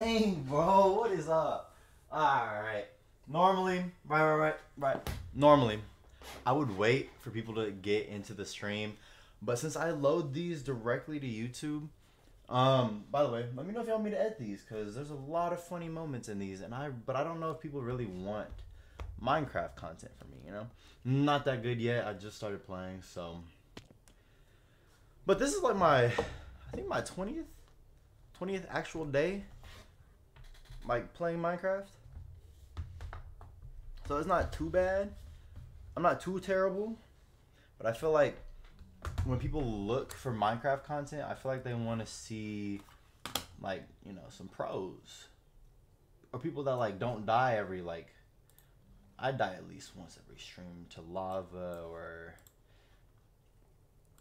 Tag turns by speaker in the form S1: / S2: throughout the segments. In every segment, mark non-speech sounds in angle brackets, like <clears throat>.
S1: Dang, bro, what is up? Alright. Normally, right, right, right, right. Normally, I would wait for people to get into the stream. But since I load these directly to YouTube, um, by the way, let me know if y'all want me to edit these, because there's a lot of funny moments in these, and I but I don't know if people really want Minecraft content from me, you know? Not that good yet. I just started playing, so But this is like my I think my twentieth twentieth actual day like playing Minecraft. So it's not too bad. I'm not too terrible. But I feel like when people look for Minecraft content, I feel like they want to see like, you know, some pros. Or people that like don't die every like I die at least once every stream to lava or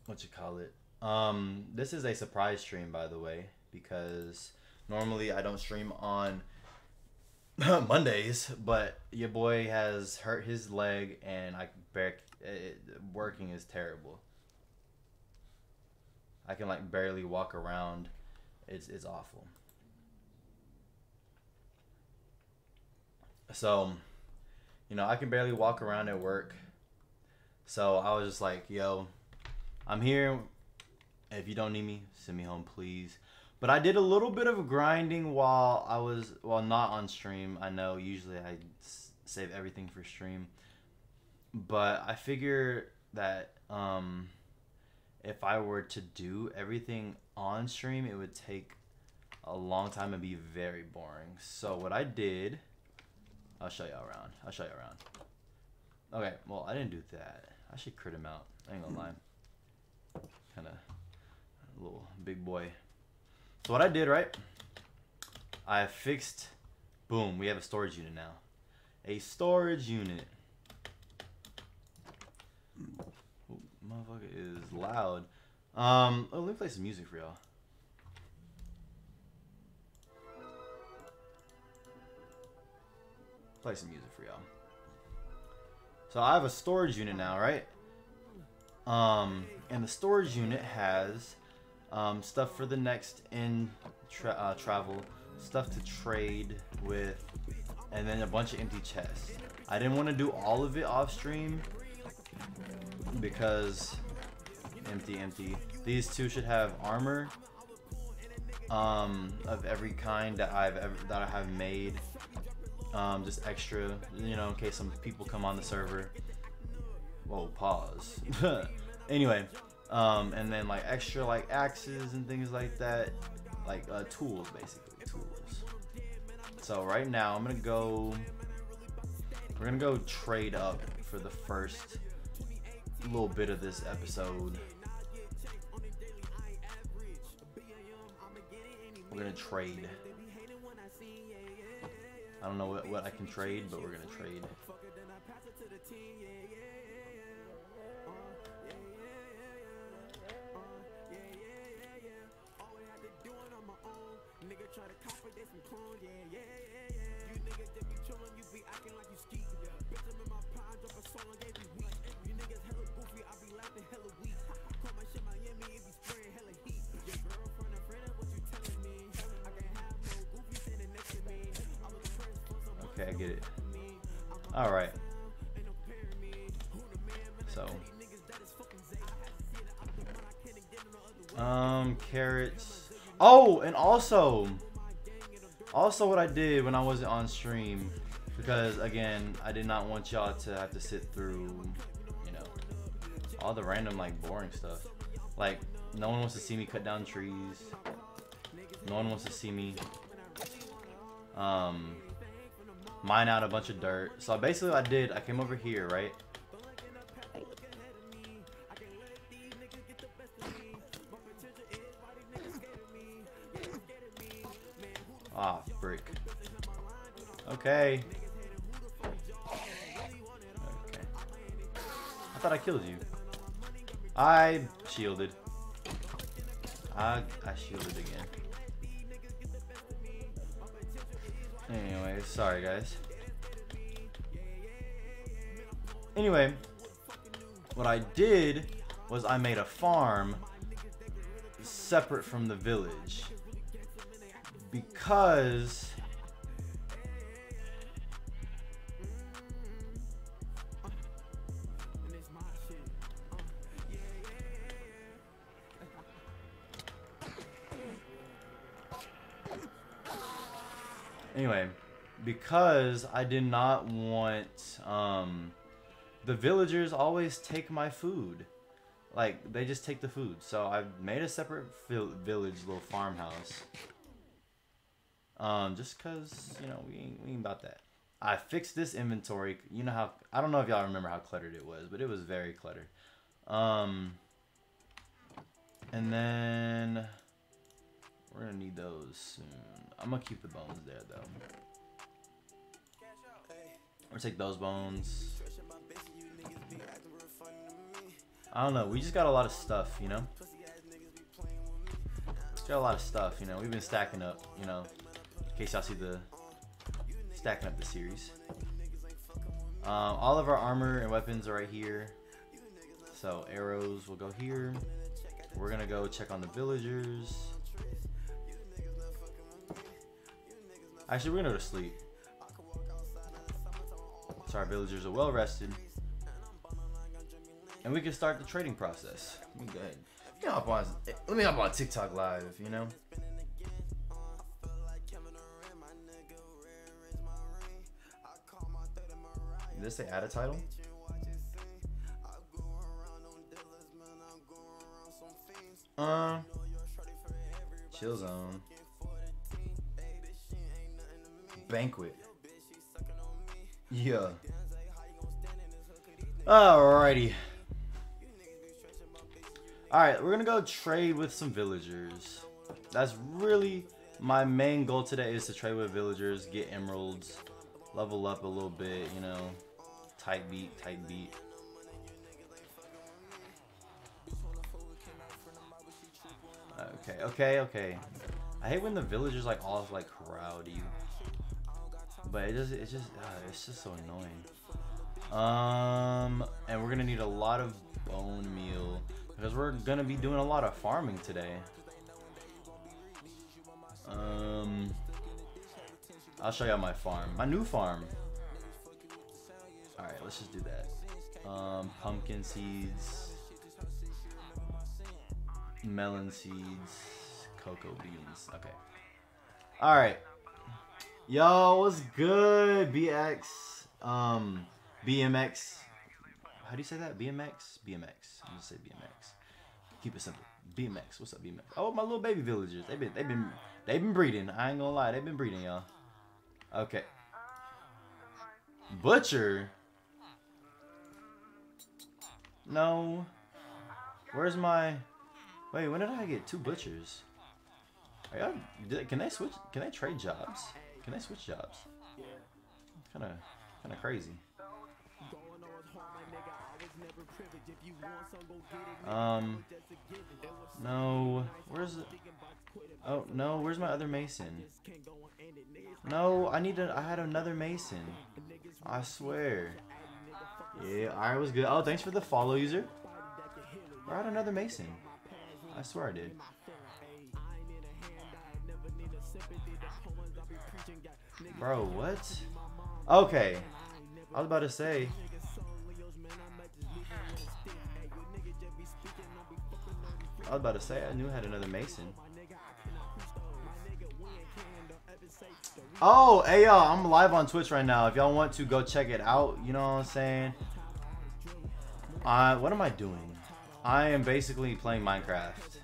S1: what you call it. Um this is a surprise stream by the way because normally I don't stream on <laughs> Mondays, but your boy has hurt his leg and I bear it, uh, working is terrible. I can like barely walk around. It's it's awful. So, you know, I can barely walk around at work. So I was just like, yo, I'm here. If you don't need me, send me home, please. But I did a little bit of grinding while I was, well, not on stream. I know usually I save everything for stream. But I figure that um, if I were to do everything on stream, it would take a long time and be very boring. So what I did, I'll show you around. I'll show you around. Okay, well, I didn't do that. I should crit him out. I ain't gonna lie. Kind of little big boy. So what I did, right? I fixed, boom, we have a storage unit now. A storage unit. Ooh, motherfucker is loud. Um, oh, let me play some music for y'all. Play some music for y'all. So I have a storage unit now, right? Um, and the storage unit has um, stuff for the next in tra uh, travel, stuff to trade with, and then a bunch of empty chests. I didn't want to do all of it off stream because empty, empty. These two should have armor um, of every kind that I've ever that I have made. Um, just extra, you know, in case some people come on the server. Whoa, pause. <laughs> anyway, um, and then like extra like axes and things like that, like uh, tools basically, tools. So right now I'm gonna go. We're gonna go trade up for the first little bit of this episode. We're gonna trade. I don't know what, what I can trade, but we're gonna trade. All right. So. Um, carrots. Oh, and also, also what I did when I wasn't on stream, because again, I did not want y'all to have to sit through, you know, all the random like boring stuff. Like, no one wants to see me cut down trees. No one wants to see me. Um, mine out a bunch of dirt. So basically what I did, I came over here, right? Ah, brick. Okay. Okay. I thought I killed you. I shielded. I, I shielded again. Anyways, sorry guys. Anyway, what I did was I made a farm separate from the village. because anyway, because I did not want um, the villagers always take my food. Like they just take the food. So I made a separate village little farmhouse. Um, just cause you know we ain't, we ain't about that. I fixed this inventory. You know how I don't know if y'all remember how cluttered it was, but it was very cluttered. Um, and then we're gonna need those soon. I'm gonna keep the bones there though. Or take those bones. I don't know. We just got a lot of stuff, you know? Got a lot of stuff, you know? We've been stacking up, you know? In case y'all see the stacking up the series. Um, all of our armor and weapons are right here. So arrows will go here. We're gonna go check on the villagers. Actually, we're gonna go to sleep. So our villagers are well rested. And we can start the trading process. Let me go ahead. Let me hop on, let me hop on TikTok live, you know? Did this say add a title? Uh, chill zone. Banquet. Yeah. Alrighty. Alright, we're gonna go trade with some villagers. That's really my main goal today is to trade with villagers, get emeralds, level up a little bit, you know. Tight beat, tight beat. Okay, okay, okay. I hate when the villagers like all like crowd you. But it just, it just, uh, it's just so annoying. Um, and we're gonna need a lot of bone meal because we're gonna be doing a lot of farming today. Um, I'll show y'all my farm, my new farm. All right, let's just do that. Um, pumpkin seeds, melon seeds, cocoa beans. Okay. All right. Yo, what's good? BX, um, BMX. How do you say that? BMX? BMX. I'm gonna say BMX. Keep it simple. BMX. What's up, BMX? Oh, my little baby villagers. They've been, they've been, they've been breeding. I ain't gonna lie. They've been breeding, y'all. Okay. Butcher. No. Where's my? Wait, when did I get two butchers? Are can they switch? Can they trade jobs? Can I switch jobs? Yeah. Kind of, kind of crazy. Um, no, where's it? Oh no, where's my other mason? No, I need to. I had another mason. I swear. Yeah, I was good. Oh, thanks for the follow, user. I had another mason. I swear I did. Bro, what? Okay. I was about to say. I was about to say I knew I had another Mason. Oh, hey y'all, I'm live on Twitch right now. If y'all want to go check it out, you know what I'm saying? Uh, what am I doing? I am basically playing Minecraft.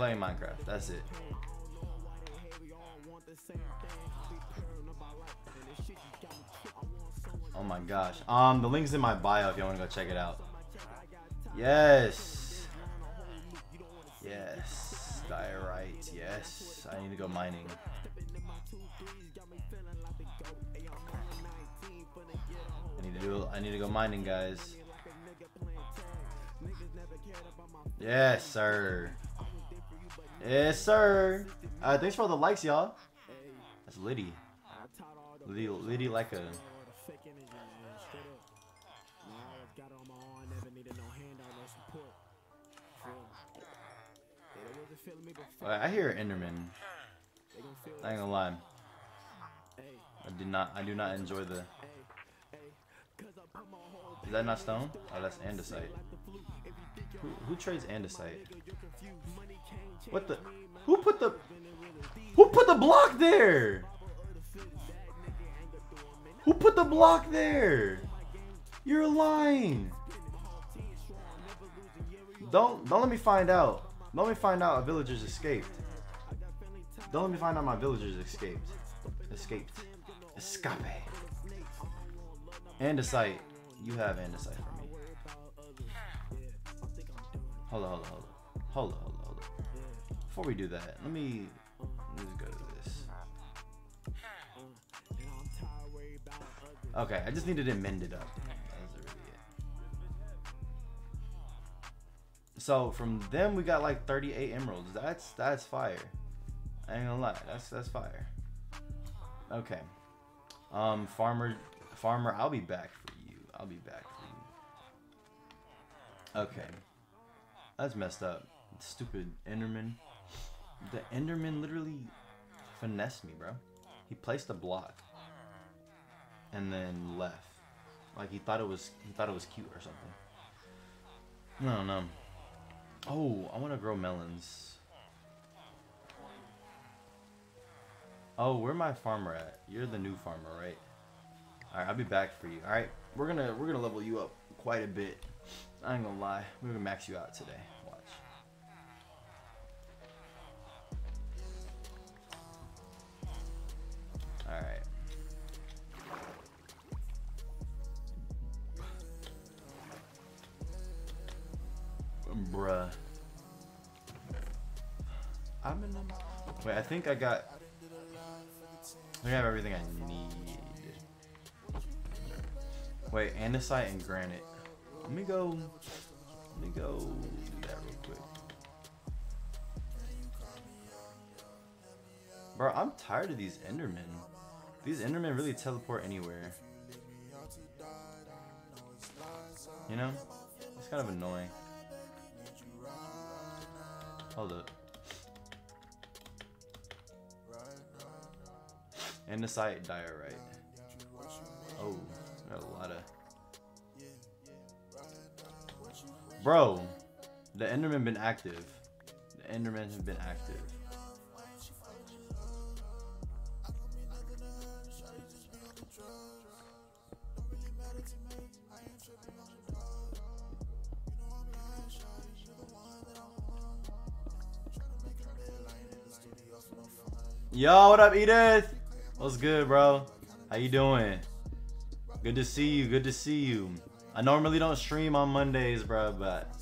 S1: Playing Minecraft. That's it. Oh my gosh. Um, the link's in my bio if you want to go check it out. Yes. Yes. Diorite. Yes. I need to go mining. I need to do. I need to go mining, guys. Yes, sir. Yes, sir. Uh, thanks for all the likes, y'all. That's Liddy. Liddy, Liddy like a. I hear Enderman. I ain't gonna lie. I do not. I do not enjoy the. Is that not stone? Oh, that's andesite. Who, who trades andesite? What the? Who put the? Who put the block there? Who put the block there? You're lying. Don't don't let me find out. Don't let me find out a villager's escaped. Don't let me find out my villagers escaped. Escaped. Escape. Andesite. You have andesite for me. Hold on, hold on, hold on. Hold on, Before we do that, let me let's go to this. Okay, I just needed to mend it up. So from them we got like 38 emeralds. That's that's fire. I ain't gonna lie, that's that's fire. Okay. Um farmer farmer, I'll be back for you. I'll be back for you. Okay. That's messed up. Stupid Enderman. The Enderman literally finessed me, bro. He placed a block and then left. Like he thought it was he thought it was cute or something. No, no. Oh, I want to grow melons. Oh, where my farmer at? You're the new farmer, right? All right, I'll be back for you. All right, we're gonna we're gonna level you up quite a bit. I ain't gonna lie, we're gonna max you out today. Bruh. I'm in. the... Wait, I think I got. I have everything I need. Wait, andesite and granite. Let me go. Let me go do that real quick. Bro, I'm tired of these Endermen. These Endermen really teleport anywhere. You know? It's kind of annoying. Hold up. Andesite diorite. Oh, a lot of. Bro, the Enderman been active. The Enderman have been active. Yo, what up, Edith? What's good, bro? How you doing? Good to see you. Good to see you. I normally don't stream on Mondays, bro, but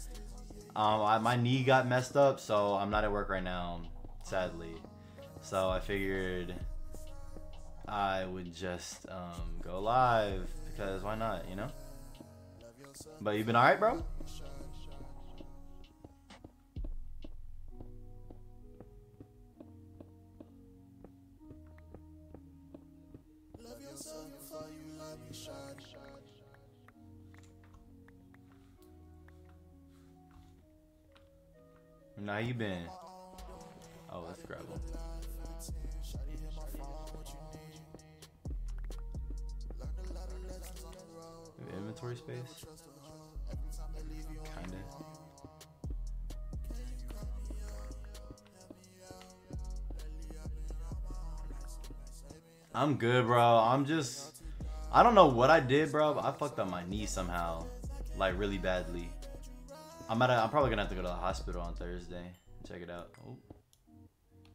S1: um, I, my knee got messed up, so I'm not at work right now, sadly. So I figured I would just um, go live because why not, you know? But you been alright, bro? Now you been? Oh, let's grab them. Inventory space? Kinda. I'm good, bro. I'm just. I don't know what I did, bro, I fucked up my knee somehow. Like, really badly. I'm at. A, I'm probably gonna have to go to the hospital on Thursday. Check it out. Oh,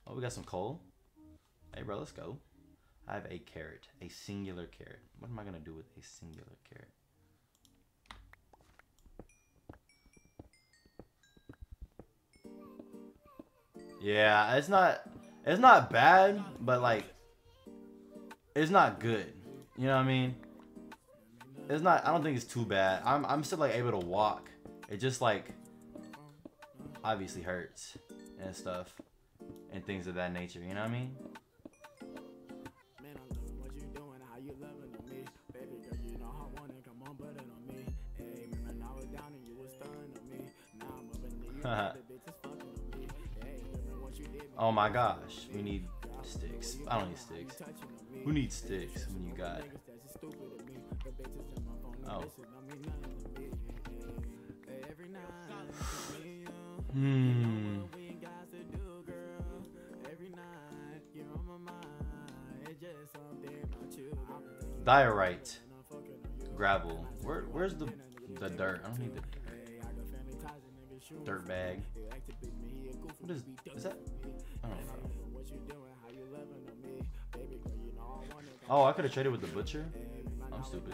S1: oh, we got some coal. Hey, bro, let's go. I have a carrot, a singular carrot. What am I gonna do with a singular carrot? Yeah, it's not. It's not bad, but like, it's not good. You know what I mean? It's not. I don't think it's too bad. I'm. I'm still like able to walk it just like obviously hurts and stuff and things of that nature. You know what I mean? <laughs>
S2: Oh my gosh, we need sticks. I don't need sticks. Who needs sticks when you got? Oh. Hmm. Diorite. Gravel. Where where's the the dirt? I don't need the dirt. Dirt bag. What is is that? I don't know. Oh, I could have traded with the butcher. I'm stupid.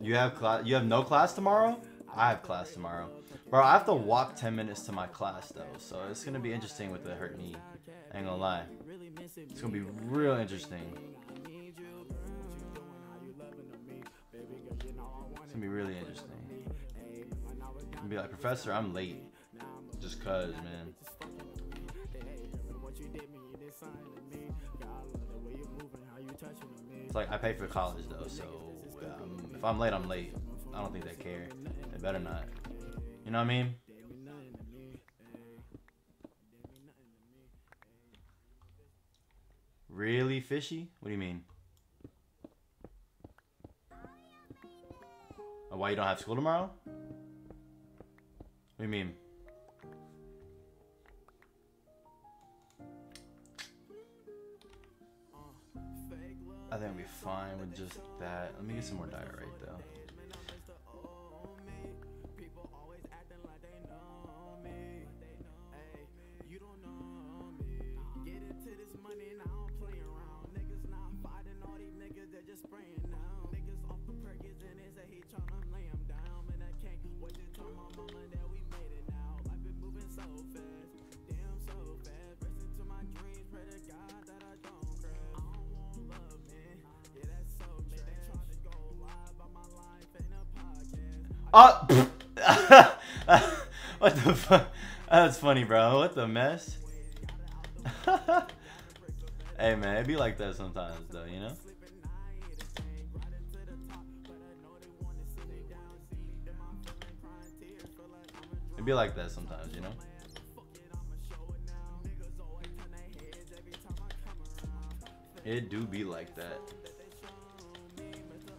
S2: You have class. You have no class tomorrow. I have class tomorrow, bro. I have to walk 10 minutes to my class though, so it's gonna be interesting with the hurt knee. I ain't gonna lie. It's gonna be real interesting. It's gonna be really interesting. I'm gonna be like, Professor, I'm late. Just cause, man. It's like I pay for college though, so um, if I'm late, I'm late. I don't think they care. They better not. You know what I mean? Really fishy? What do you mean? Oh, why you don't have school tomorrow? What do you mean? I think I'll be fine with just that. Let me get some more diorite though. Oh, <laughs> what the fuck? That's funny, bro. What the mess? <laughs> hey, man, it be like that sometimes, though, you know? It be like that sometimes, you know? It do be like that.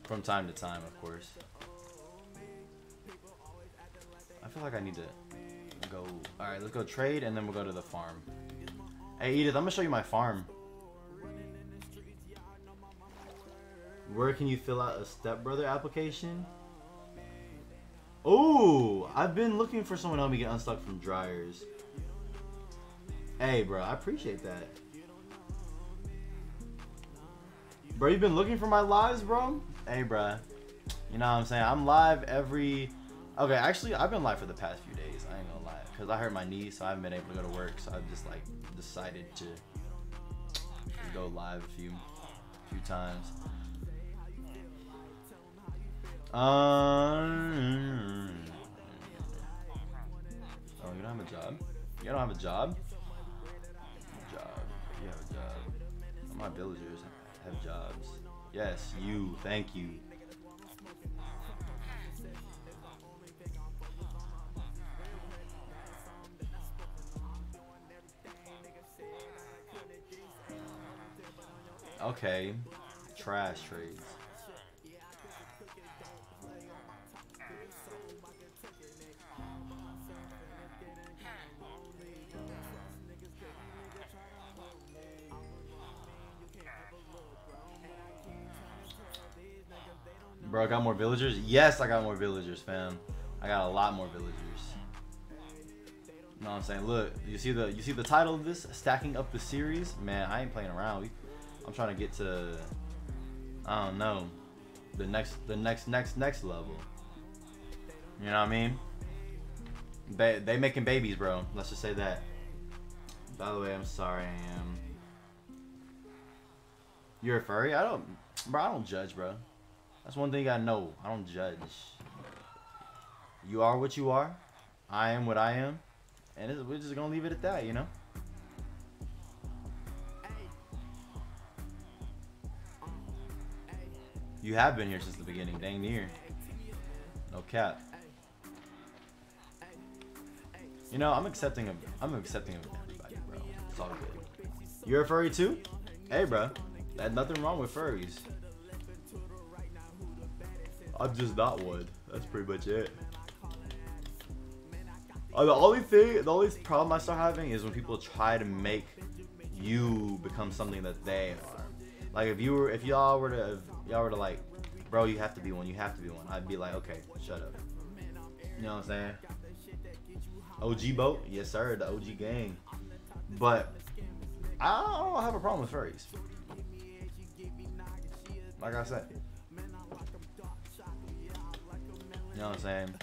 S2: From time to time, of course. I feel like I need to go. All right, let's go trade, and then we'll go to the farm. Hey, Edith, I'm gonna show you my farm. Where can you fill out a stepbrother application? Oh, I've been looking for someone to help me get unstuck from dryers. Hey, bro, I appreciate that. Bro, you've been looking for my lives, bro? Hey, bro. You know what I'm saying? I'm live every Okay, actually, I've been live for the past few days. I ain't gonna lie, cause I hurt my knee, so I haven't been able to go to work. So I've just like decided to go live a few, few times. Um. Oh, you don't have a job? You don't have a job? Job. You have a job. My villagers have jobs. Yes, you. Thank you. Okay. Trash trades. Bro, I got more villagers? Yes, I got more villagers, fam. I got a lot more villagers. You know what I'm saying? Look, you see the you see the title of this? Stacking up the series? Man, I ain't playing around. We I'm trying to get to I don't know the next the next next next level. You know what I mean? They they making babies, bro. Let's just say that. By the way, I'm sorry I am. You're a furry? I don't bro, I don't judge, bro. That's one thing I know. I don't judge. You are what you are. I am what I am. And we're just gonna leave it at that, you know?
S1: You have been here since the beginning, dang near. No cap. You know, I'm accepting of I'm accepting of everybody, bro. It's all good. You're a furry too? Hey, bro. There's nothing wrong with furries. I'm just not one. That's pretty much it. Uh, the only thing, the only problem I start having is when people try to make you become something that they are. Like if you were, if y'all were to, y'all were like, bro, you have to be one. You have to be one. I'd be like, okay, shut up. You know what I'm saying? OG boat, yes sir, the OG gang. But I don't have a problem with furries. Like I said. You know what I'm saying?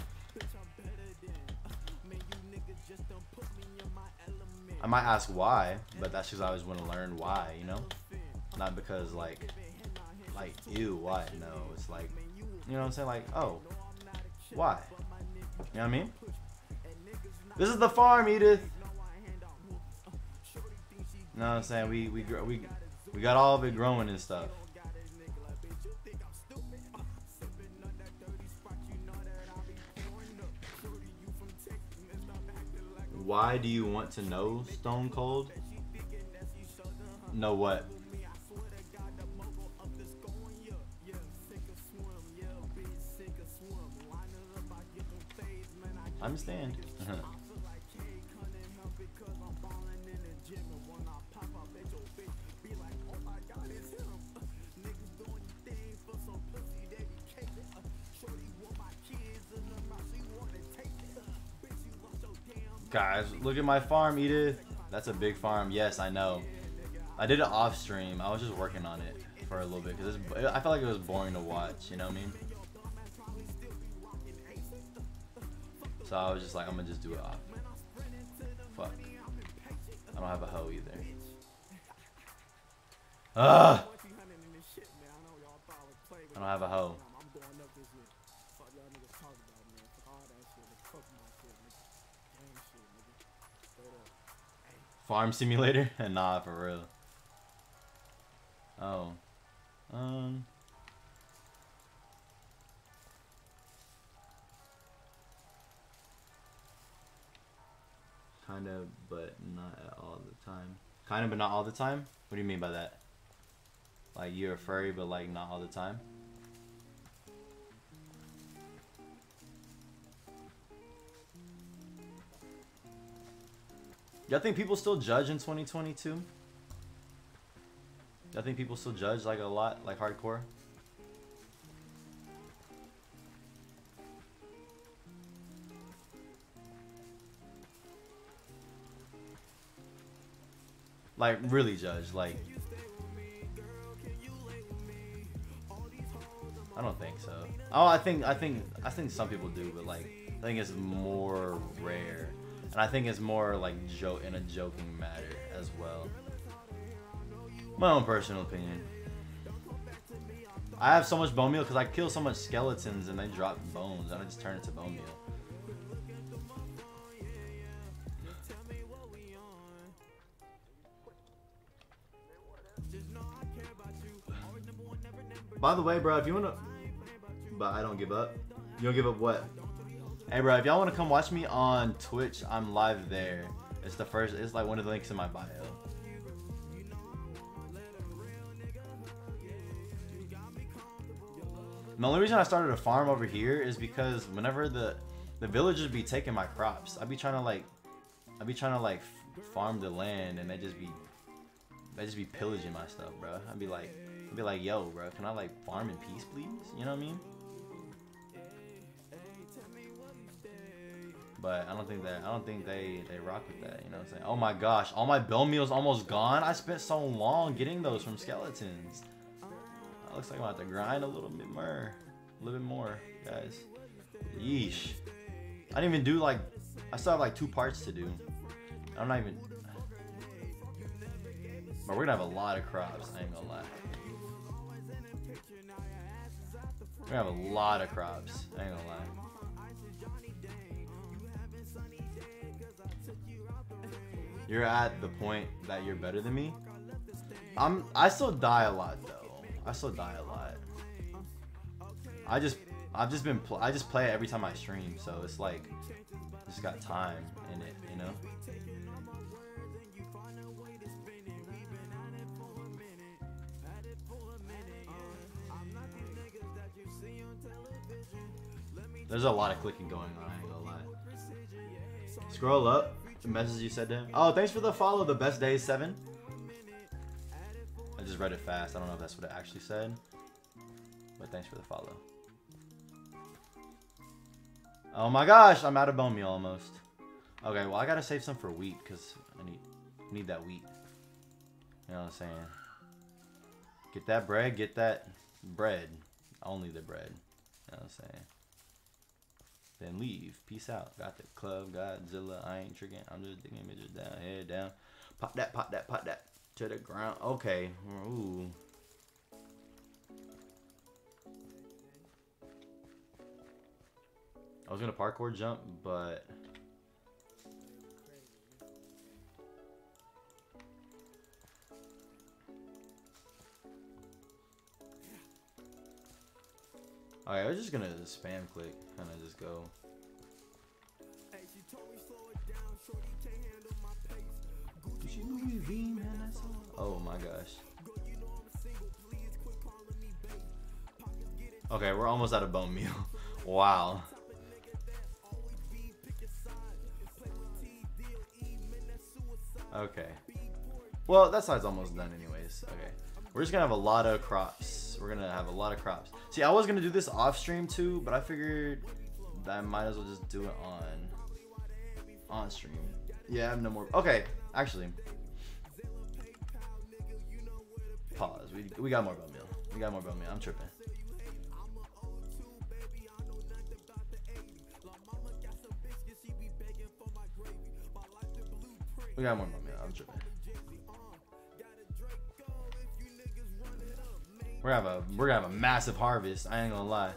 S1: I might ask why, but that's just I always want to learn why, you know? Not because like like ew, what? No, it's like you know what I'm saying? Like, oh, why? You know what I mean? This is the farm, Edith. You know what I'm saying? We we we we got all of it growing and stuff. Why do you want to know Stone Cold? Know what? I understand. Guys, look at my farm, Edith. That's a big farm. Yes, I know. I did it off stream. I was just working on it for a little bit because I felt like it was boring to watch. You know what I mean? So I was just like, I'm gonna just do it off. Fuck. I don't have a hoe either. I don't have a hoe. Farm simulator? <laughs> nah, for real. Oh. Um. Kind of, but not all the time. Kind of, but not all the time? What do you mean by that? Like, you're a furry, but like not all the time? Y'all think people still judge in 2022? Y'all think people still judge like a lot, like hardcore? Like really judge, like I don't think so. Oh, I think I think I think some people do, but like I think it's more rare. And I think it's more like joke in a joking matter as well. My own personal opinion. I have so much bone meal because I kill so much skeletons and they drop bones I just turn it to bone meal. By the way, bro, if you wanna, but I don't give up. You don't give up what? Hey, bro, if y'all want to come watch me on Twitch, I'm live there. It's the first, it's like one of the links in my bio. the only reason I started a farm over here is because whenever the the villagers be taking my crops, I'd be trying to like, I'd be trying to like farm the land, and they just be, they just be pillaging my stuff, bro. I'd be like, be like, yo, bro, can I like farm in peace, please? You know what I mean? But I don't think that I don't think they they rock with that. You know what I'm saying? Oh my gosh, all my bone meal's almost gone. I spent so long getting those from skeletons. Looks like I'm about to to grind a little bit more, a little bit more, guys. Yeesh. I didn't even do like I still have like two parts to do. I'm not even. But we're gonna have a lot of crops. I ain't gonna lie. We're have a lot of crops. I ain't gonna lie. You're at the point that you're better than me. I'm. I still die a lot though. I still die a lot. I just I've just been I just play it every time I stream, so it's like just got time in it, you know. There's a lot of clicking going on. I ain't gonna lie. Scroll up. The message you said to him. Oh, thanks for the follow. The best day seven. I just read it fast. I don't know if that's what it actually said. But thanks for the follow. Oh my gosh, I'm out of bone meal almost. Okay, well I gotta save some for wheat because I need need that wheat. You know what I'm saying? Get that bread, get that bread. Only the bread. You know what I'm saying? Then leave. Peace out. Got the club, Godzilla. I ain't tricking. I'm just digging images down, head down. Pop that, pop that, pop that to the ground. Okay. Ooh. I was gonna parkour jump, but Alright, I was just gonna spam click, kind of just go. Oh my gosh. Okay, we're almost out of bone meal. <laughs> wow. Okay. Well, that side's almost done anyways. Okay. We're just gonna have a lot of crops. We're gonna have a lot of crops. See, I was gonna do this off stream too, but I figured that I might as well just do it on on stream. Yeah, I have no more. Okay, actually, pause. We we got more bone meal. We got more bone meal. I'm tripping. We got more bone meal. I'm tripping. We're gonna have a we're gonna have a massive harvest. I ain't gonna lie.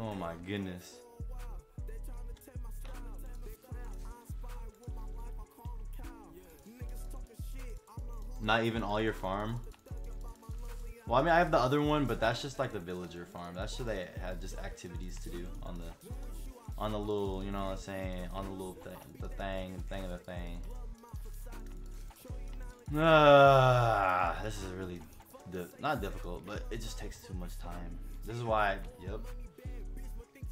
S1: Oh my goodness. Not even all your farm. Well, I mean, I have the other one, but that's just like the villager farm. That's so they have just activities to do on the, on the little, you know what I'm saying, on the little thing, the thing, thing of the thing. Ah, this is really, not difficult, but it just takes too much time. This is why, yep.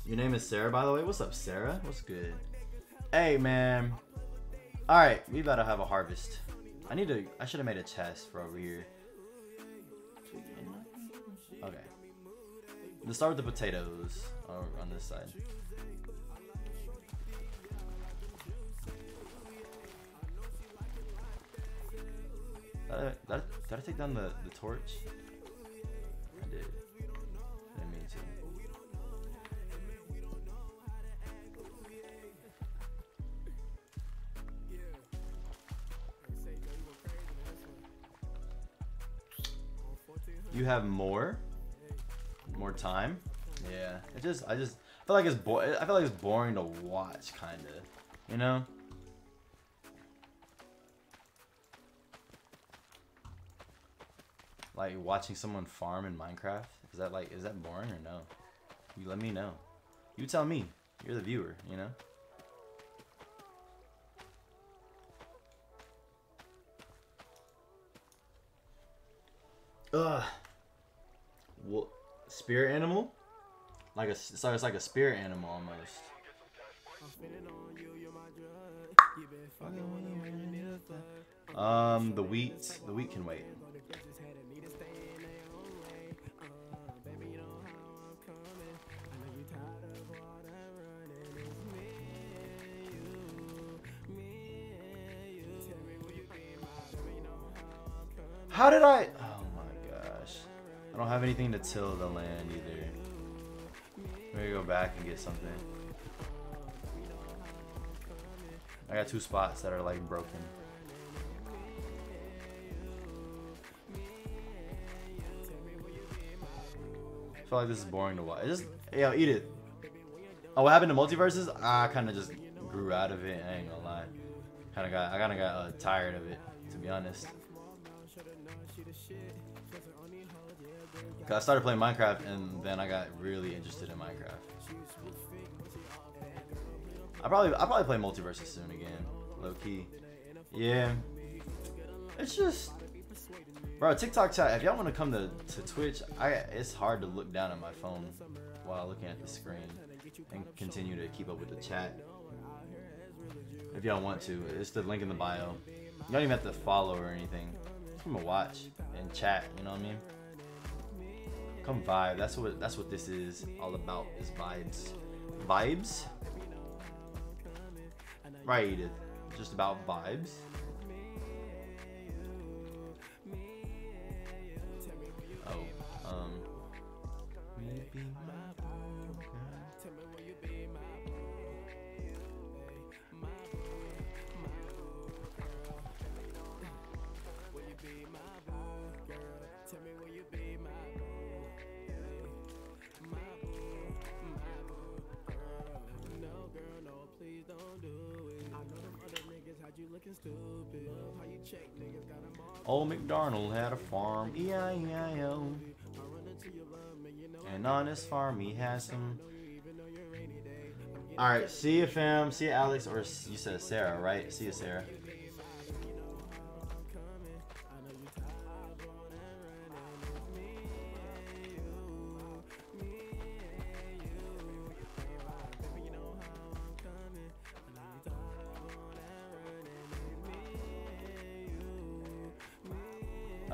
S1: Your name is Sarah, by the way. What's up, Sarah? What's good? Hey, man. All right, we better have a harvest. I need to. I should have made a chest for over here. Okay. Let's start with the potatoes on this side. Did I, did I, did I take down the, the torch? I did. I didn't mean to. You have more? More time? Yeah. It just I just I feel like it's bo I feel like it's boring to watch kinda. You know? Like watching someone farm in Minecraft? Is that like is that boring or no? You let me know. You tell me. You're the viewer, you know? Ugh. What spirit animal? Like a so it's like a spirit animal almost. Um, the wheat, the wheat can wait. How did I? Oh my gosh. I don't have anything to till the land either. Maybe go back and get something. I got two spots that are like broken. I feel like this is boring to watch. It's just, yo, eat it. Oh, what happened to multiverses? I kind of just grew out of it. I ain't gonna lie. Kind of got, I kind of got uh, tired of it, to be honest. Cause I started playing Minecraft and then I got really interested in Minecraft. I probably I probably play MultiVersus soon again, low key. Yeah, it's just, bro. TikTok chat. If y'all want to come to to Twitch, I it's hard to look down at my phone while looking at the screen and continue to keep up with the chat. If y'all want to, it's the link in the bio. You don't even have to follow or anything. Come and watch and chat. You know what I mean? Come vibe. That's what that's what this is all about. Is vibes. Vibes. Right, Edith. Just about vibes. Oh, um. Old McDonald had a farm, E-I-E-I-O. And on his farm he has some... Alright, see you fam, see you Alex, or you said Sarah, right? See you Sarah.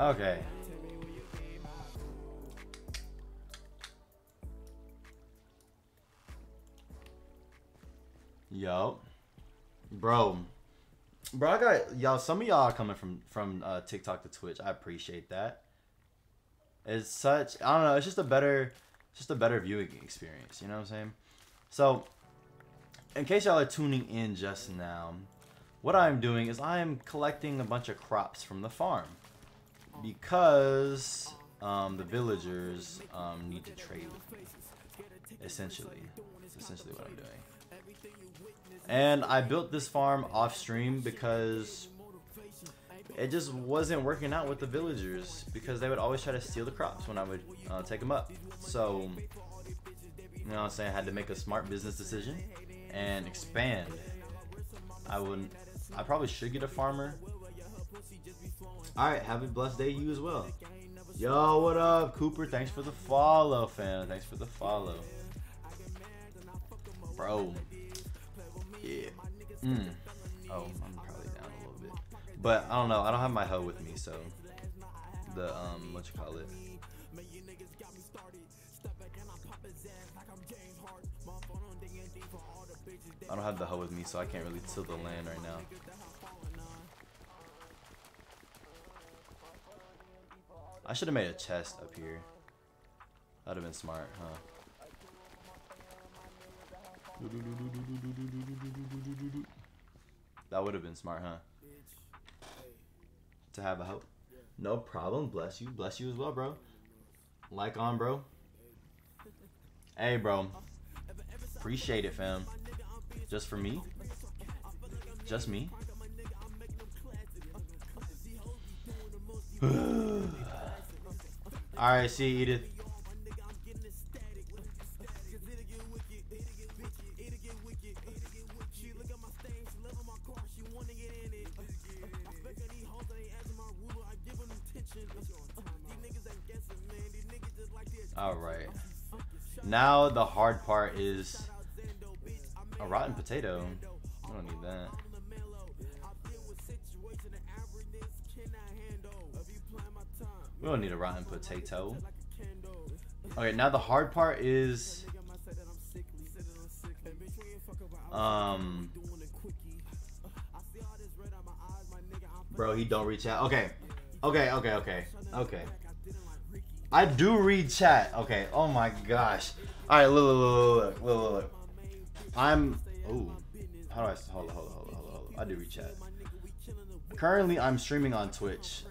S1: Okay. Yo. Bro. Bro, I got y'all some of y'all coming from from uh, TikTok to Twitch. I appreciate that. It's such I don't know, it's just a better just a better viewing experience, you know what I'm saying? So, in case y'all are tuning in just now, what I'm doing is I'm collecting a bunch of crops from the farm because um, the villagers um, need to trade. Essentially, that's essentially what I'm doing. And I built this farm off stream because it just wasn't working out with the villagers because they would always try to steal the crops when I would uh, take them up. So, you know what I'm saying? I had to make a smart business decision and expand. I wouldn't. I probably should get a farmer Alright, have a blessed day you as well. Yo, what up, Cooper? Thanks for the follow, fam. Thanks for the follow. Bro. Yeah. Mm. Oh, I'm probably down a little bit. But I don't know. I don't have my hoe with me, so the um what you call it? I don't have the hoe with me, so I can't really till the land right now. I should have made a chest up here. That'd have been smart, huh? That would have been smart, huh? To have a hope. No problem. Bless you. Bless you as well, bro. Like on, bro. Hey, bro. Appreciate it, fam. Just for me? Just me? <sighs> <sighs> <sighs> Alright, see you, Edith. Alright. Now the hard part is a rotten potato. I don't need that. We don't need a rotten potato. Okay, now the hard part is... Um... Bro, he don't read chat. Okay. Okay, okay, okay. Okay. I do read chat. Okay. Oh my gosh. Alright, look, look, look, look, look. I'm... Ooh. How do I... Hold on, hold on, hold on. Hold on. I do read chat. Currently, I'm streaming on Twitch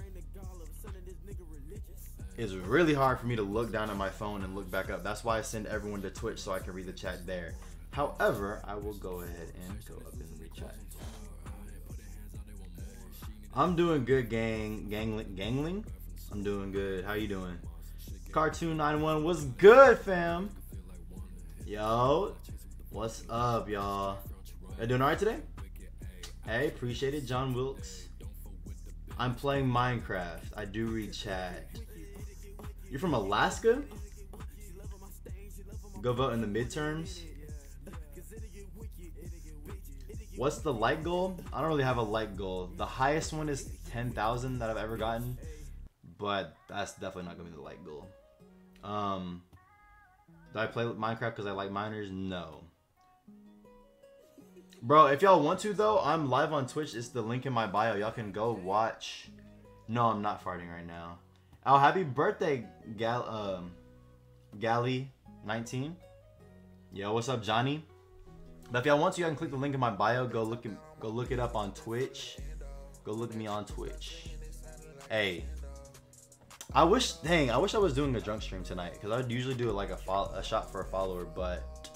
S1: it's really hard for me to look down at my phone and look back up. That's why I send everyone to Twitch so I can read the chat there. However, I will go ahead and go up and read chat. I'm doing good, gang, gangling, gangling. I'm doing good. How you doing? Cartoon 91 was good, fam. Yo, what's up, y'all? You doing alright today? Hey, appreciate it, John Wilkes. I'm playing Minecraft. I do read chat. You're from Alaska? Go vote in the midterms. What's the light goal? I don't really have a light goal. The highest one is 10,000 that I've ever gotten, but that's definitely not gonna be the light goal. Um, do I play Minecraft because I like miners? No. Bro, if y'all want to though, I'm live on Twitch. It's the link in my bio. Y'all can go watch. No, I'm not farting right now. Oh, happy birthday, Gal um Gally 19. Yo, what's up, Johnny? But if y'all want to, y'all can click the link in my bio. Go look it, go look it up on Twitch. Go look me on Twitch. Hey, I wish, dang, I wish I was doing a drunk stream tonight because I would usually do like a, fo- a shot for a follower, but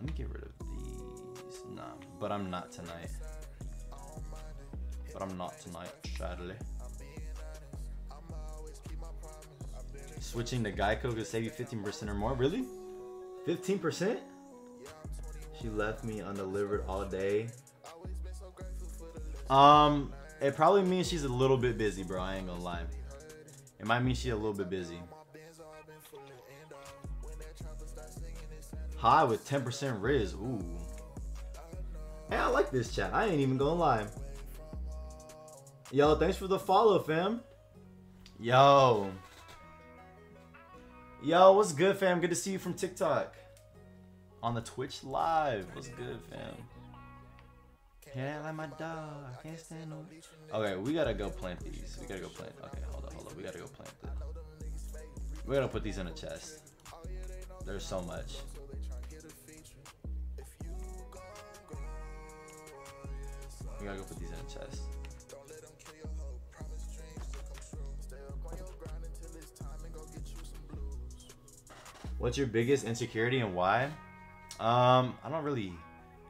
S1: let me get rid of these. Nah, but I'm not tonight. But I'm not tonight, sadly. Switching to Geico could save you 15% or more. Really? 15%? She left me undelivered all day. Um, it probably means she's a little bit busy, bro. I ain't gonna lie. It might mean she's a little bit busy. High with 10% Riz. Ooh. Hey, I like this chat. I ain't even gonna lie. Yo, thanks for the follow, fam. Yo. Yo, what's good, fam? Good to see you from TikTok. On the Twitch live. What's good, fam? Can't like my dog. Can't stand no. Okay, we gotta go plant these. We gotta go plant. Okay, hold on, hold on. We gotta go plant them. We gotta put these in a chest. There's so much. We gotta go put these in a chest. What's your biggest insecurity and why? Um, I don't really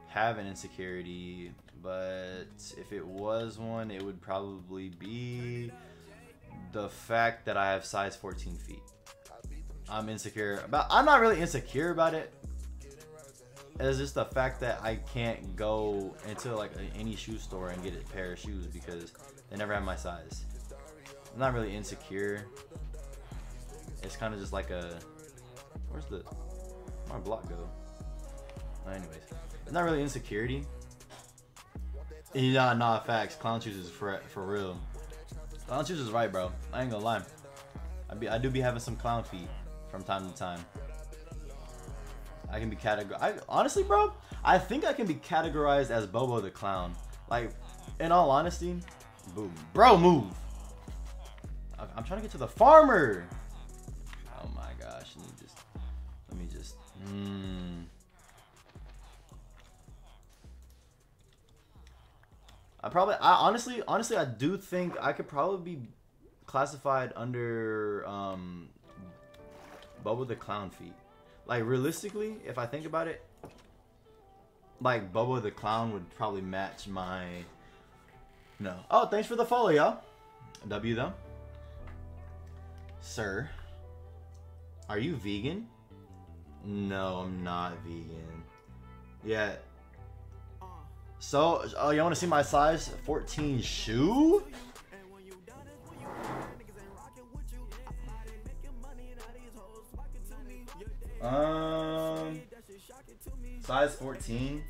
S1: have an insecurity, but if it was one, it would probably be the fact that I have size 14 feet. I'm insecure about. I'm not really insecure about it. It's just the fact that I can't go into like any shoe store and get a pair of shoes because they never have my size. I'm not really insecure. It's kind of just like a. Where's the my block go? Oh, anyways, it's not really insecurity. Yeah, nah, facts. Clown shoes is for for real. Clown shoes is right, bro. I ain't gonna lie. I be I do be having some clown feet from time to time. I can be categorized. Honestly, bro, I think I can be categorized as Bobo the clown. Like, in all honesty, boom, bro, move. I'm trying to get to the farmer. I probably, I honestly, honestly, I do think I could probably be classified under um, Bubba the Clown feet. Like realistically, if I think about it, like Bubba the Clown would probably match my. No. Oh, thanks for the follow, y'all. W though. Sir, are you vegan? No, I'm not vegan. Yeah, so, oh, you want to see my size 14 shoe? Um, size 14.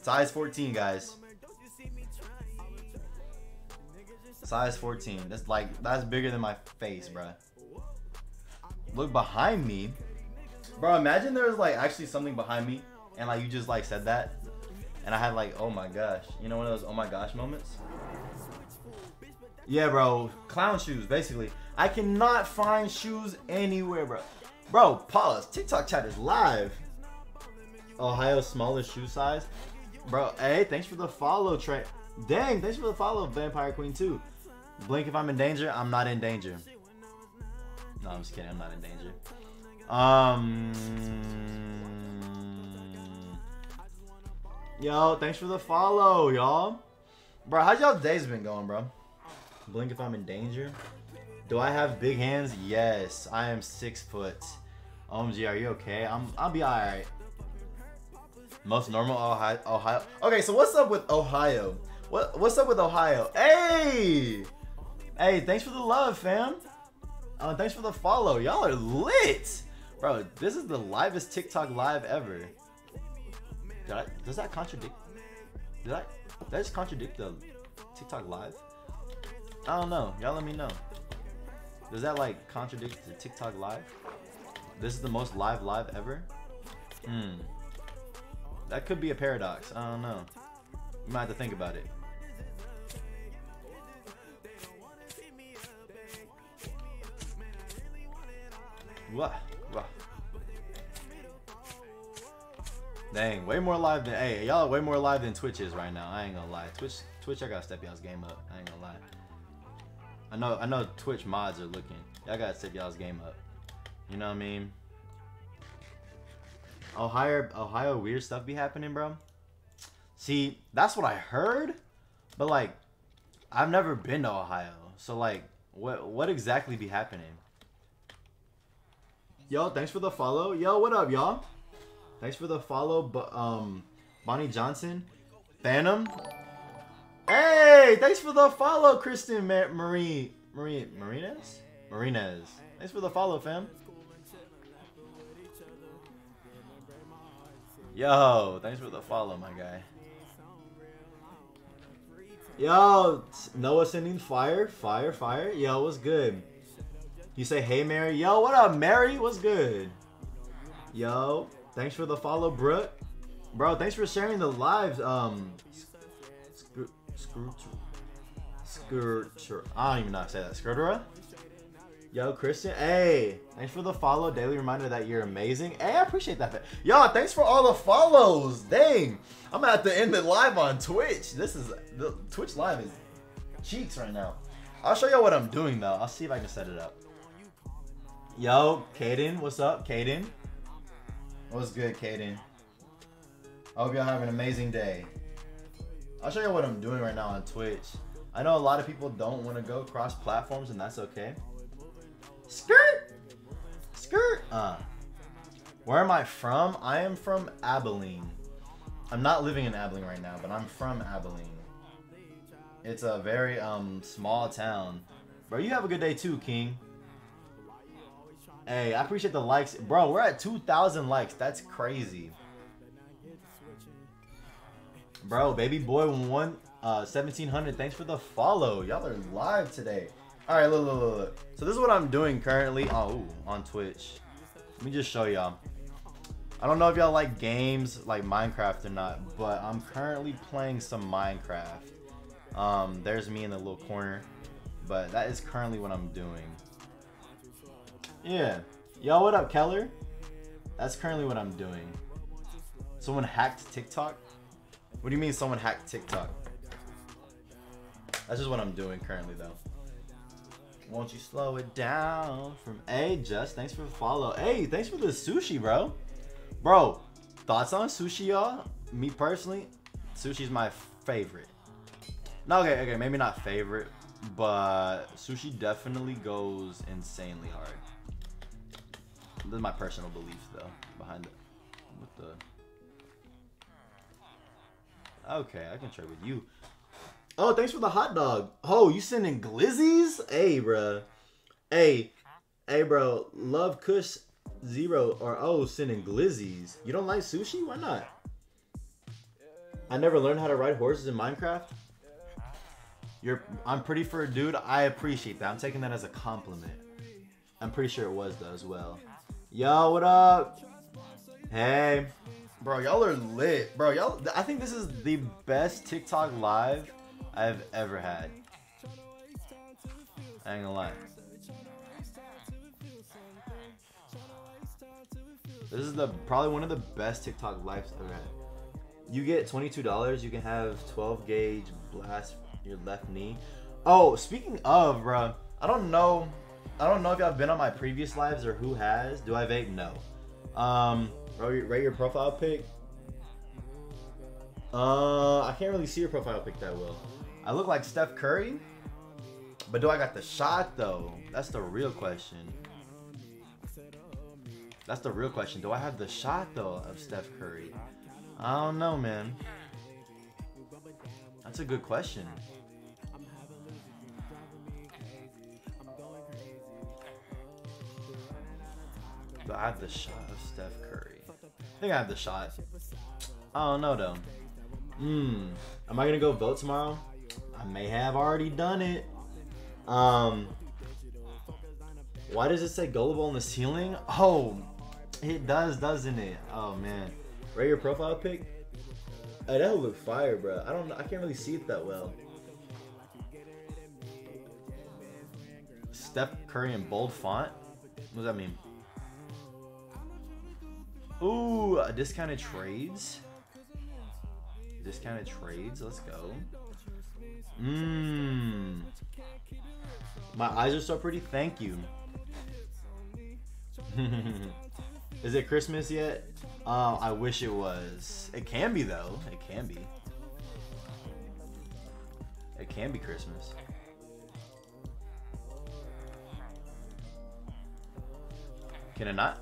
S1: Size 14, guys. Size 14. That's like, that's bigger than my face, bro. Look behind me. Bro, imagine there's like actually something behind me and like you just like said that, and I had like, oh my gosh, you know one of those oh my gosh moments. Yeah, bro, clown shoes basically. I cannot find shoes anywhere, bro. Bro, pause. TikTok chat is live. Ohio's smallest shoe size. Bro, hey, thanks for the follow, Trey. Dang, thanks for the follow, Vampire Queen 2. Blink if I'm in danger. I'm not in danger. No, I'm just kidding. I'm not in danger. Um, Yo, thanks for the follow, y'all. Bro, how's y'all days been going, bro? Blink if I'm in danger. Do I have big hands? Yes. I am six foot. OMG, are you okay? I'm. I'll be alright. Most normal Ohio. Ohio. Okay, so what's up with Ohio? What What's up with Ohio? Hey, hey, thanks for the love, fam. Uh, thanks for the follow. Y'all are lit, bro. This is the livest TikTok live ever. I, does that contradict? Did I? Did I just contradict the TikTok live? I don't know. Y'all let me know. Does that like contradict the TikTok live? This is the most live live ever? Hmm. That could be a paradox. I don't know. You might have to think about it. What? Dang, way more live than hey, y'all way more live than Twitch is right now. I ain't gonna lie. Twitch Twitch I gotta step y'all's game up. I ain't gonna lie. I know I know Twitch mods are looking. Y'all gotta step y'all's game up. You know what I mean? Ohio Ohio weird stuff be happening, bro. See, that's what I heard, but like I've never been to Ohio. So like what what exactly be happening? Yo, thanks for the follow. Yo, what up, y'all? Thanks for the follow, but um Bonnie Johnson. Phantom. Hey, thanks for the follow, Kristen Ma- Marie Marie Marines? Marines. Thanks for the follow, fam. Yo, thanks for the follow, my guy. Yo, Noah sending fire, fire, fire. Yo, what's good? You say, hey, Mary. Yo, what up, Mary? What's good? Yo, thanks for the follow, Brooke. Bro, thanks for sharing the lives. Um, Scrooter. Scrooter. I don't even know how to say that. Scrooter? Yo, Christian. Hey, thanks for the follow. Daily reminder that you're amazing. Hey, I appreciate that. Yo, thanks for all the follows. Dang. I'm at the end of live on Twitch. This is the Twitch live is cheeks right now. I'll show y'all what I'm doing though. I'll see if I can set it up. Yo, Kaden, what's up, Kaden? What's good, Kaden? I hope y'all have an amazing day. I'll show you what I'm doing right now on Twitch. I know a lot of people don't want to go cross platforms, and that's okay. Skirt! Skirt! Uh. Where am I from? I am from Abilene. I'm not living in Abilene right now, but I'm from Abilene. It's a very um small town. Bro, you have a good day too, King. Hey, I appreciate the likes. Bro, we're at 2,000 likes. That's crazy. Bro, baby boy one uh 1700. Thanks for the follow. Y'all are live today. All right, look, look, look, look. So this is what I'm doing currently. Oh, on Twitch. Let me just show y'all. I don't know if y'all like games like Minecraft or not, but I'm currently playing some Minecraft. Um, there's me in the little corner, but that is currently what I'm doing. Yeah. Yo, what up, Keller? That's currently what I'm doing. Someone hacked TikTok? What do you mean someone hacked TikTok? That's just what I'm doing currently, though. Won't you slow it down from A just thanks for the follow. Hey, thanks for the sushi, bro. Bro, thoughts on sushi, y'all? Me personally, sushi's my favorite. No, okay, okay, maybe not favorite, but sushi definitely goes insanely hard. This is my personal belief, though, behind it. With the Okay, I can trade with you. Oh, thanks for the hot dog. Oh, you sending glizzies? Hey, bro. Hey, hey, bro. Love Kush Zero or oh, sending glizzies. You don't like sushi? Why not? I never learned how to ride horses in Minecraft. You're, I'm pretty for a dude. I appreciate that. I'm taking that as a compliment. I'm pretty sure it was though as well. Yo, what up? Hey. Bro, y'all are lit. Bro, y'all I think this is the best TikTok live I've ever had. I ain't gonna lie. This is the probably one of the best TikTok lives I've ever had. You get $22, you can have 12 gauge blast your left knee. Oh, speaking of, bro, I don't know I don't know if y'all been on my previous lives or who has. Do I vape? No. Um, rate your profile pic. Uh, I can't really see your profile pic that well. I look like Steph Curry. But do I got the shot though? That's the real question. That's the real question. Do I have the shot though of Steph Curry? I don't know, man. That's a good question. Do I have the shot of Steph Curry? I think I have the shot. I don't know though. Hmm. Am I gonna go vote tomorrow? I may have already done it. Um. Why does it say gullible on the ceiling? Oh, it does, doesn't it? Oh man. Rate your profile pic. Hey, that would look fire, bro. I don't. Know, I can't really see it that well. Steph Curry in bold font. What does that mean? Ooh, uh, discounted trades. Discounted trades. Let's go. Mmm. My eyes are so pretty. Thank you. <laughs> Is it Christmas yet? Uh, I wish it was. It can be though. It can be. It can be Christmas. Can it not?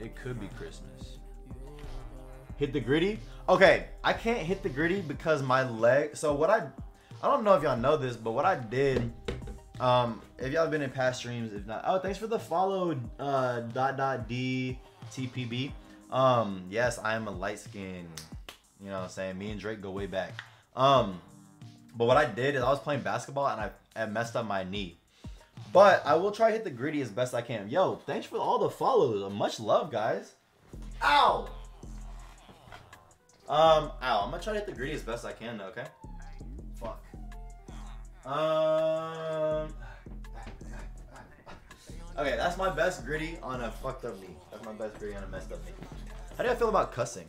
S1: It could be Christmas. Hit the gritty? Okay, I can't hit the gritty because my leg. So what I, I don't know if y'all know this, but what I did, um, if y'all have been in past streams, if not, oh, thanks for the follow, uh, dot dot d tpb. Um, yes, I am a light skin. You know what I'm saying? Me and Drake go way back. Um, but what I did is I was playing basketball and I, I messed up my knee. But I will try to hit the gritty as best I can. Yo, thanks for all the follows. Much love, guys. Ow! Um, ow. I'm gonna try to hit the gritty as best I can, though, okay? Fuck. Um. Okay, that's my best gritty on a fucked up knee. That's my best gritty on a messed up knee. How do I feel about cussing?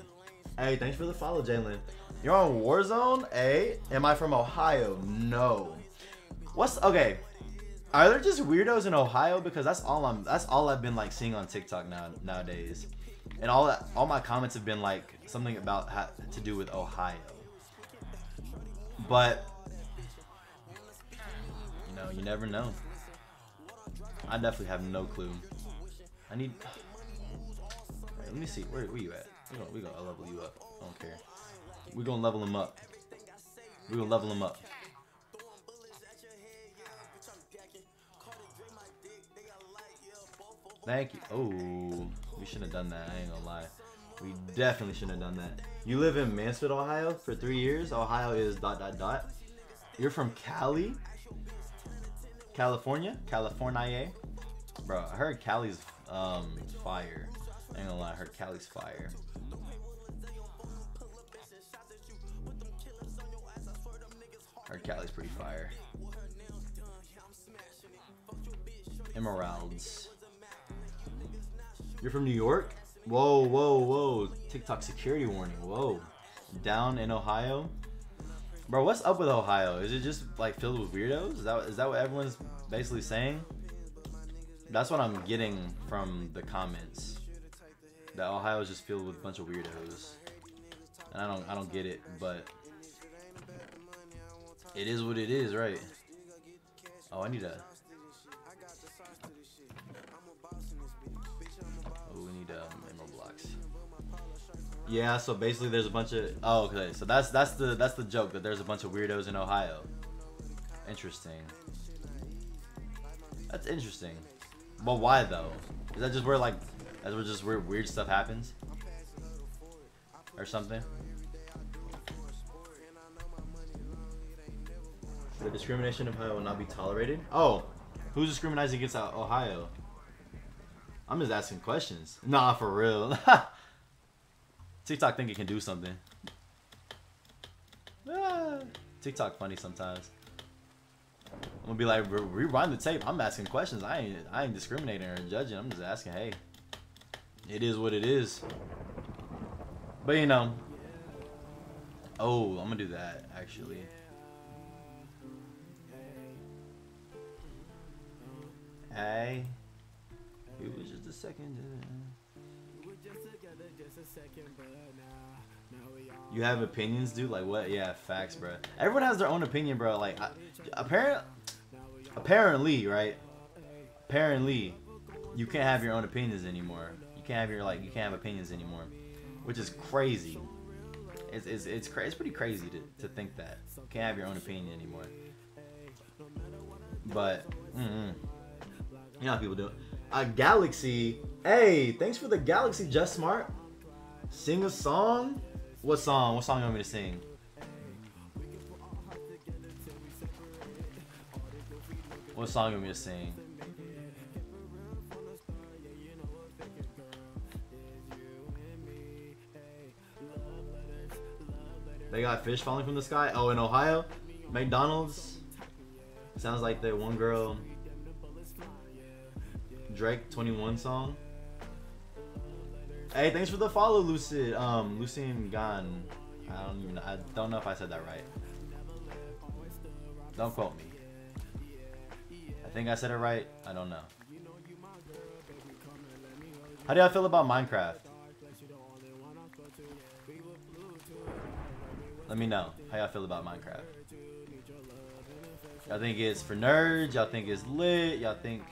S1: Hey, thanks for the follow, Jalen. You're on Warzone? Hey, am I from Ohio? No. What's okay? Are there just weirdos in Ohio? Because that's all I'm. That's all I've been like seeing on TikTok now nowadays, and all that, all my comments have been like something about to do with Ohio. But you know, you never know. I definitely have no clue. I need. Wait, <sighs> let me see. Where, where you at? We gonna, we gonna level you up. I don't care. We gonna level him up. We gonna level him up. Thank you. Oh, we shouldn't have done that. I ain't gonna lie. We definitely shouldn't have done that. You live in Mansfield, Ohio for three years. Ohio is dot dot dot. You're from Cali, California, California. Bro, I heard Cali's um fire. I ain't gonna lie, I heard Cali's fire. Heard Cali's pretty fire. Emeralds. You're from New York? Whoa, whoa, whoa. TikTok security warning. Whoa. Down in Ohio? Bro, what's up with Ohio? Is it just like filled with weirdos? Is that, is that what everyone's basically saying? That's what I'm getting from the comments. That Ohio is just filled with a bunch of weirdos. And I don't I don't get it, but it is what it is, right? Oh, I need a um. Yeah, so basically there's a bunch of Oh, okay. So that's that's the that's the joke that there's a bunch of weirdos in Ohio. Interesting. That's interesting. But why though? Is that just where like that's where just where weird stuff happens? Or something? The discrimination in Ohio will not be tolerated. Oh, who's discriminating against Ohio? I'm just asking questions. Nah, for real. <laughs> TikTok think it can do something. Ah, TikTok funny sometimes. I'm gonna be like, re- rewind the tape. I'm asking questions. I ain't, I ain't discriminating or judging. I'm just asking. Hey, it is what it is. But you know. Oh, I'm gonna do that actually. Hey, it was just a second. Uh, you have opinions, dude? Like what? Yeah, facts, bro. Everyone has their own opinion, bro. Like, I, apparent, apparently, right? Apparently, you can't have your own opinions anymore. You can't have your like, you can't have opinions anymore, which is crazy. It's it's it's, cra- it's pretty crazy to, to think that you can't have your own opinion anymore. But, mm-mm. you know how people do it. A Galaxy. Hey, thanks for the Galaxy, Just Smart. Sing a song. What song? What song you want me to sing? What song you want me to sing? They got fish falling from the sky. Oh, in Ohio, McDonald's. Sounds like the one girl Drake 21 song. Hey, thanks for the follow, Lucid. Um, Lucien Gan. I don't even. I don't know if I said that right. Don't quote me. I think I said it right. I don't know. How do y'all feel about Minecraft? Let me know how y'all feel about Minecraft. Y'all think it's for nerds? Y'all think it's lit? Y'all think...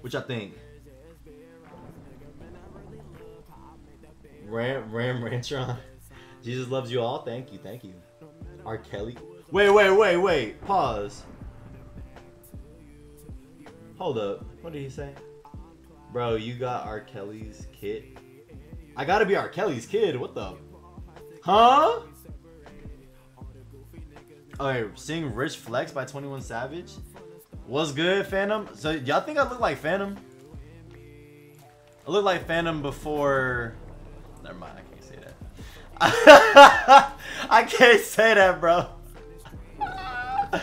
S1: What y'all think? Ram, Ram Rantron. Jesus loves you all. Thank you, thank you. R. Kelly. Wait, wait, wait, wait. Pause. Hold up. What did he say? Bro, you got R. Kelly's kid? I gotta be R. Kelly's kid. What the? Huh? Okay, sing Rich Flex by 21 Savage. What's good, Phantom? So y'all think I look like Phantom? I look like Phantom before. Never mind, I can't say that. <laughs> I can't say that, bro. <laughs> I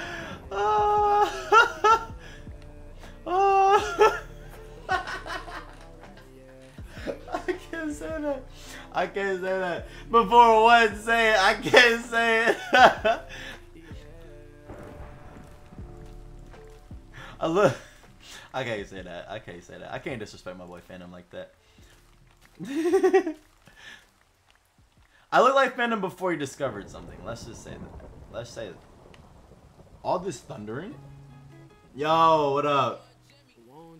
S1: can't say that. I can't say that. Before one say it, I can't say it. <laughs> I look. I can't say that. I can't say that. I can't disrespect my boy Phantom like that. <laughs> I look like Phantom before he discovered something. Let's just say that. Let's say that. All this thundering. Yo, what up?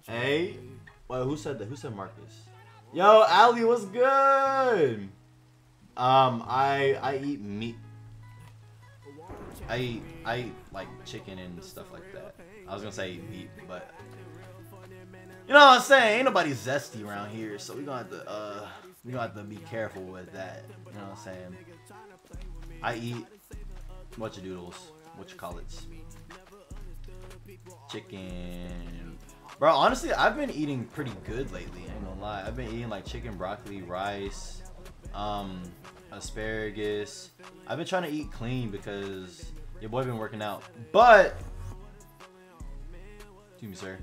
S1: Hey. Well, who said that? Who said Marcus? Yo, Ali, what's good? Um, I I eat meat. I eat I eat like chicken and stuff like that. I was gonna say meat, but you know what I'm saying? Ain't nobody zesty around here, so we gonna have to uh we gonna have to be careful with that. You know what I'm saying? I eat what you doodles, what you call it, chicken. Bro, honestly, I've been eating pretty good lately. I ain't gonna lie. I've been eating like chicken, broccoli, rice, um, asparagus. I've been trying to eat clean because your boy been working out. But, me, sir.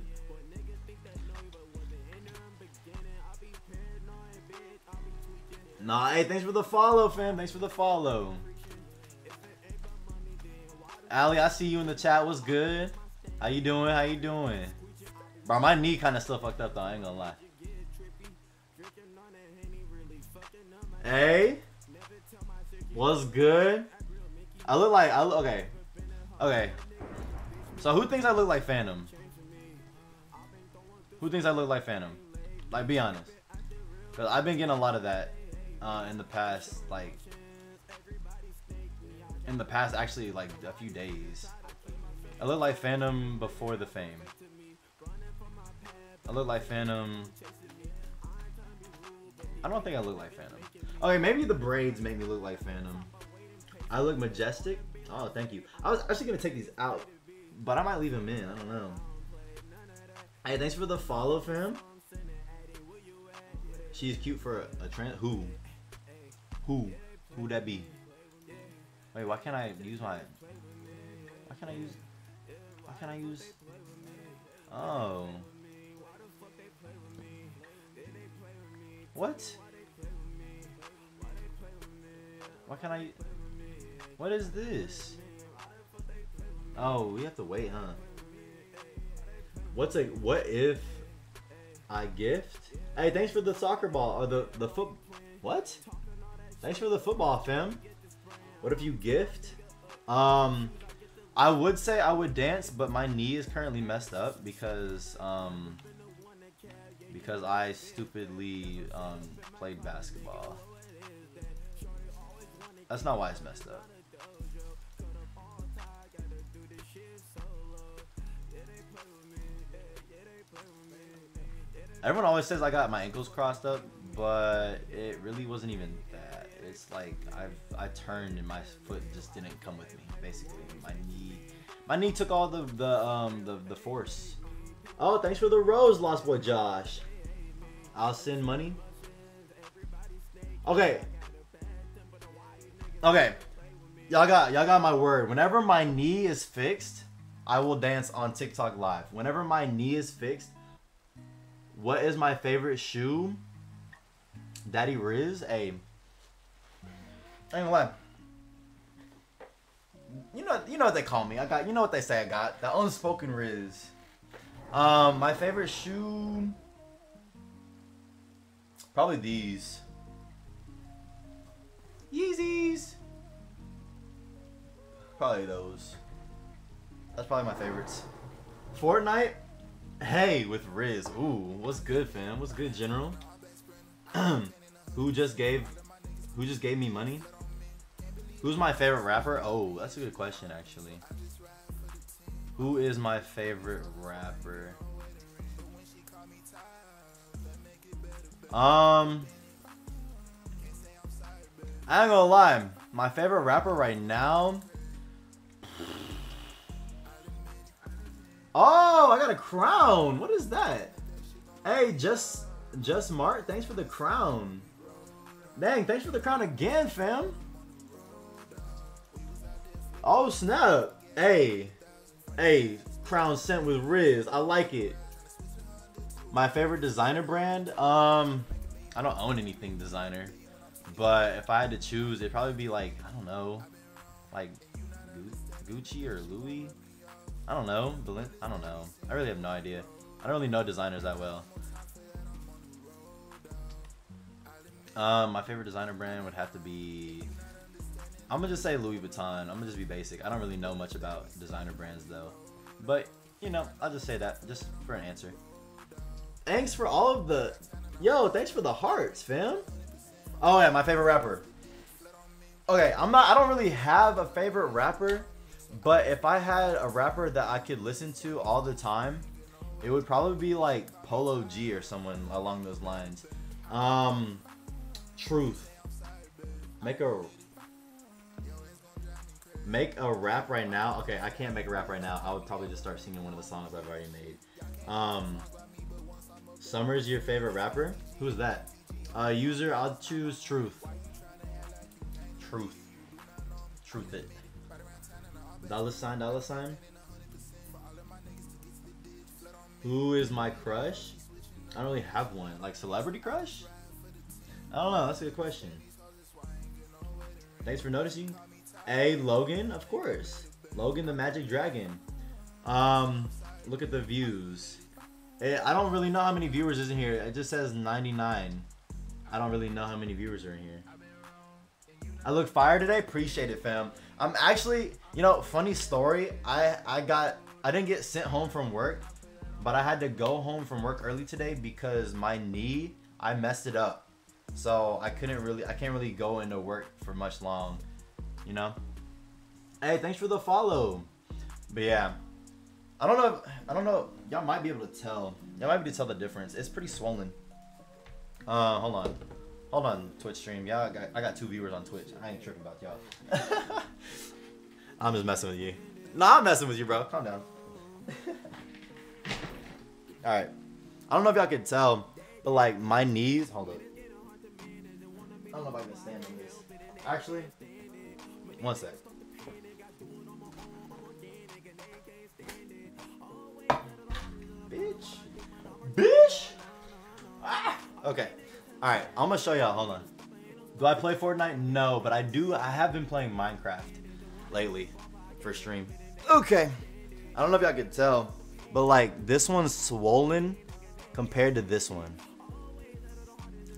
S1: Nah, hey, thanks for the follow, fam. Thanks for the follow. Ali, I see you in the chat. What's good? How you doing? How you doing? Bro, my knee kind of still fucked up though. I ain't gonna lie. Hey, what's good? I look like I look okay. Okay. So who thinks I look like Phantom? Who thinks I look like Phantom? Like, be honest. Cause I've been getting a lot of that uh, in the past, like, in the past, actually, like a few days. I look like Phantom before the fame. I look like Phantom. I don't think I look like Phantom. Okay, maybe the braids make me look like Phantom. I look majestic. Oh, thank you. I was actually gonna take these out, but I might leave them in. I don't know. Hey, thanks for the follow, fam. She's cute for a, a trans. Who? Who? Who that be? Wait, why can't I use my? Why can't I use? Why can't I use? Oh. What? Why can't I? What is this? Oh, we have to wait, huh? What's a what if? I gift. Hey, thanks for the soccer ball or the the foot. What? Thanks for the football, fam. What if you gift? Um, I would say I would dance, but my knee is currently messed up because um because I stupidly um played basketball. That's not why it's messed up. Everyone always says I got my ankles crossed up, but it really wasn't even that. It's like I've I turned and my foot just didn't come with me. Basically, my knee, my knee took all the the um the the force. Oh, thanks for the rose, Lost Boy Josh. I'll send money. Okay. Okay. Y'all got y'all got my word. Whenever my knee is fixed, I will dance on TikTok live. Whenever my knee is fixed, what is my favorite shoe? Daddy Riz, a. Lie. You know, you know what they call me. I got, you know what they say. I got the unspoken Riz. Um, my favorite shoe. Probably these. Yeezys. Probably those. That's probably my favorites. Fortnite. Hey, with Riz. Ooh, what's good, fam? What's good, General? <clears throat> who just gave who just gave me money? Who's my favorite rapper? Oh, that's a good question actually. Who is my favorite rapper? Um I ain't gonna lie, my favorite rapper right now Oh, I got a crown. What is that? Hey, just just Mart, thanks for the crown. Dang, thanks for the crown again, fam. Oh snap. Hey. Hey, crown sent with Riz. I like it. My favorite designer brand? Um I don't own anything designer. But if I had to choose, it'd probably be like, I don't know, like Gucci or Louis. I don't know. I don't know. I really have no idea. I don't really know designers that well. Um, my favorite designer brand would have to be. I'm gonna just say Louis Vuitton. I'm gonna just be basic. I don't really know much about designer brands though, but you know, I'll just say that just for an answer. Thanks for all of the, yo, thanks for the hearts, fam. Oh yeah, my favorite rapper. Okay, I'm not. I don't really have a favorite rapper. But if I had a rapper that I could listen to all the time, it would probably be like Polo G or someone along those lines. Um, Truth. Make a make a rap right now. Okay, I can't make a rap right now. I would probably just start singing one of the songs I've already made. Um, Summer's your favorite rapper? Who's that? Uh, user, I'll choose Truth. Truth. Truth it. Dollar sign, dollar sign. Who is my crush? I don't really have one. Like celebrity crush? I don't know. That's a good question. Thanks for noticing. A Logan, of course. Logan the Magic Dragon. Um, look at the views. Eh, I don't really know how many viewers is in here. It just says 99. I don't really know how many viewers are in here. I look fire today. Appreciate it, fam. I'm actually, you know, funny story. I I got I didn't get sent home from work, but I had to go home from work early today because my knee I messed it up. So I couldn't really I can't really go into work for much long, you know. Hey, thanks for the follow. But yeah, I don't know. I don't know. Y'all might be able to tell. Y'all might be able to tell the difference. It's pretty swollen. Uh, hold on. Hold on, Twitch stream. Y'all got, I got two viewers on Twitch. I ain't tripping about y'all. <laughs> I'm just messing with you. Nah, I'm messing with you, bro. Calm down. <laughs> All right. I don't know if y'all can tell, but like my knees. Hold up. I don't know if I can stand on this. Actually, one sec. Bitch. Bitch. Ah. Okay. All right, I'm gonna show y'all. Hold on. Do I play Fortnite? No, but I do. I have been playing Minecraft lately for stream. Okay. I don't know if y'all could tell, but like this one's swollen compared to this one.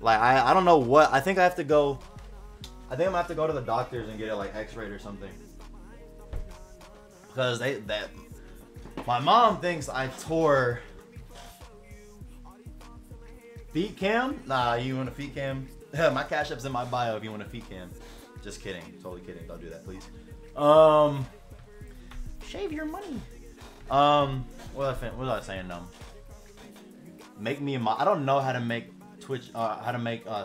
S1: Like I, I don't know what I think I have to go. I think I'm gonna have to go to the doctors and get it like X-rayed or something. Because they that my mom thinks I tore feet cam. Nah, you want a feet cam? <laughs> my cash app's in my bio if you want a feet cam. Just kidding, totally kidding. Don't do that, please. Um, shave your money. Um, what was I, what was I saying? Um, make me a mod. I don't know how to make Twitch, uh, how to make uh,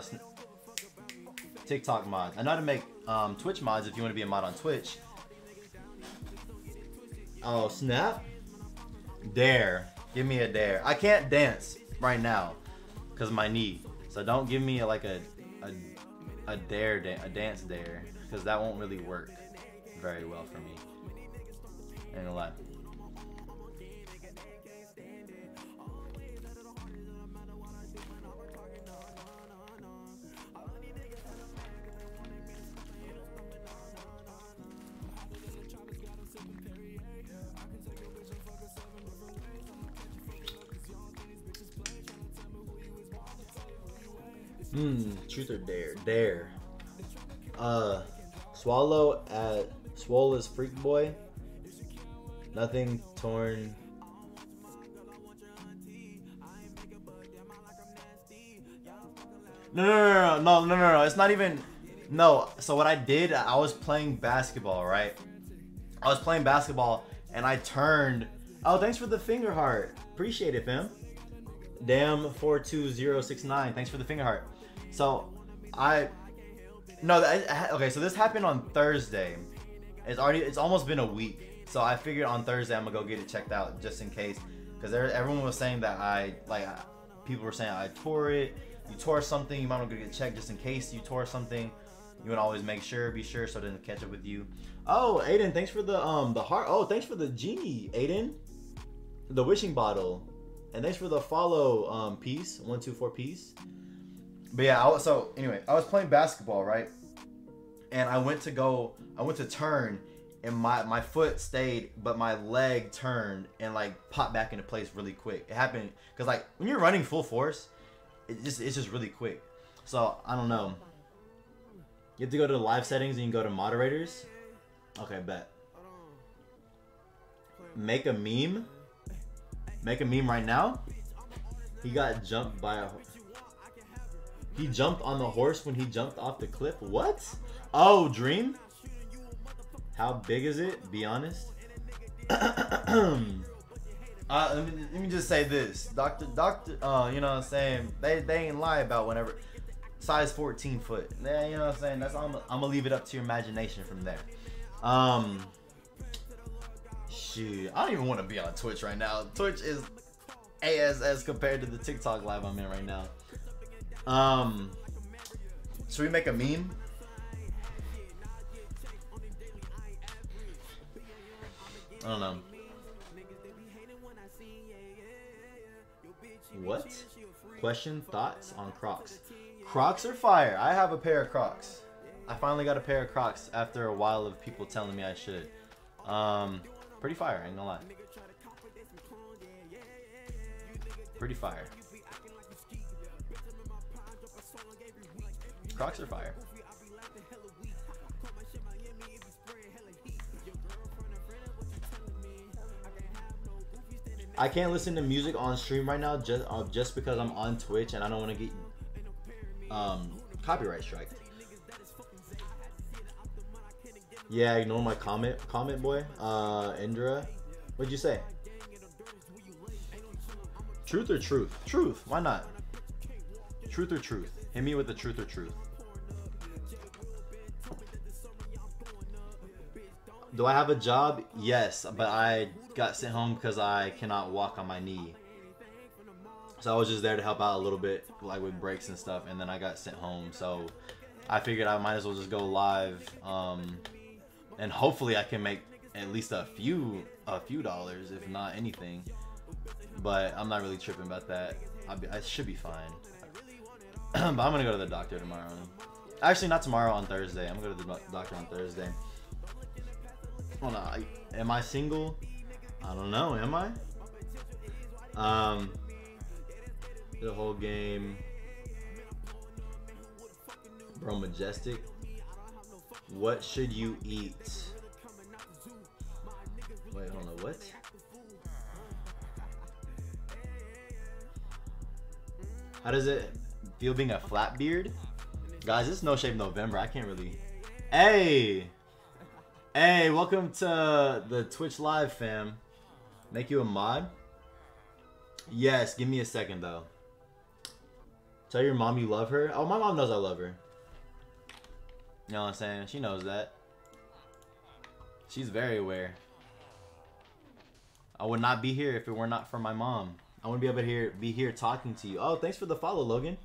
S1: TikTok mods. I know how to make um, Twitch mods if you want to be a mod on Twitch. Oh snap! Dare, give me a dare. I can't dance right now because my knee. So don't give me a, like a a, a dare, da- a dance dare, because that won't really work very well for me. Ain't gonna lie. Hmm, truth or dare? Dare. Uh, swallow at Swole's Freak Boy. Nothing torn. No, no, no, no, no, no, no. It's not even. No. So what I did, I was playing basketball, right? I was playing basketball and I turned. Oh, thanks for the finger heart. Appreciate it, fam. Damn, four two zero six nine. Thanks for the finger heart. So, I no. I, okay, so this happened on Thursday. It's already. It's almost been a week. So I figured on Thursday I'm gonna go get it checked out just in case, because everyone was saying that I like. People were saying I tore it. You tore something. You might want to get checked just in case you tore something. You to always make sure, be sure, so it doesn't catch up with you. Oh, Aiden, thanks for the um the heart. Oh, thanks for the genie, Aiden. The wishing bottle, and thanks for the follow um piece one two four piece. But yeah, I was, so anyway, I was playing basketball, right? And I went to go, I went to turn, and my my foot stayed, but my leg turned and like popped back into place really quick. It happened because like when you're running full force, it just it's just really quick. So I don't know. You have to go to the live settings and you can go to moderators. Okay, bet. Make a meme. Make a meme right now. He got jumped by a he jumped on the horse when he jumped off the cliff. What? Oh, Dream? How big is it? Be honest. <clears throat> uh, let, me, let me just say this. Doctor, doctor, uh, you know what I'm saying? They, they ain't lie about whenever. Size 14 foot. Yeah, you know what I'm saying? That's I'm, I'm gonna leave it up to your imagination from there. Um, shoot, I don't even want to be on Twitch right now. Twitch is ASS compared to the TikTok live I'm in right now. Um, should we make a meme? I don't know. What? Question, thoughts on Crocs? Crocs are fire. I have a pair of Crocs. I finally got a pair of Crocs after a while of people telling me I should. Um, pretty fire, ain't gonna lie. Pretty fire. Crocs are fire. I can't listen to music on stream right now just uh, just because I'm on Twitch and I don't want to get um, copyright strike. Yeah, ignore my comment, comment boy. Uh, Indra, what'd you say? Truth or truth? Truth. Why not? Truth or truth? Hit me with the truth or truth. Do I have a job? Yes, but I got sent home because I cannot walk on my knee. So I was just there to help out a little bit, like with breaks and stuff, and then I got sent home. So I figured I might as well just go live, um, and hopefully I can make at least a few, a few dollars, if not anything. But I'm not really tripping about that. Be, I should be fine. <clears throat> but I'm gonna go to the doctor tomorrow. Actually, not tomorrow. On Thursday, I'm gonna go to the doctor on Thursday. Hold on. Am I single? I don't know. Am I? Um. the whole game. Bro, Majestic. What should you eat? Wait, hold on. What? How does it feel being a flat beard? Guys, it's No Shave November. I can't really. Hey! Hey, welcome to the Twitch Live, fam. Make you a mod? Yes, give me a second, though. Tell your mom you love her. Oh, my mom knows I love her. You know what I'm saying? She knows that. She's very aware. I would not be here if it were not for my mom. I wouldn't be able to hear, be here talking to you. Oh, thanks for the follow, Logan.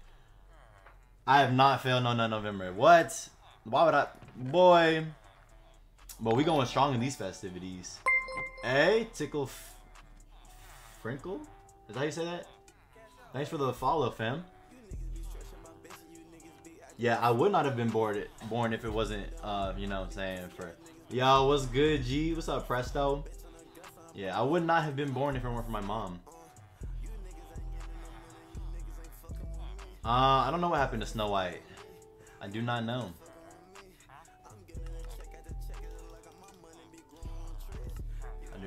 S1: I have not failed no no November. What? Why would I? Boy. But we going strong in these festivities. Hey, Tickle Frinkle? Is that how you say that? Thanks for the follow, fam. Yeah, I would not have been born born if it wasn't, uh, you know what I'm saying, for... Yo, what's good, G? What's up, Presto? Yeah, I would not have been born if it weren't for my mom. Uh, I don't know what happened to Snow White. I do not know.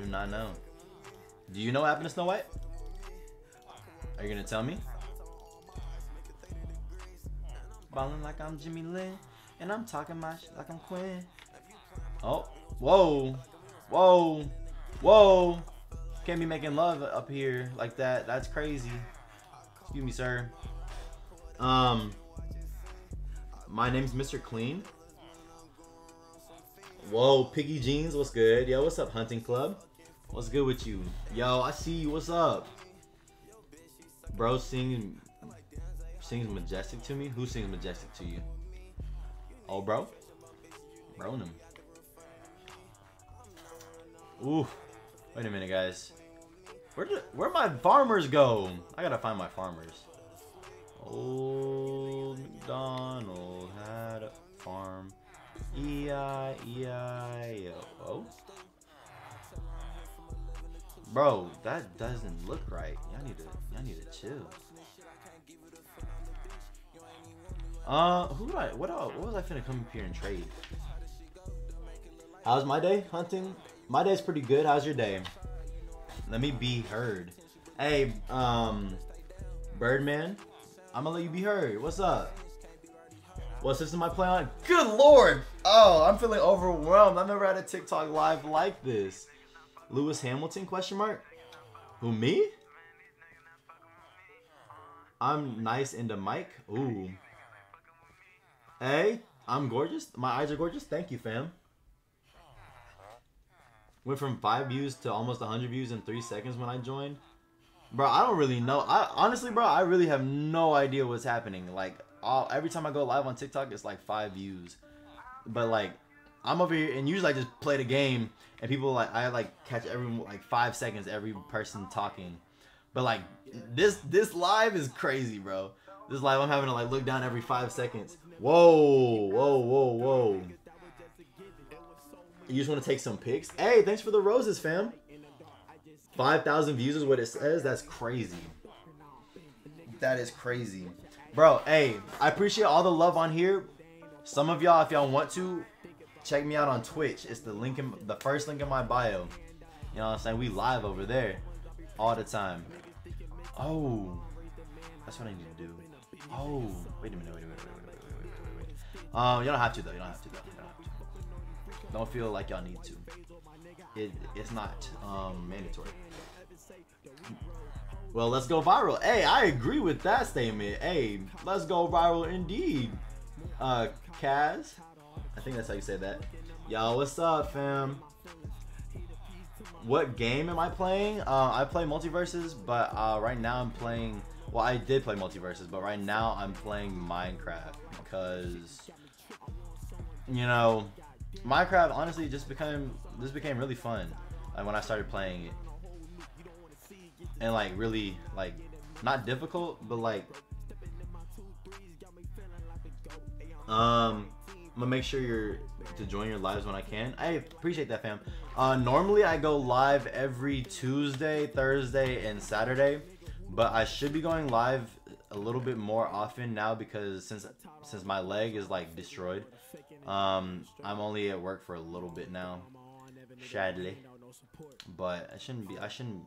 S1: Do not know. Do you know what happened to Snow White? Are you gonna tell me? Ballin' like I'm Jimmy Lynn, and I'm talking my shit like I'm Quinn. Oh, whoa, whoa, whoa! Can't be making love up here like that. That's crazy. Excuse me, sir. Um, my name's Mr. Clean. Whoa, Piggy Jeans, what's good? Yo, what's up, Hunting Club? What's good with you? Yo, I see you. What's up? Bro singing sings majestic to me? Who sings majestic to you? Oh, bro? Bro. Ooh. Wait a minute, guys. Where did where my farmers go? I gotta find my farmers. Old MacDonald had a farm. E-I-E-I-O. Bro, that doesn't look right. Y'all need to y'all need to chill. Uh, who did I? What? Else, what was I finna come up here and trade? How's my day hunting? My day's pretty good. How's your day? Let me be heard. Hey, um, Birdman, I'm gonna let you be heard. What's up? What system I play on? Good lord! Oh, I'm feeling overwhelmed. I've never had a TikTok live like this. Lewis Hamilton? Question mark. Who me? I'm nice into Mike. Ooh. Hey, I'm gorgeous. My eyes are gorgeous. Thank you, fam. Went from five views to almost 100 views in three seconds when I joined. Bro, I don't really know. I honestly, bro, I really have no idea what's happening. Like, all every time I go live on TikTok, it's like five views. But like, I'm over here, and usually I just play the game, and people like I like catch every like five seconds every person talking. But like this this live is crazy, bro. This live I'm having to like look down every five seconds. Whoa, whoa, whoa, whoa. You just want to take some pics? Hey, thanks for the roses, fam. 5,000 views is what it says. That's crazy. That is crazy. Bro, hey, I appreciate all the love on here. Some of y'all, if y'all want to, check me out on Twitch. It's the link in the first link in my bio. You know what I'm saying? We live over there all the time. Oh, that's what I need to do. Oh, wait a minute, wait wait, wait, wait, wait, wait, wait. Um, you don't have to though. You don't have to though. You don't have to. Don't feel like y'all need to. It, it's not um, mandatory. Well, let's go viral. Hey, I agree with that statement. Hey, let's go viral indeed. Uh, Kaz. I think that's how you say that. Yo, what's up, fam? What game am I playing? Uh, I play MultiVersus, but uh, right now I'm playing. Well, I did play MultiVersus, but right now I'm playing Minecraft because, you know, Minecraft honestly just became this became really fun. Like when I started playing it, and like really like not difficult, but like um I'm gonna make sure you're to join your lives when I can. I appreciate that, fam. Uh, normally I go live every Tuesday, Thursday, and Saturday, but I should be going live a little bit more often now because since since my leg is like destroyed, um, I'm only at work for a little bit now, sadly. But I shouldn't be. I shouldn't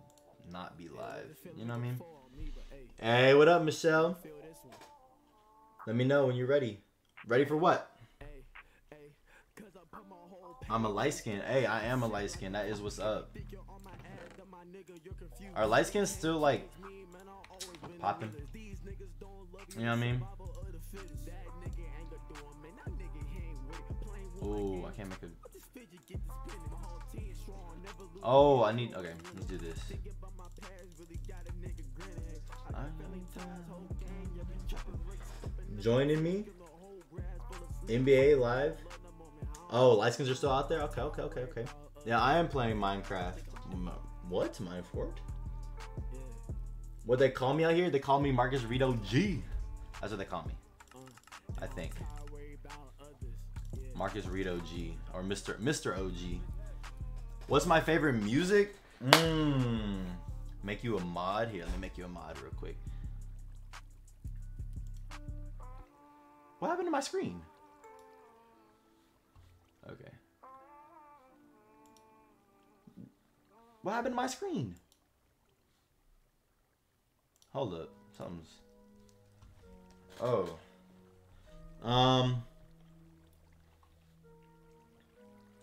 S1: not be live. You know what I mean? Hey, what up, Michelle? Let me know when you're ready. Ready for what? I'm a light skin. Hey, I am a light skin. That is what's up. Are light skins still like popping? You know what I mean? Ooh, I can't make a. Oh, I need. Okay, let's do this. Joining me? NBA live? Oh, light skins are still out there? Okay, okay, okay, okay. Yeah, I am playing Minecraft. What? Minecraft? What they call me out here? They call me Marcus Reed OG. That's what they call me. I think. Marcus Reed OG or Mr. Mr. OG. What's my favorite music? Mmm. Make you a mod here. Let me make you a mod real quick. What happened to my screen? What happened to my screen? Hold up. Something's. Oh. Um.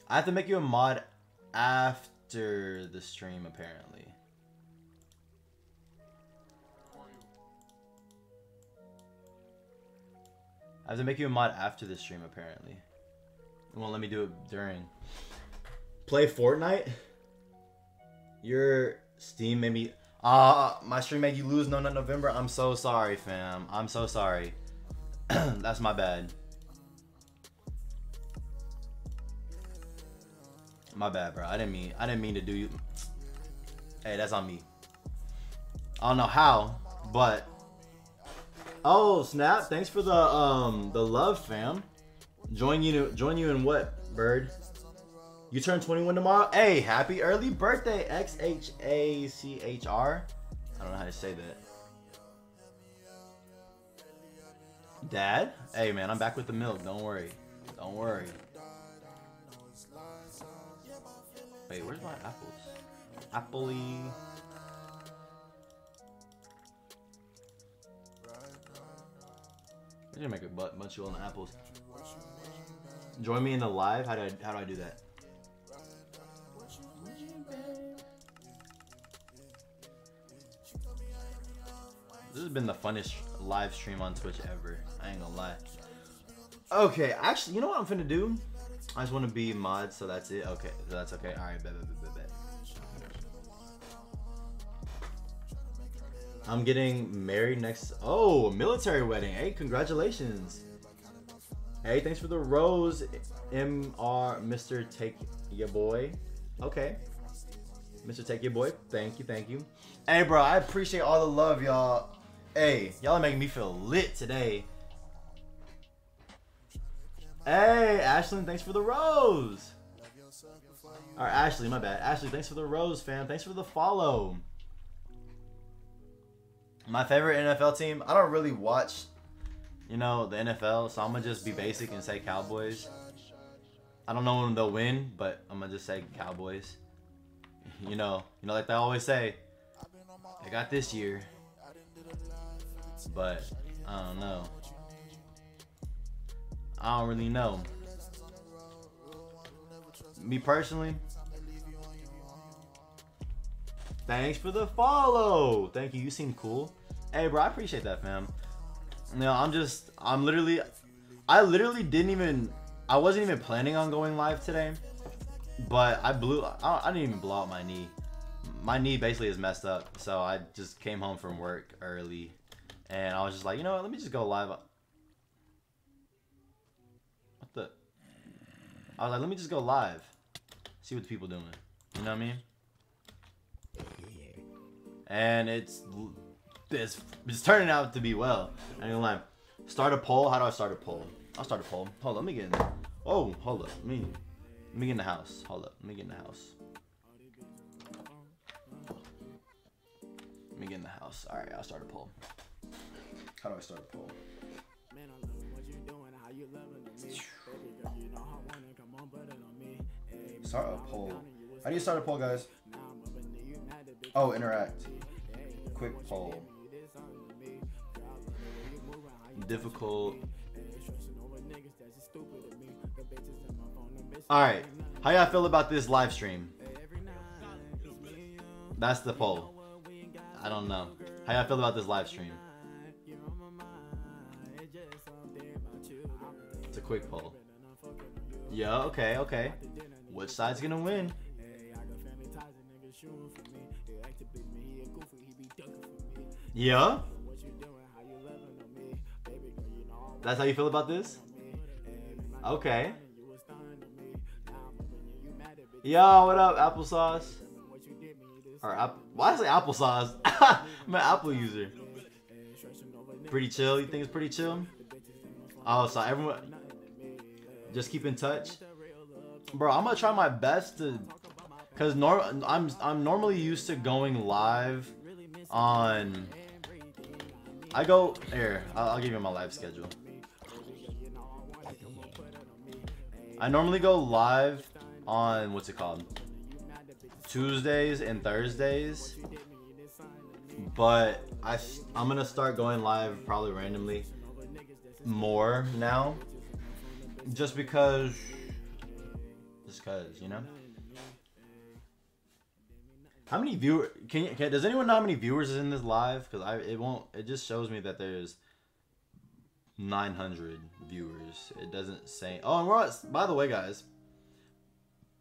S1: I have to make you a mod after the stream, apparently. I have to make you a mod after the stream, apparently. It won't let me do it during. Play Fortnite? Your Steam made me... Ah, uh, my stream made you lose No Nut November? I'm so sorry, fam. I'm so sorry. <clears throat> That's my bad. My bad, bro. I didn't mean I didn't mean to do you. Hey, that's on me. I don't know how, but Oh, snap. Thanks for the um the love, fam. Join you join you in what, bird? You turn 21 tomorrow? Hey, happy early birthday, X H A C H R. I don't know how to say that. Dad? Hey man, I'm back with the milk. Don't worry. Don't worry. Wait, where's my apples? Appley. I need to make a bunch of on the apples. Join me in the live. How do I how do I do that? This has been the funnest live stream on Twitch ever. I ain't gonna lie. Okay, actually, you know what I'm finna do? I just want to be mod, so that's it. Okay, so that's okay. All right, bet, bet, bet, bet. I'm getting married next. Oh, military wedding. Hey, congratulations. Hey, thanks for the rose, Mr. Mr. Take Your Boy. Okay. Mr. Take Your Boy. Thank you, thank you. Hey, bro, I appreciate all the love, y'all. Hey, y'all are making me feel lit today. Hey, Ashlyn, thanks for the rose. All right, Ashley, my bad. Ashley, thanks for the rose, fam. Thanks for the follow. My favorite NFL team, I don't really watch, you know, the NFL, so I'm going to just be basic and say Cowboys. I don't know when they'll win, but I'm going to just say Cowboys. You know, you know, like they always say, they got this year, but I don't know. I don't really know. Me personally, Thanks for the follow. Thank you. You seem cool. Hey, bro, I appreciate that, fam. No, I'm just, I'm literally, I literally didn't even, I wasn't even planning on going live today, but I blew, I, I didn't even blow out my knee. My knee basically is messed up, so I just came home from work early, and I was just like, you know what, let me just go live. What the? I was like, let me just go live, see what the people doing. You know what I mean? and it's it's, it's turning out to be well. I ain't gonna lie. Start a poll. How do I start a poll? I'll start a poll. Hold on, let me get in there. Oh, hold up. Let me let me get in the house. Hold up. Let me get in the house. Let me get in the house. All right, I'll start a poll. How do I start a poll? Start a poll. How do you start a poll, guys? Oh, interact. Quick poll. Difficult. All right. How y'all feel about this live stream? That's the poll. I don't know. How y'all feel about this live stream? It's a quick poll. Yeah, okay, okay. Which side's gonna win? Yeah? That's how you feel about this? Okay. Yo, what up, applesauce? Or app- why did I say applesauce? <laughs> I'm an Apple user. Pretty chill. You think it's pretty chill? Oh, so everyone, just keep in touch, bro. I'm gonna try my best to, cause norm I'm I'm normally used to going live on. I go here. I'll, I'll give you my live schedule. I normally go live on what's it called? Tuesdays and Thursdays. But I I'm gonna start going live probably randomly more now, just because, just cause you know. How many viewers can, you, can does anyone know how many viewers is in this live? Because I it won't it just shows me that there's 900 viewers. It doesn't say. Oh, and we're at, by the way, guys.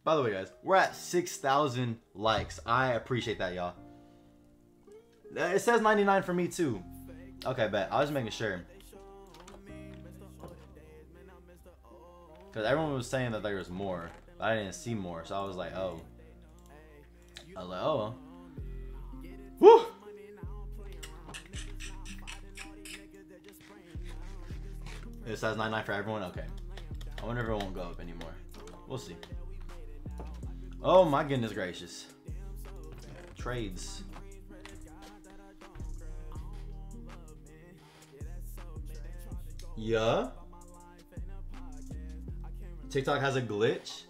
S1: By the way, guys, we're at 6,000 likes. I appreciate that, y'all. It says 99 for me too. Okay, bet. I was making sure. Because everyone was saying that there was more. But I didn't see more. So I was like, oh. I was like, oh. Woo! It says 99 for everyone? Okay. I wonder if it won't go up anymore. We'll see. Oh my goodness gracious. Trades. Yeah. TikTok has a glitch.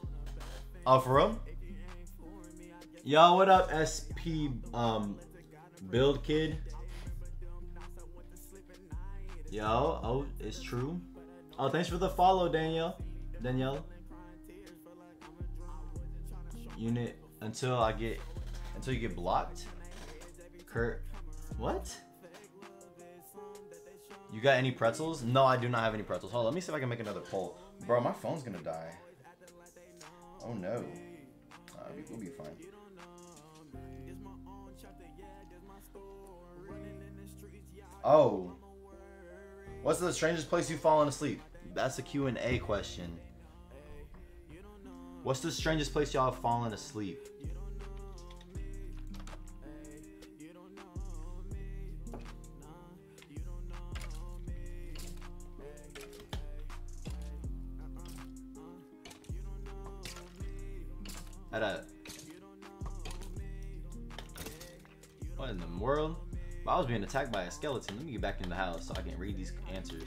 S1: Oh, for? Yo, what up, SP um, Build Kid? Yo, oh, it's true. Oh, thanks for the follow, Danielle. Danielle. Unit until I get until you get blocked. Kurt, what? You got any pretzels? No, I do not have any pretzels. Hold on, let me see if I can make another poll. Bro, my phone's gonna die. Oh no. Uh, we'll be fine. Oh. What's the strangest place you've fallen asleep? That's a Q&A question. What's the strangest place y'all have fallen asleep? A what in the world? I was being attacked by a skeleton. Let me get back in the house so I can read these answers.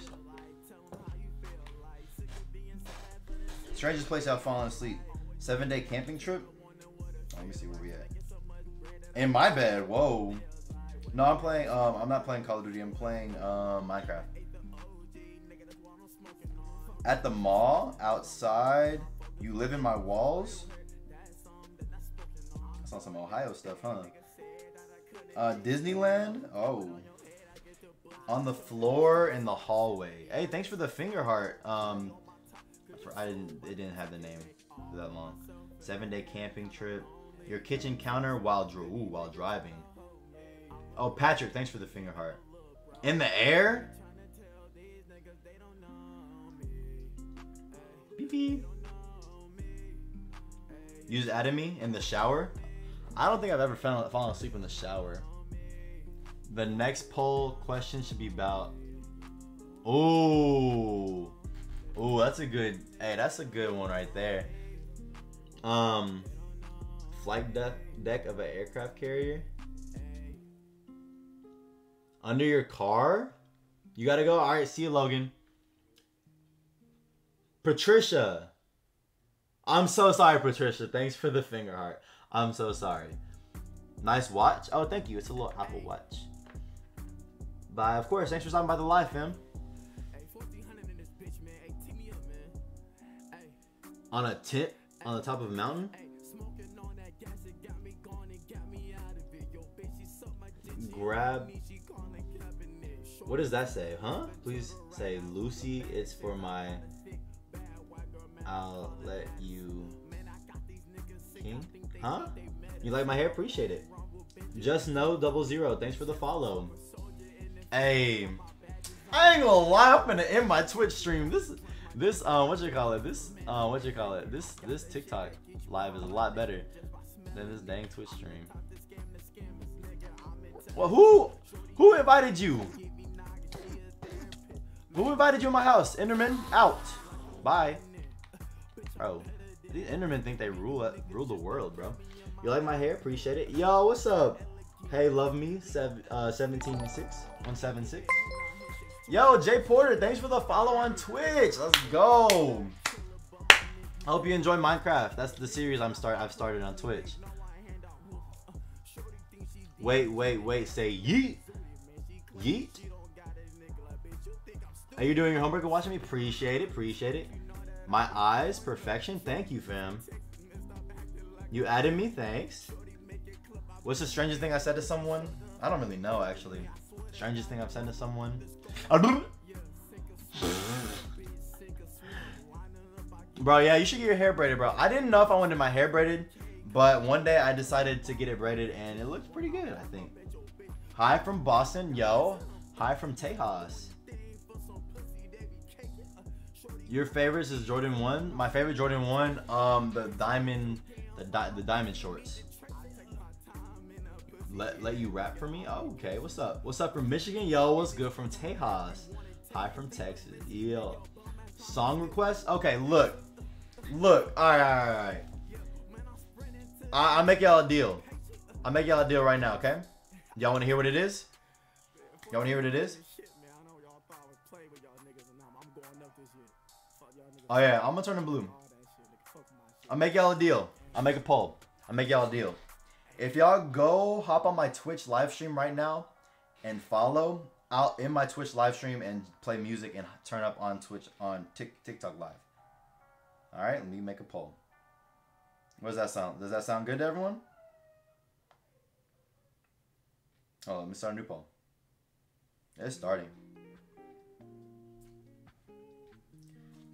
S1: Strangest place I've fallen asleep. Seven day camping trip. Let me see where we at. In my bed. Whoa. No, I'm playing. Um, I'm not playing Call of Duty. I'm playing um, Minecraft. At the mall, outside. You live in my walls. That's not some Ohio stuff, huh? Uh, Disneyland. Oh. On the floor in the hallway. Hey, thanks for the finger heart. Um, I didn't. It didn't have the name for that long. Seven day camping trip. Your kitchen counter while dri- ooh, while driving. Oh, Patrick, thanks for the finger heart. In the air. Beep beep. Use Atomy in the shower. I don't think I've ever fallen, asleep in the shower. The next poll question should be about. Oh, oh, that's a good. Hey, that's a good one right there. Um, flight deck deck of an aircraft carrier. Under your car, You gotta go. All right, see you, Logan. Patricia. I'm so sorry, Patricia. Thanks for the finger heart. I'm so sorry. Nice watch. Oh, thank you. It's a little Apple Watch. Bye. Of course. Thanks for stopping by the live, fam. On a tip on the top of a mountain. Grab. What does that say? Huh? Please say Lucy. It's for my. I'll let you. King? Huh? You like my hair? Appreciate it. Just know double zero. Thanks for the follow. Hey, I ain't gonna lie. I'm gonna end my Twitch stream. This, this, uh, what you call it? This, uh, what you call it? This, this TikTok live is a lot better than this dang Twitch stream. Well, who, who invited you? Who invited you in my house? Enderman out. Bye. Bro, these Endermen think they rule rule the world, bro. You like my hair? Appreciate it. Yo, what's up? Hey, love me. Seven, uh, 176 176. Yo, Jay Porter, thanks for the follow on Twitch. Let's go. I hope you enjoy Minecraft. That's the series I'm start I've started on Twitch. Wait, wait, wait. Say yeet. Yeet. Are you doing your homework and watching me? Appreciate it. Appreciate it. My eyes, perfection. Thank you, fam. You added me. Thanks. What's the strangest thing I said to someone? I don't really know, actually. Strangest thing I've said to someone? bro, yeah, you should get your hair braided, bro. I didn't know if I wanted my hair braided, but one day I decided to get it braided, and it looks pretty good, I think. Hi from Boston, yo. Hi from Tejas. Your favorites is Jordan 1? My favorite Jordan 1, um, the diamond, the, di the diamond shorts let let you rap for me? Oh, okay. What's up? What's up from Michigan? Yo, what's good from Tejas? Hi from Texas. Yo. Song request? Okay, look. Look. Alright, alright. I I'll make y'all a deal. I'll make y'all a deal right now, okay? Y'all wanna hear what it is? Y'all wanna hear what it is? Oh yeah, I'm gonna turn them blue. I'll make y'all a deal. I'll make a poll. I'll make y'all a deal. If y'all go hop on my Twitch live stream right now and follow, I'll in my Twitch live stream and play music and turn up on Twitch on TikTok live. All right, let me make a poll. What does that sound? Does that sound good to everyone? Oh, let me start a new poll. It's starting.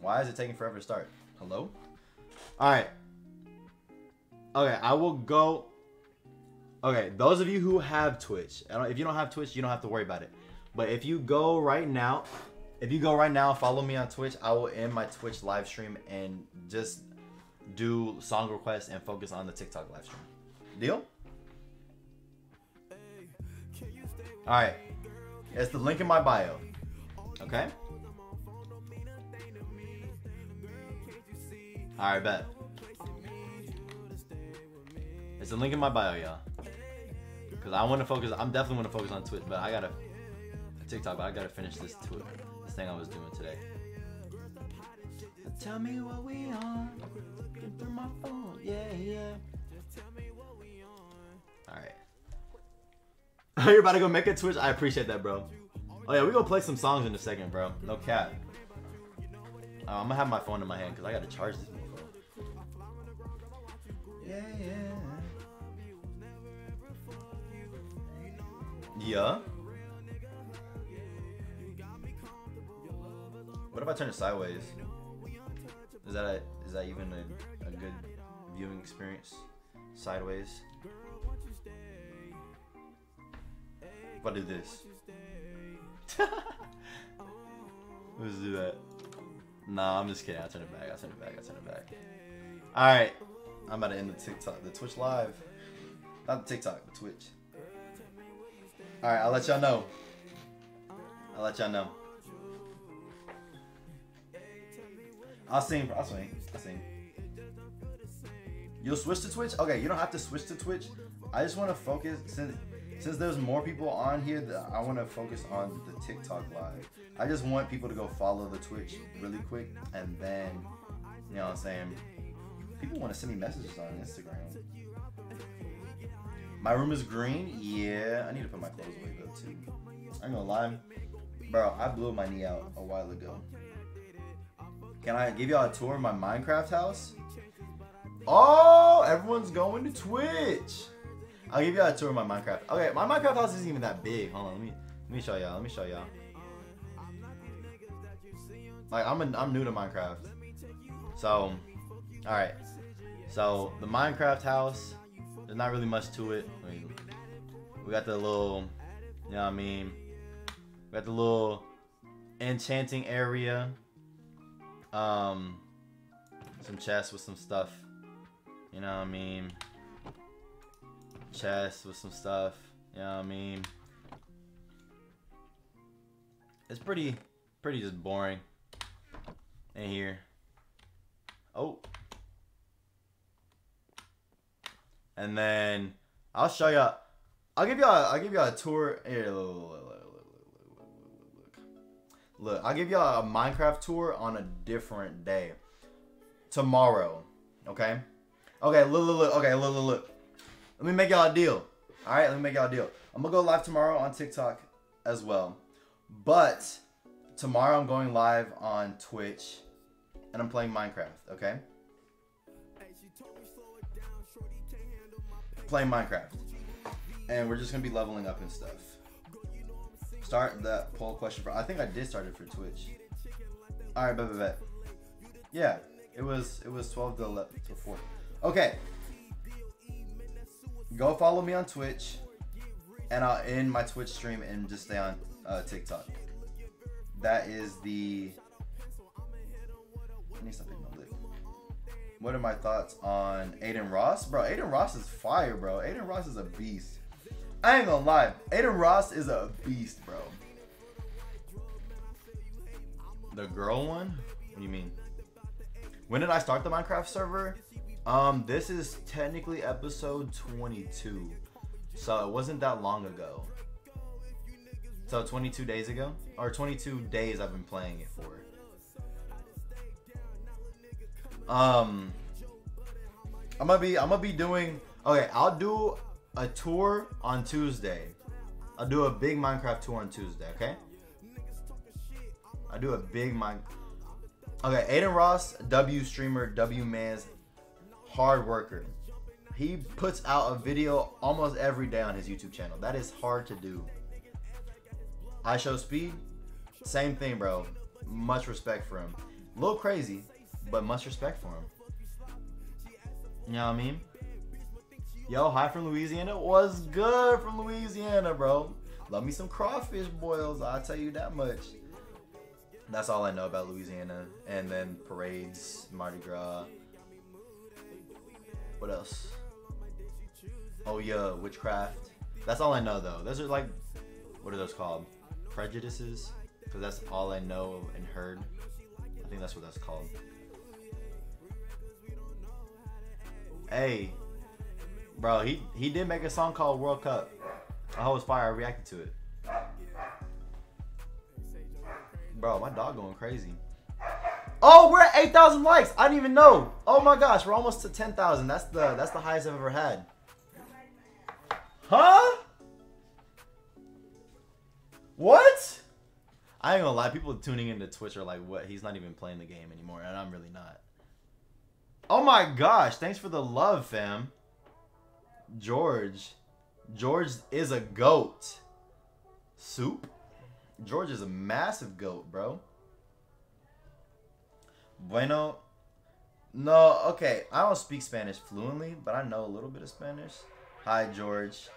S1: Why is it taking forever to start? Hello? All right. Okay, I will go Okay, those of you who have Twitch, if you don't have Twitch, you don't have to worry about it. But if you go right now, if you go right now, follow me on Twitch. I will end my Twitch live stream and just do song requests and focus on the TikTok live stream. Deal? All right. It's the link in my bio. Okay? All right, bet. It's the link in my bio, y'all. Because I want to focus. I'm definitely want to focus on Twitch, but I gotta TikTok. But I gotta finish this Twitter, this thing I was doing today. Tell me what we on. Through my phone. Yeah, yeah. All right. <laughs> You're about to go make a Twitch. I appreciate that, bro. Oh yeah, we gonna play some songs in a second, bro. No cap. Uh, I'm gonna have my phone in my hand because I gotta charge this. Yeah. What if I turn it sideways? Is that a, is that even a, a good viewing experience? Sideways. If I do this. <laughs> Let's do that. Nah, I'm just kidding. I turn it back. I turn it back. I turn it back. All right, I'm about to end the TikTok, the Twitch live. Not the TikTok, the Twitch. Alright, I'll let y'all know. I'll let y'all know. I'll sing. I'll sing. I'll sing. You'll switch to Twitch? Okay, you don't have to switch to Twitch. I just want to focus since since there's more people on here, that I want to focus on the TikTok live. I just want people to go follow the Twitch really quick, and then, you know what I'm saying? People want to send me messages on Instagram. My room is green. Yeah, I need to put my clothes away though too. I'm gonna lie, bro. I blew my knee out a while ago. Can I give y'all a tour of my Minecraft house? Oh, everyone's going to Twitch. I'll give y'all a tour of my Minecraft. Okay, my Minecraft house isn't even that big. Hold on, let me let me show y'all. Let me show y'all. Like I'm a, I'm new to Minecraft, so all right. So the Minecraft house, there's not really much to it. I mean, we got the little, you know what I mean. We got the little enchanting area. Um, some chests with some stuff. You know what I mean? Chests with some stuff. You know what I mean? It's pretty, pretty just boring in here. Oh. And then I'll show you. I'll give you. A, I'll give you a tour. Look, I'll give you a Minecraft tour on a different day. Tomorrow, okay? Okay, look, look, look. Okay, look, look, look. Let me make y'all a deal. All right, let me make y'all a deal. I'm gonna go live tomorrow on TikTok as well, but tomorrow I'm going live on Twitch, and I'm playing Minecraft. Okay. Playing Minecraft, and we're just gonna be leveling up and stuff. Start that poll question for. I think I did start it for Twitch. All right, bet, bet, bet. Yeah, it was it was 12 to 11 to 4. Okay. Go follow me on Twitch, and I'll end my Twitch stream and just stay on uh, TikTok. That is the. I need something to lick. What are my thoughts on Adin Ross, bro? Adin Ross is fire, bro. Adin Ross is a beast. I ain't gonna lie, Adin Ross is a beast, bro. The girl one? What do you mean? When did I start the Minecraft server? Um, this is technically episode 22. So it wasn't that long ago. So 22 days ago? Or 22 days I've been playing it for. Um I'm gonna be I'm gonna be doing okay, I'll do a tour on Tuesday. I'll do a big Minecraft tour on Tuesday, okay? I do a big mine. Okay, Adin Ross, W streamer, W man's hard worker. He puts out a video almost every day on his YouTube channel. That is hard to do. IShowSpeed, same thing, bro. Much respect for him. A little crazy, but much respect for him. You know what I mean? Yo, hi from Louisiana. Was good from Louisiana, bro. Love me some crawfish boils. I'll tell you that much. That's all I know about Louisiana. And then parades, Mardi Gras. What else? Oh yeah, witchcraft. That's all I know though. Those are like, what are those called? Prejudices? Because that's all I know and heard. I think that's what that's called. Hey, bro, he he did make a song called World Cup. I was fire. I reacted to it. Bro, my dog going crazy. Oh, we're at 8,000 likes. I didn't even know. Oh my gosh, we're almost to 10,000. That's the that's the highest I've ever had. Huh? What? I ain't gonna lie. People tuning into Twitch are like, "What? He's not even playing the game anymore," and I'm really not. Oh my gosh! Thanks for the love, fam. George, George is a goat. Soup. George is a massive goat, bro. Bueno. No, okay. I don't speak Spanish fluently, but I know a little bit of Spanish. Hi, George.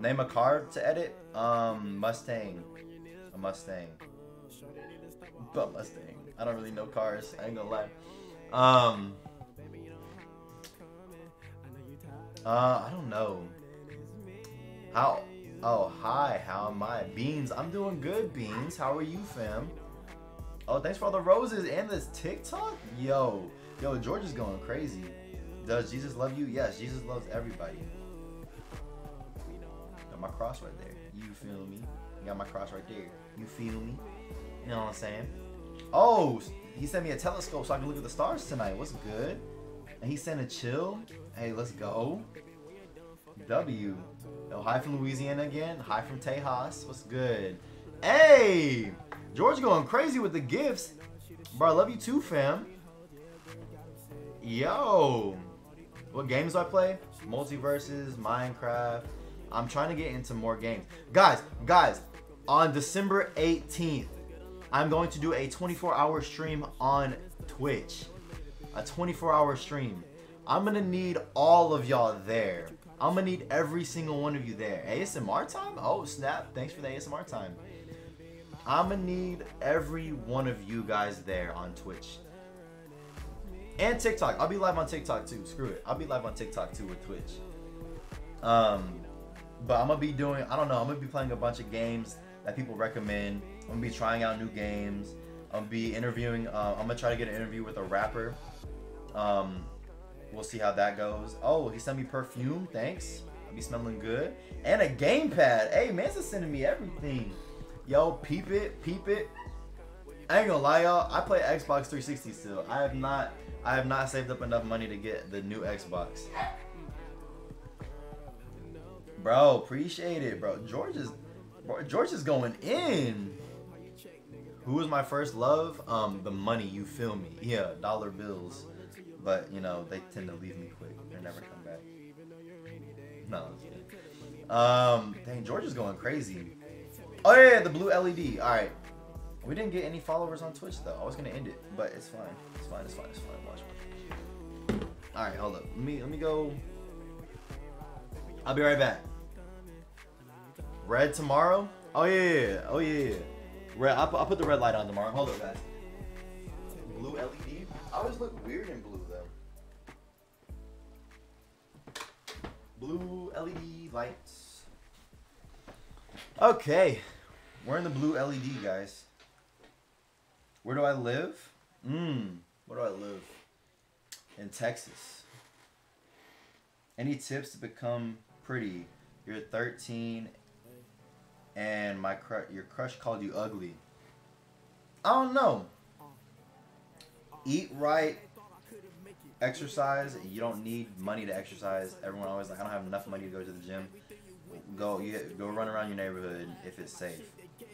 S1: Name a car to edit. Um, Mustang. A Mustang. But Mustang. I don't really know cars. I ain't gonna lie. Um. Uh, I don't know. How? Oh, hi. How am I? Beans. I'm doing good, Beans. How are you, fam? Oh, thanks for all the roses and this TikTok. Yo, yo, George is going crazy. Does Jesus love you? Yes, Jesus loves everybody. Got my cross right there. You feel me? got my cross right there. You feel me? You know what I'm saying? Oh, he sent me a telescope so I can look at the stars tonight. What's good? And he sent a chill. Hey, let's go. W. Yo, hi from Louisiana again. Hi from Tejas. What's good? Hey! George going crazy with the gifts. Bro, I love you too, fam. Yo. What games do I play? MultiVersus, Minecraft. I'm trying to get into more games. Guys, guys, on December 18th, I'm going to do a 24 hour stream on Twitch. A 24 hour stream. I'm gonna need all of y'all there. I'm gonna need every single one of you there. ASMR time? Oh snap! Thanks for the ASMR time. I'm gonna need every one of you guys there on Twitch. And TikTok. I'll be live on TikTok too. Screw it. I'll be live on TikTok too with Twitch. Um, but I'm gonna be doing. I don't know. I'm gonna be playing a bunch of games that people recommend. I'm gonna be trying out new games. I'm gonna be interviewing. Uh, I'm gonna try to get an interview with a rapper. Um, we'll see how that goes. Oh, he sent me perfume. Thanks. I'll be smelling good. And a gamepad. Hey, man's sending me everything. Yo, peep it, peep it. I ain't gonna lie, y'all. I play Xbox 360 still. I have not, I have not saved up enough money to get the new Xbox. Bro, appreciate it, bro. George is, bro, George is going in. Who was my first love? Um, the money. You feel me? Yeah, dollar bills. But you know they tend to leave me quick. They never come back. No. Um, dang, George is going crazy. Oh yeah, yeah, the blue LED. All right. We didn't get any followers on Twitch though. I was gonna end it, but it's fine. It's fine. It's fine. It's fine. Watch. All right, hold up. Let me let me go. I'll be right back. Red tomorrow? Oh yeah, oh yeah, yeah. Red. I'll, I'll put the red light on tomorrow. Hold up, guys. Blue LED. I always look weird in blue Blue LED lights. Okay, we're in the blue LED, guys. Where do I live? Mmm, where do I live? In Texas. Any tips to become pretty? You're 13 and my cr- your crush called you ugly. I don't know. Eat right, exercise. You don't need money to exercise. Everyone always like, I don't have enough money to go to the gym. Go, you go run around your neighborhood if it's safe,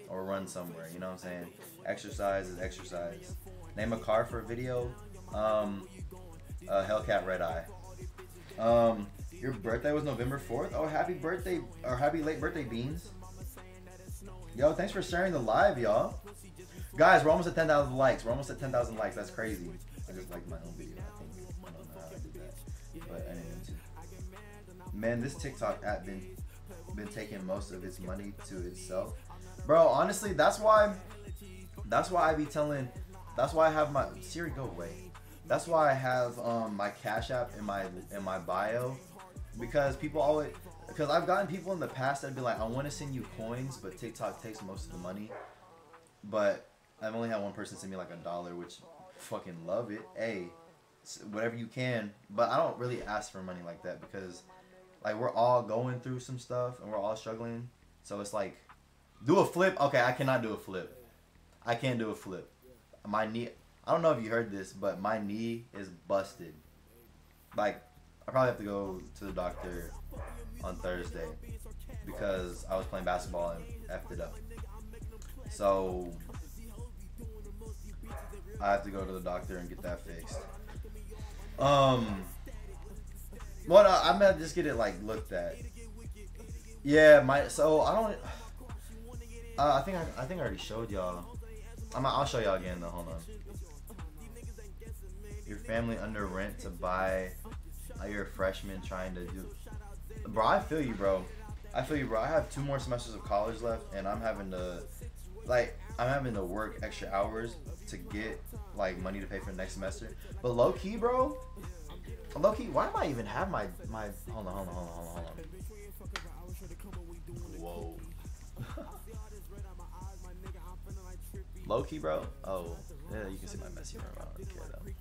S1: or run somewhere. You know what I'm saying? Exercise is exercise. Name a car for a video. Um, uh, Hellcat Redeye. Um, your birthday was November 4th. Oh, happy birthday or happy late birthday, Beans. Yo, thanks for sharing the live, y'all. Guys, we're almost at 10,000 likes. We're almost at 10,000 likes. That's crazy. I just liked my own video. Man, this TikTok app been been taking most of its money to itself, bro. Honestly, that's why. That's why I be telling. That's why I have my Siri go away. That's why I have um, my Cash App in my in my bio, because people always because I've gotten people in the past that'd be like, I want to send you coins, but TikTok takes most of the money. But I've only had one person send me like a dollar, which fucking love it. Hey, whatever you can. But I don't really ask for money like that because like we're all going through some stuff and we're all struggling. So it's like, do a flip. Okay, I cannot do a flip. I can't do a flip. My knee. I don't know if you heard this, but my knee is busted. Like, I probably have to go to the doctor on Thursday because I was playing basketball and effed it up. So I have to go to the doctor and get that fixed. Um, well, no, I'm gonna just get it like looked at. Yeah, my so I don't. Uh, I think I, I think I already showed y'all. I'm, I'll show y'all again though. Hold on. Your family under rent to buy. Uh, you're a freshman trying to do bro, I feel you, bro. I feel you, bro. I have two more semesters of college left, and I'm having to, like, I'm having to work extra hours to get like money to pay for the next semester. But low key, bro. Low key, why do I even have my my? Hold on, hold on, hold on, hold on, hold on. Whoa. low key, bro. Oh, yeah, you can see my messy room. I don't care though.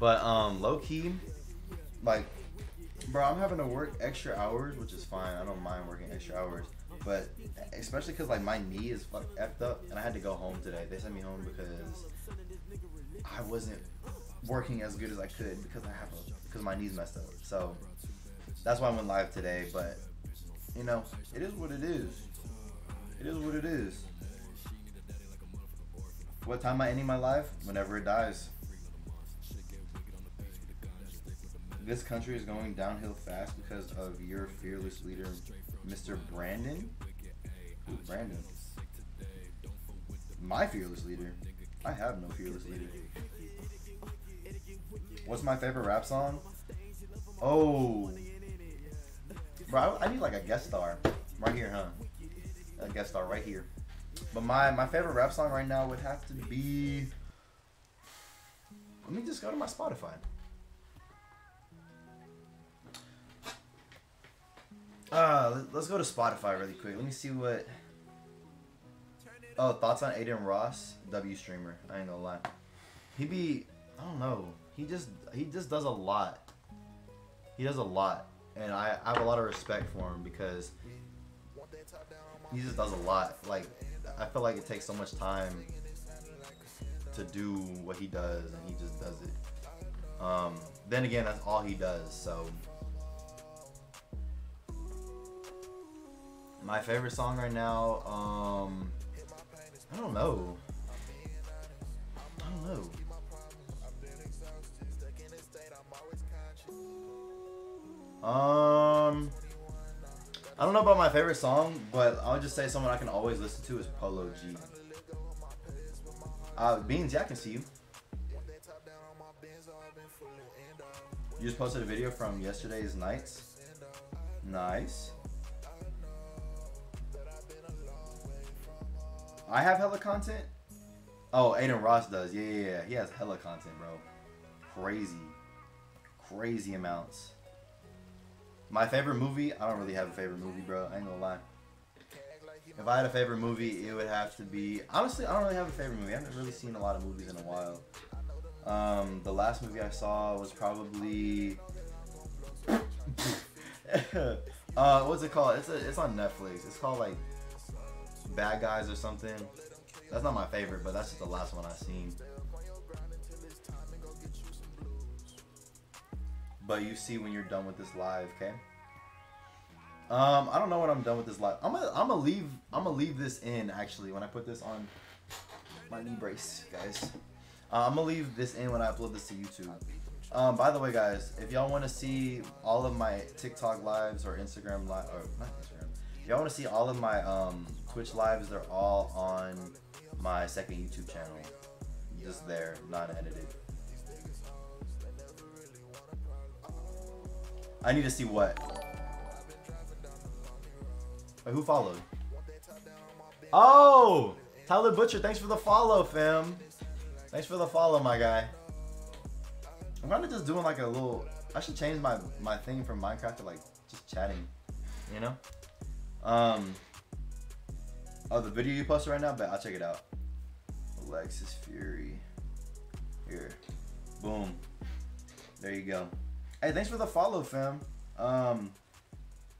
S1: But um, low key, like Bro, I'm having to work extra hours, which is fine. I don't mind working extra hours. But especially because like my knee is fuck effed up, and I had to go home today. They sent me home because I wasn't working as good as I could because I have a because my knee's messed up. So that's why I went live today. But you know, it is what it is. It is what it is. What time I ending my life? Whenever it dies. This country is going downhill fast because of your fearless leader, Mr. Brandon. Ooh, Brandon. My fearless leader. I have no fearless leader. What's my favorite rap song? Oh. Bro, I, I need like a guest star. Right here, huh? A guest star right here. But my, my favorite rap song right now would have to be. Let me just go to my Spotify. Uh, let's go to Spotify really quick. Let me see what. Oh, thoughts on Adin Ross, W streamer. I ain't gonna lie. He be, I don't know. He just he just does a lot. He does a lot, and I, I have a lot of respect for him because he just does a lot. Like I feel like it takes so much time to do what he does, and he just does it. Um, then again, that's all he does. So my favorite song right now, um, I don't know. I don't know. Um, I don't know about my favorite song, but I'll just say someone I can always listen to is Polo G. Uh, Beans, yeah, I can see you. You just posted a video from yesterday's nights. Nice. I have hella content. Oh, Adin Ross does. Yeah, yeah, yeah. He has hella content, bro. Crazy, crazy amounts. My favorite movie, I don't really have a favorite movie, bro. I ain't gonna lie. If I had a favorite movie, it would have to be. Honestly, I don't really have a favorite movie. I haven't really seen a lot of movies in a while. Um, the last movie I saw was probably. <laughs> uh, what's it called? It's a, it's on Netflix. It's called like Bad Guys or something. That's not my favorite, but that's just the last one I've seen. But you see when you're done with this live, okay? Um, I don't know when I'm done with this live. I'm gonna I'm gonna leave I'm gonna leave this in actually when I put this on my knee brace, guys. Uh, I'm gonna leave this in when I upload this to YouTube. Um, by the way, guys, if y'all want to see all of my TikTok lives or Instagram live or not Instagram, y'all want to see all of my um, Twitch lives, they're all on my second YouTube channel. Just there, not edited. I need to see what. Wait, who followed? Oh! Tyler Butcher, thanks for the follow, fam. Thanks for the follow, my guy. I'm kind of just doing like a little... I should change my, my thing from Minecraft to like just chatting, you know? Um. Oh, the video you posted right now? Bet I'll check it out. Alexis Fury. Here. Boom. There you go. Hey, thanks for the follow, fam. Um,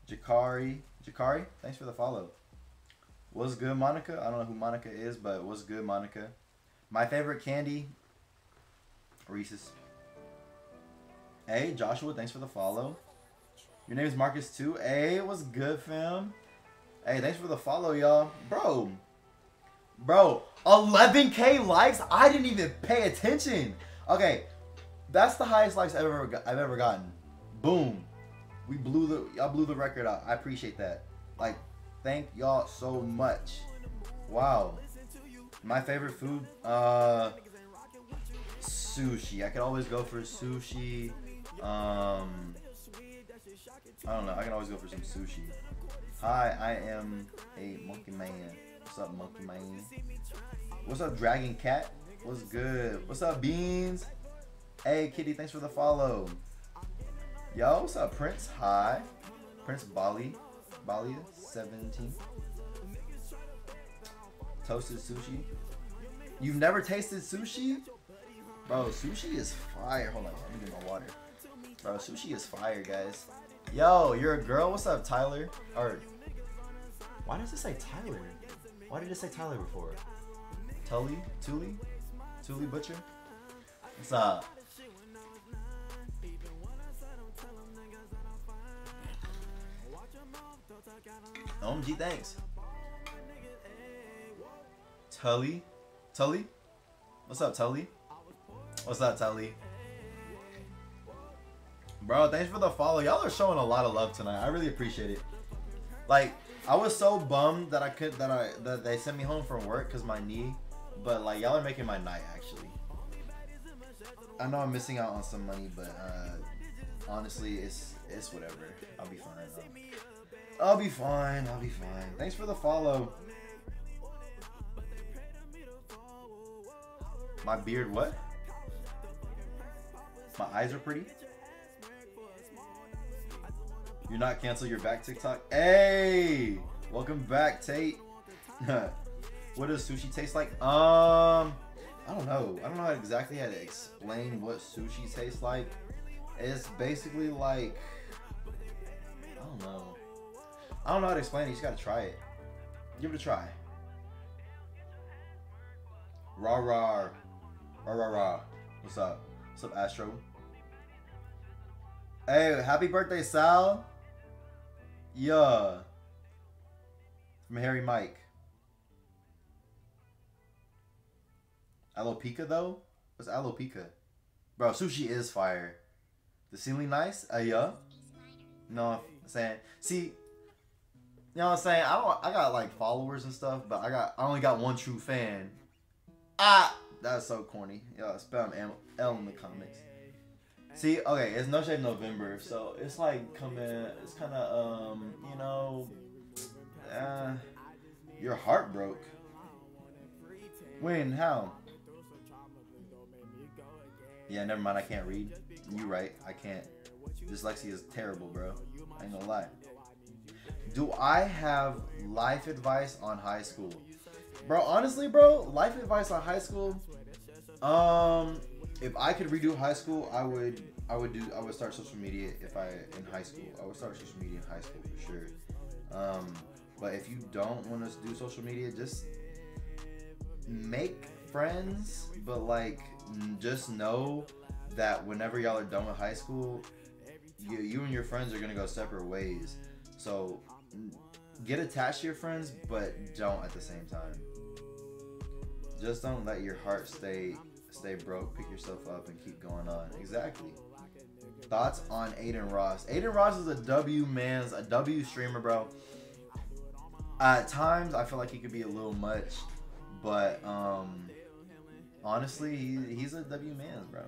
S1: Jakari, Jakari, thanks for the follow. What's good, Monica? I don't know who Monica is, but what's good, Monica? My favorite candy, Reese's. Hey, Joshua, thanks for the follow. Your name is Marcus too. Hey, what's good, fam? Hey, thanks for the follow, y'all. Bro, bro, 11k likes? I didn't even pay attention. Okay, that's the highest likes I've ever I've ever gotten. Boom. We blew the y'all blew the record out. I appreciate that. Like, thank y'all so much. Wow. My favorite food, uh sushi. I could always go for sushi. Um I don't know. I can always go for some sushi. Hi, I am a monkey man. What's up, monkey man? What's up, dragon cat? What's good? What's up, beans? Hey, Kitty, thanks for the follow. Yo, what's up, Prince? Hi. Prince Bali. Bali, 17. Toasted sushi. You've never tasted sushi? Bro, sushi is fire. Hold on, let me get my water. Bro, sushi is fire, guys. Yo, you're a girl. What's up, Tyler? Or why does it say Tyler? Why did it say Tyler before? Tully? Tully? Tully Butcher? What's up? OMG, thanks. Tully? Tully? What's up, Tully? What's up, Tully? Bro, thanks for the follow. Y'all are showing a lot of love tonight. I really appreciate it. Like, I was so bummed that I could that I that they sent me home from work because my knee, but like y'all are making my night actually. I know I'm missing out on some money, but uh, honestly, it's it's whatever. I'll be fine. I'll, I'll be fine. I'll be fine. Thanks for the follow. My beard, what? My eyes are pretty. You're not cancel your back TikTok. Hey, welcome back, Tate. <laughs> what does sushi taste like? Um, I don't know. I don't know exactly how to explain what sushi tastes like. It's basically like I don't know. I don't know how to explain it. You just gotta try it. Give it a try. Rah rah. Rah rah rah. What's up? What's up, Astro? Hey, happy birthday, Sal. Yeah. From Harry Mike. Alopecia though? What's alopecia? Bro, sushi is fire. The ceiling nice? Uh, yeah. No, I'm saying. See, you know what I'm saying? I don't. I got like followers and stuff, but I got. I only got one true fan. Ah, that's so corny. Yeah, spam L in the comments. See, okay, it's No Shave November, so it's like coming. It's kind of um, you know, uh, your heart broke. When? How? Yeah, never mind. I can't read. You right. I can't. Dyslexia is terrible, bro. I ain't gonna lie. Do I have life advice on high school, bro? Honestly, bro, life advice on high school. Um, if I could redo high school, I would I would do I would start social media if I in high school. I would start social media in high school for sure. Um, but if you don't want to do social media, just make friends, but like just know that whenever y'all are done with high school, you, you and your friends are gonna go separate ways. So get attached to your friends, but don't at the same time. Just don't let your heart stay stay broke, pick yourself up, and keep going on. Exactly. Thoughts on Adin Ross? Adin Ross is a W man's a W streamer, bro. At times, I feel like he could be a little much, but um, honestly, he, he's a W man's, bro.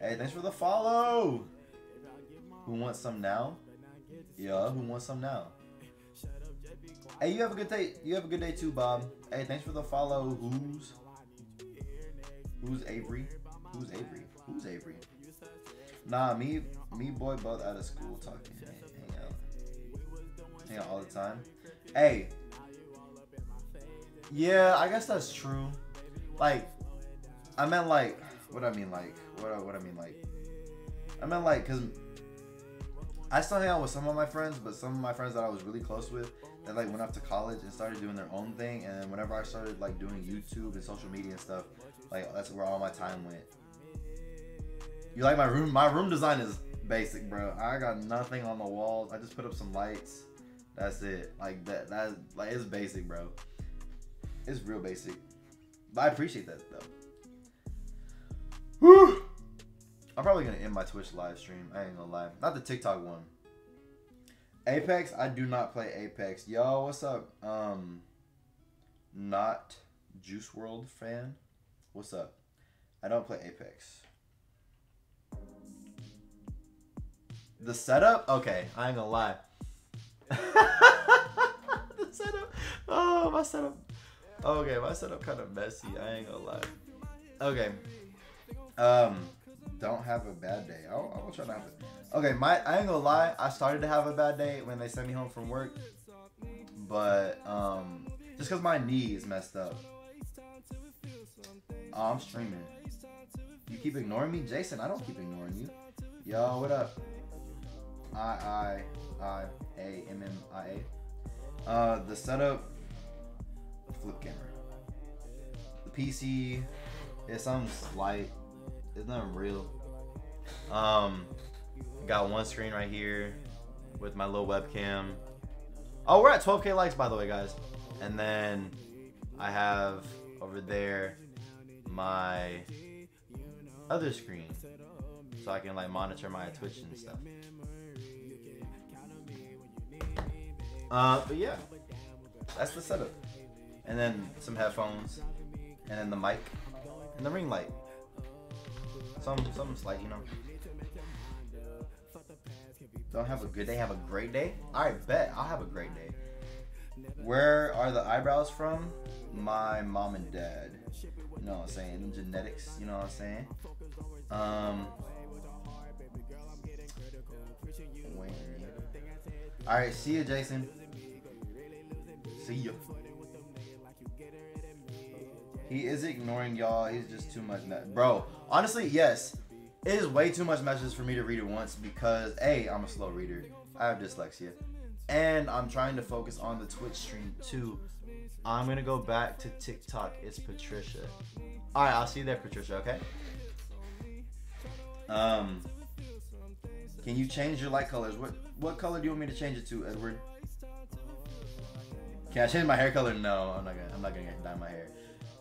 S1: Hey, thanks for the follow. Who wants some now? Yeah, who wants some now? Hey, you have a good day. You have a good day too, Bob. Hey, thanks for the follow. Who's Who's Avery? Who's Avery? Who's Avery? Nah, me, me, boy, both out of school talking. Hang, hang out, hang out all the time. Hey, yeah, I guess that's true. Like, I meant like, what I mean like, what what I mean like, I meant like, cause I still hang out with some of my friends, but some of my friends that I was really close with, they like went off to college and started doing their own thing. And then whenever I started like doing YouTube and social media and stuff, like that's where all my time went. You like my room? My room design is basic, bro. I got nothing on the walls. I just put up some lights. That's it. Like that. That like it's basic, bro. It's real basic. But I appreciate that though. I'm probably gonna end my Twitch live stream. I ain't gonna lie. Not the TikTok one. Apex, I do not play Apex. Yo, what's up? Um, not Juice WRLD fan. What's up? I don't play Apex. The setup? Okay, I ain't gonna lie. <laughs> the setup. Oh, my setup. Okay, my setup kind of messy. I ain't gonna lie. Okay. Um, don't have a bad day. I'll, I'll try not to have it. Okay, my I ain't gonna lie. I started to have a bad day when they sent me home from work, but um, just cause my knee is messed up. Oh, I'm streaming. You keep ignoring me, Jason. I don't keep ignoring you. Yo, what up? I I I A M M I A. Uh, the setup. Flip camera. The PC. It's something slight. It's nothing real. Um, got one screen right here with my little webcam. Oh, we're at 12k likes by the way, guys. And then I have over there my other screen so I can like monitor my Twitch and stuff. Uh, but yeah, that's the setup. And then some headphones, and then the mic, and the ring light. Some, some slight, you know. Don't have a good day, have a great day. I bet I'll have a great day. Where are the eyebrows from? My mom and dad. You know what I'm saying? Genetics, you know what I'm saying? Um Alright, see you Jason. See you. He is ignoring y'all. He's just too much. Bro, honestly, yes. It is way too much messages for me to read it once because A, I'm a slow reader. I have dyslexia. And I'm trying to focus on the Twitch stream too. I'm gonna go back to TikTok. It's Patricia. Alright, I'll see you there, Patricia, okay? Um Can you change your light colors? What what color do you want me to change it to, Edward? Can I change my hair color? No, I'm not gonna I'm not gonna dye my hair.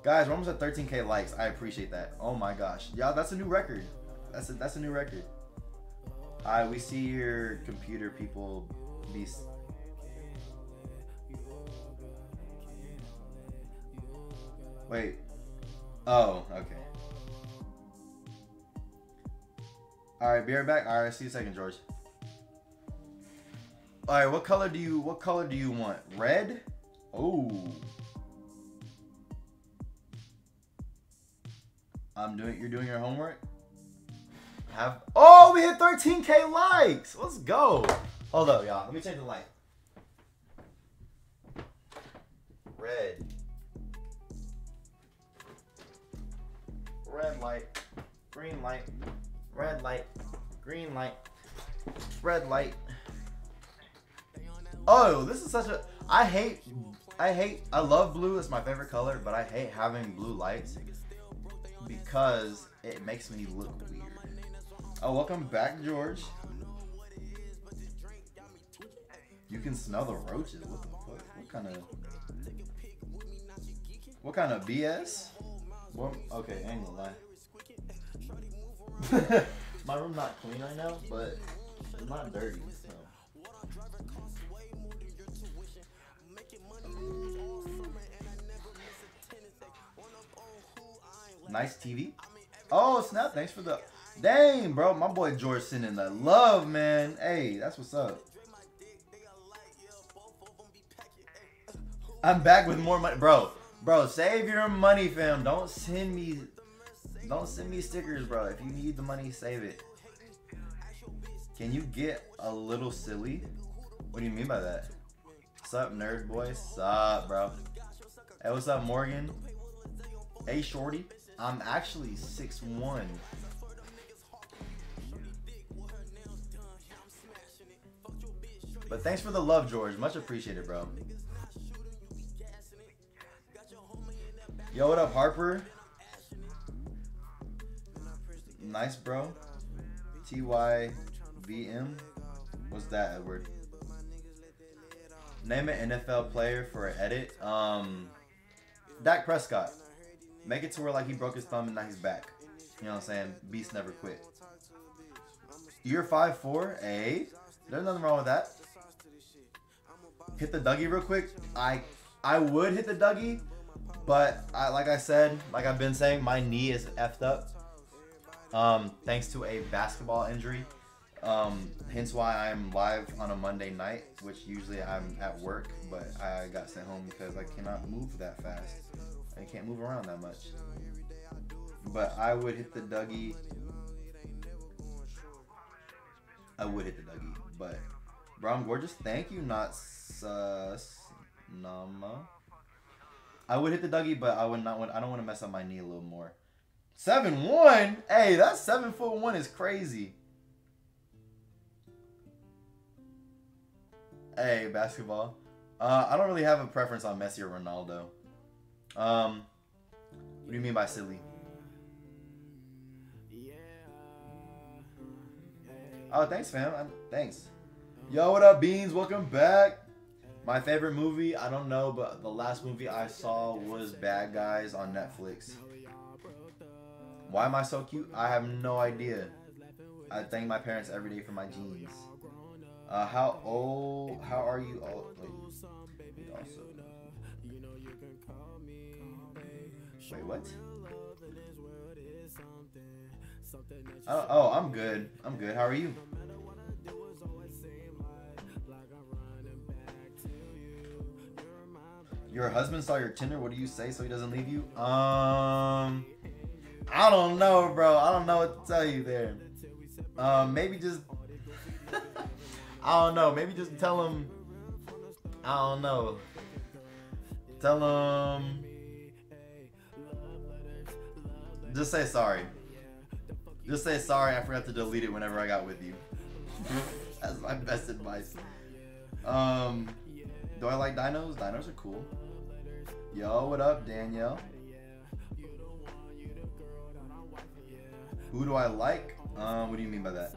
S1: Guys, we're almost at 13k likes. I appreciate that. Oh my gosh. Y'all, that's a new record. That's a, that's a new record. Alright, we see your computer people be. Wait. Oh, okay. Alright, be right back. Alright, see you second, George. Alright, what color do you what color do you want? Red? Oh. I'm doing you're doing your homework? Have Oh, we hit 13k likes. Let's go. Hold up, y'all. Let me change the light. Red. Red light. Green light. Red light. Green light. Red light. Oh, this is such a I hate I hate I love blue, it's my favorite color, but I hate having blue lights because it makes me look weird. Oh, welcome back, George. You can smell the roaches. What the fuck? What kind of What kind of BS? Well, okay, I ain't gonna lie. <laughs> My room not clean right now, but it's not dirty. Nice TV. Oh snap! Thanks for the. Dang, bro, my boy George sending the love, man. Hey, that's what's up. I'm back with more money, bro. Bro, save your money, fam. Don't send me, don't send me stickers, bro. If you need the money, save it. Can you get a little silly? What do you mean by that? What's up, nerd boy? Sup, bro? Hey, what's up, Morgan? Hey, shorty. I'm actually six one. But thanks for the love, George. Much appreciated, bro. Yo, what up, Harper? Nice, bro. TYVM? What's that, Edward? Name an NFL player for an edit. Um, Dak Prescott. Make it to where like he broke his thumb and now he's back. You know what I'm saying? Beast never quit. You're 5'4", A. There's nothing wrong with that. Hit the Dougie real quick. I I would hit the Dougie, but I, like I said, like I've been saying, my knee is effed up. Um, thanks to a basketball injury. Um, hence why I'm live on a Monday night, which usually I'm at work, but I got sent home because I cannot move that fast. I can't move around that much. But I would hit the Dougie. I would hit the Dougie, but bro, I'm gorgeous. Thank you, not sus nama. I would hit the Dougie, but I would not want. I don't want to mess up my knee a little more. Seven one. Hey, that's seven foot one is crazy. Hey, basketball. Uh, I don't really have a preference on Messi or Ronaldo. Um, what do you mean by silly? Oh, thanks, fam. I'm, thanks. Yo, what up, Beans? Welcome back. My favorite movie, I don't know, but the last movie I saw was Bad Guys on Netflix. Why am I so cute? I have no idea. I thank my parents every day for my genes. Uh, how old? How are you? Oh, wait. Also, wait, what? Oh, oh, I'm good. I'm good. How are you? Your husband saw your Tinder. What do you say so he doesn't leave you? Um, I don't know, bro. I don't know what to tell you there. Um, maybe just <laughs> I don't know. Maybe just tell him. I don't know. Tell him. Just say sorry. Just say sorry. I forgot to delete it whenever I got with you. <laughs> That's my best advice. Um, do I like dinos? Dinos are cool. Yo, what up, Danielle? Who do I like? Um, what do you mean by that?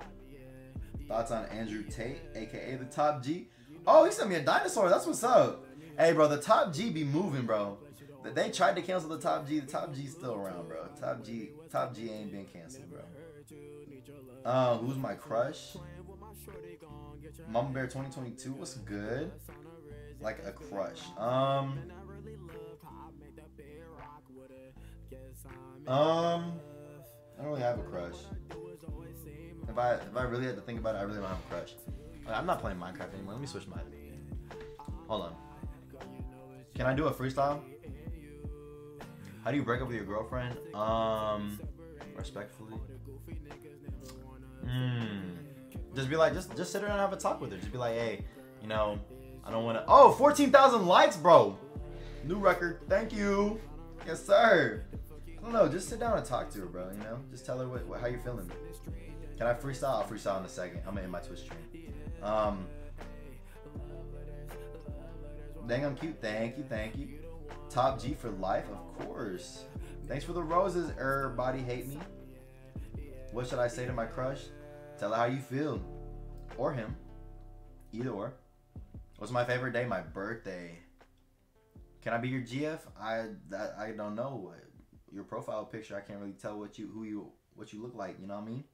S1: Thoughts on Andrew Tate, aka the Top G? Oh, he sent me a dinosaur. That's what's up. Hey, bro, the Top G be moving, bro. They tried to cancel the Top G. The Top G's still around, bro. Top G, Top G ain't been canceled, bro. Uh, who's my crush? Mama Bear 2022. What's good? Like a crush. Um. Um. I don't really have a crush. If I if I really had to think about it, I really don't have a crush. I'm not playing Minecraft anymore. Let me switch my. Hold on. Can I do a freestyle? How do you break up with your girlfriend? Um, respectfully. Hmm. Just be like, just just sit around and have a talk with her. Just be like, hey, you know, I don't want to. Oh, 14,000 likes, bro. New record. Thank you. Yes, sir. I don't know. Just sit down and talk to her, bro. You know, just tell her what, what how you feeling. Can I freestyle? I'll freestyle in a second. I'm gonna end my Twitch stream. Um. Dang, I'm cute. Thank you, thank you. Top G for life, of course. Thanks for the roses. Everybody hate me. What should I say to my crush? Tell her how you feel, or him. Either or. What's my favorite day? My birthday. Can I be your GF? I that, I don't know. Your profile picture, I can't really tell what you who you what you look like. You know what I mean?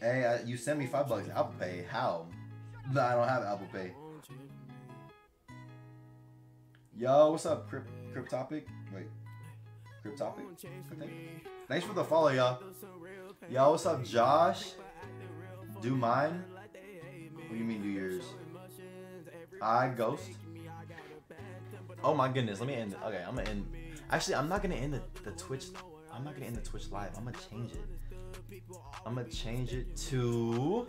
S1: Hey, uh, you sent me five bucks Apple Pay. How? No, I don't have Apple Pay. Yo, what's up, Crypt Cryptopic? Wait, Cryptopic? I think. Thanks for the follow, y'all. Yo, what's up, Josh? Do mine? What do you mean do yours? I ghost. Oh my goodness, let me end. It. Okay, I'm gonna end. Actually, I'm not gonna end the, the Twitch. I'm not gonna end the Twitch live. I'm gonna change it. I'm gonna change it to.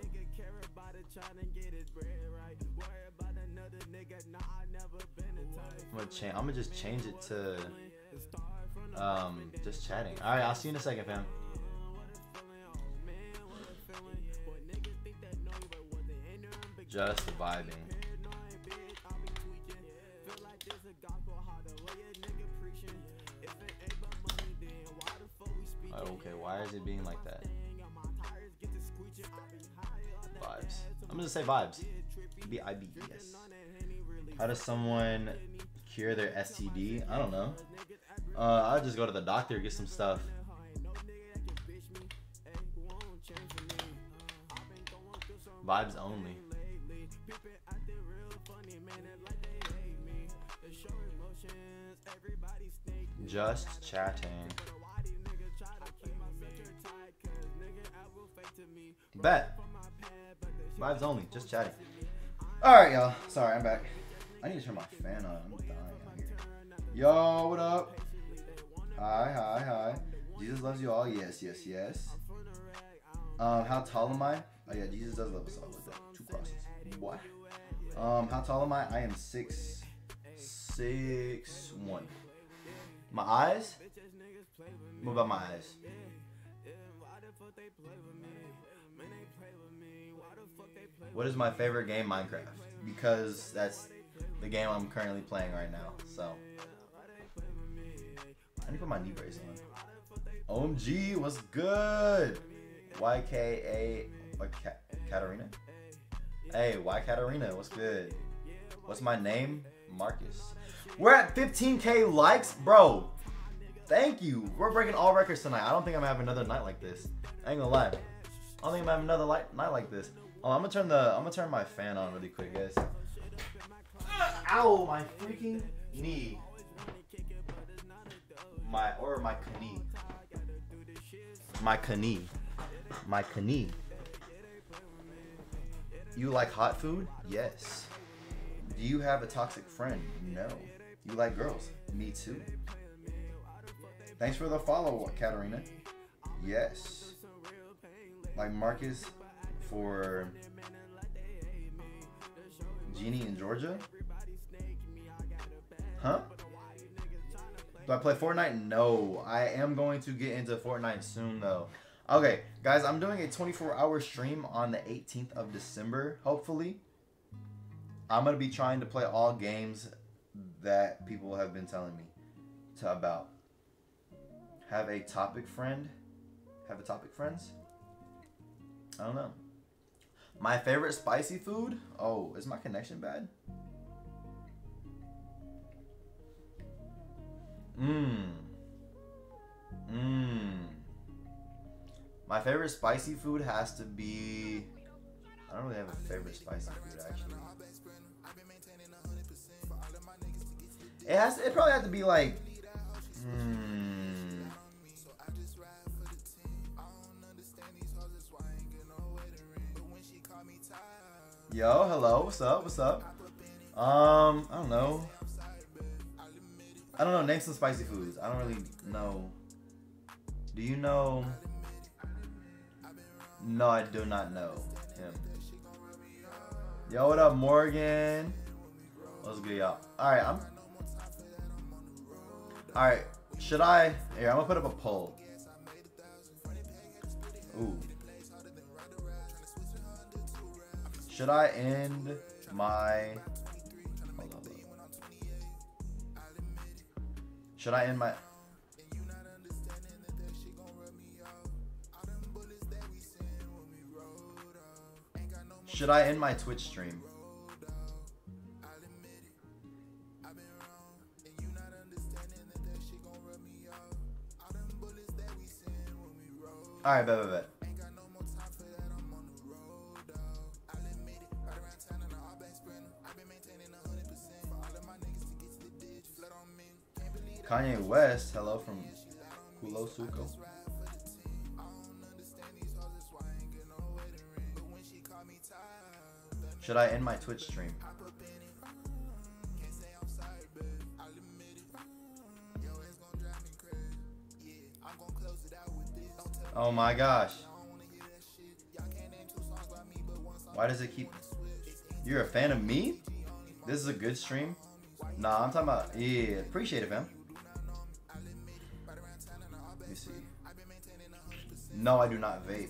S1: I'm gonna change. I'm gonna just change it to. Um, just chatting. All right, I'll see you in a second, fam. Just vibing. Okay, why is it being like that? Vibes. I'm gonna say vibes. B I B E S. How does someone cure their STD? I don't know. Uh, I'll just go to the doctor get some stuff. Vibes only. Just chatting. Bet. Vibes only, just chatting. Alright, y'all. Sorry, I'm back. I need to turn my fan on. I'm dying out here. Yo, what up? Hi, hi, hi. Jesus loves you all. Yes, yes, yes. Um, how tall am I? Oh yeah, Jesus does love us all with that. Two crosses. What? Um, how tall am I? I am six, six one. My eyes. What about my eyes? What is my favorite game? Minecraft. Because that's the game I'm currently playing right now. So. I need to put my knee brace on. OMG, what's good? YKA. What, uh, Katarina? Hey, Y Katarina, what's good? What's my name? Marcus. We're at 15k likes, bro. Thank you. We're breaking all records tonight. I don't think I'm gonna have another night like this. I ain't gonna lie. I don't think I'm gonna have another night like this. Oh, I'm gonna turn the I'm gonna turn my fan on really quick, guys. Ow, my freaking knee. My or my knee. My knee. My knee. You like hot food? Yes. Do you have a toxic friend? No. You like girls? Me too. Thanks for the follow, Katarina. Yes. Like Marcus for Genie in Georgia? Huh? Do I play Fortnite? No. I am going to get into Fortnite soon though. Okay, guys, I'm doing a 24 hour stream on the 18th of December, hopefully. I'm going to be trying to play all games that people have been telling me to about. Have a topic friend? Have a topic friends? I don't know. My favorite spicy food? Oh, is my connection bad? Mmm. Mmm. My favorite spicy food has to be. I don't really have a favorite spicy food actually. It has. To, It probably has to be like. Hmm. Yo, hello. What's up? What's up? Um, I don't know. I don't know. Name some spicy foods. I don't really know. Do you know? No, I do not know him. Yo, what up, Morgan? What's good, y'all? All right, I'm. All right, should I? Here, I'm gonna put up a poll. Ooh. Should I end my? Should I end my? Should I end my Twitch stream? Alright, bet, bet, bet. Kanye West, hello from Kulo Suko. Should I end my Twitch stream? Oh my gosh. Why does it keep... You're a fan of me? This is a good stream? Nah, I'm talking about... Yeah, appreciate it, fam. No, I do not vape.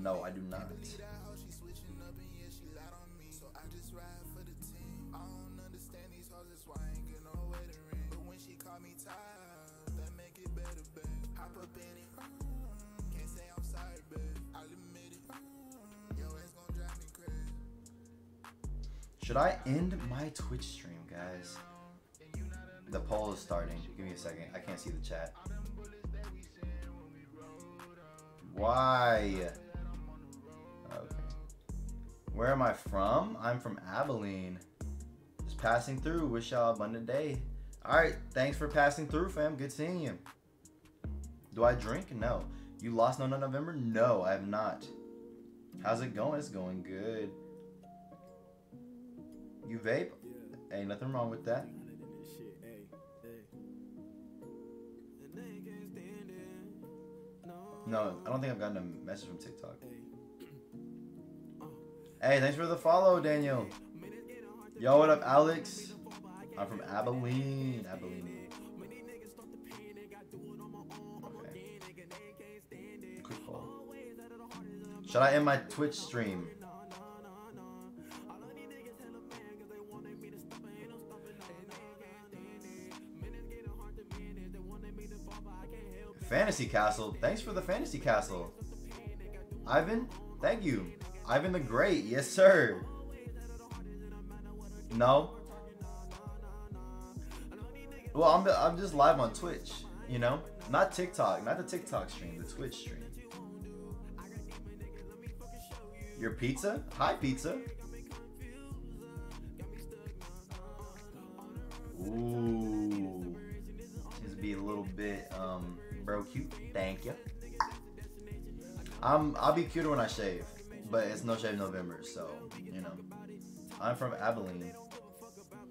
S1: No, I do not. Should I end my Twitch stream, guys? The poll is starting. Give me a second. I can't see the chat. Why? Okay. Where am I from? I'm from Abilene. Just passing through. Wish y'all abundant day. Alright, thanks for passing through, fam. Good seeing you. Do I drink? No. You lost No Nut November? No, I have not. How's it going? It's going good. You vape? Ain't nothing wrong with that. No, I don't think I've gotten a message from TikTok. Hey, thanks for the follow, Daniel. Yo, what up, Alex? I'm from Abilene. Abilene. Okay. Should I end my Twitch stream? Fantasy Castle. Thanks for the Fantasy Castle. Ivan, thank you. Ivan the Great. Yes, sir. No. Well, I'm, I'm just live on Twitch, you know? Not TikTok, not the TikTok stream, the Twitch stream. Your pizza? Hi, pizza. Ooh. To be a little bit, um, bro cute. Thank you. I'm, I'll be cuter when I shave, but it's no shave November, so, you know. I'm from Abilene.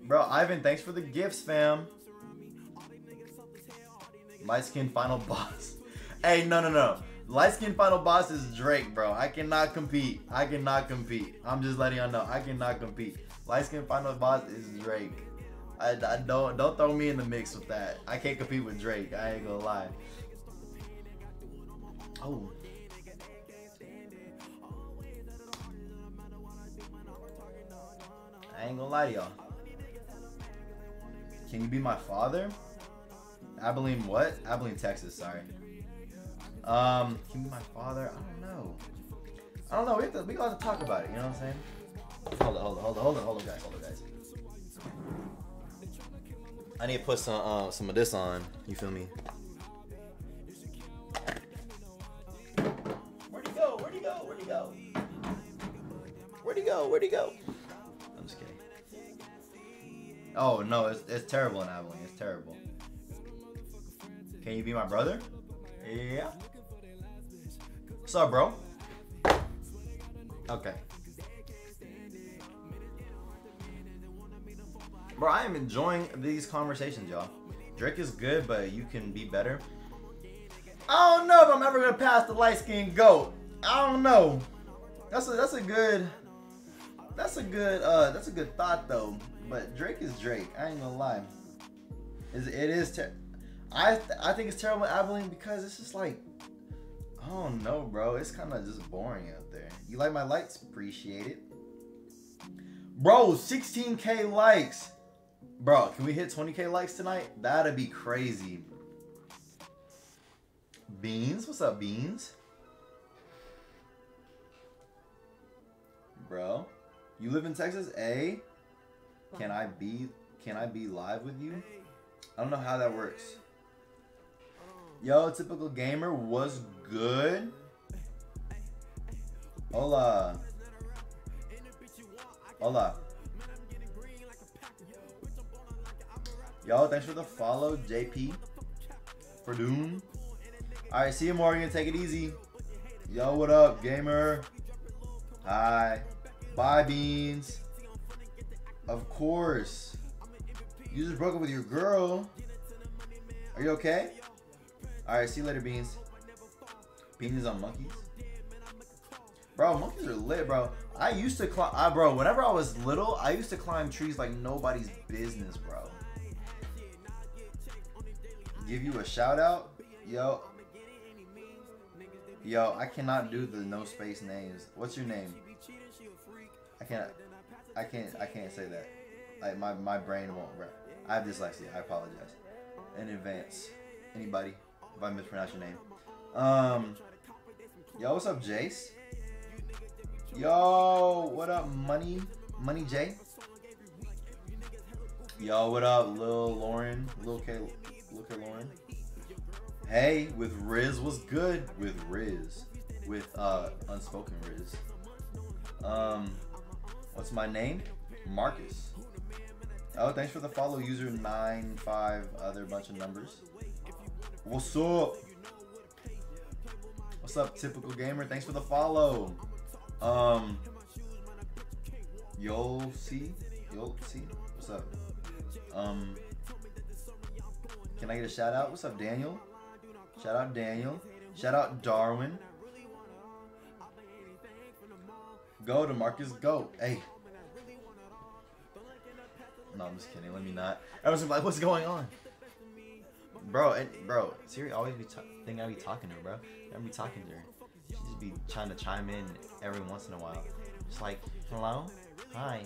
S1: Bro, Ivan, thanks for the gifts, fam. Light skin final <laughs> boss. hey, no, no, no. Light skin final boss is Drake, bro. I cannot compete. I cannot compete. I'm just letting y'all know. I cannot compete. Light skin final boss is Drake. I, I don't don't throw me in the mix with that. I can't compete with Drake. I ain't gonna lie. I ain't gonna lie to y'all. Can you be my father? Abilene, what? Abilene, Texas. Sorry. Um, can you be my father? I don't know. I don't know. We have to. We got to talk about it. You know what I'm saying? Hold on, hold on, hold on, hold on, hold on, guys, hold on, guys. I need to put some uh, some of this on. You feel me? Where'd he go? Where'd he go? I'm just kidding. Oh no, it's, it's terrible in Abilene. It's terrible. Can you be my brother? Yeah. What's up, bro? Okay. Bro, I am enjoying these conversations, y'all. Drake is good, but you can be better. I don't know if I'm ever gonna pass the light skinned goat. I don't know. That's a that's a good that's a good uh that's a good thought though. But Drake is Drake. I ain't gonna lie. Is it is ter- I th- I think it's terrible Abilene because it's just like I don't know, bro. It's kind of just boring out there. You like my lights? Appreciate it. Bro, 16k likes. Bro, can we hit 20k likes tonight? That'd be crazy. Beans, what's up, Beans? Bro, you live in Texas? A, can I be can I be live with you? I don't know how that works. Yo, typical gamer was good. Hola. Hola. Yo, thanks for the follow, JP. For Doom. Alright, see you, Morgan. Take it easy. Yo, what up, gamer? Hi. Bye, Beans. Of course. You just broke up with your girl. Are you okay? Alright, see you later, Beans. Beans on monkeys. Bro, monkeys are lit, bro. I used to climb, bro, whenever I was little, I used to climb trees like nobody's business, bro. Give you a shout out? Yo. Yo, I cannot do the no space names. What's your name? I can't, I can't, I can't say that. Like, my, my brain won't, bro. I have dyslexia. I apologize. In advance. Anybody, if I mispronounce your name. Um, yo, what's up, Jace? Yo, what up, Money? Money J? Yo, what up, Lil Lauren? Lil K, Lil K Lauren? Hey, with Riz was good. With Riz. With uh Unspoken Riz. Um, what's my name? Marcus. Oh, thanks for the follow, user nine five other bunch of numbers. What's up? What's up, typical gamer? Thanks for the follow. Um, you'll see, you'll see. What's up? Um, can I get a shout out? What's up, Daniel? Shout out Daniel. Shout out Darwin. Go to Marcus. Go. Hey. No, I'm just kidding. Let me not. I was like, what's going on? Bro, and, bro, Siri always be t- think I be talking to her, bro. I be talking to her. She just be trying to chime in every once in a while. Just like, hello? Hi.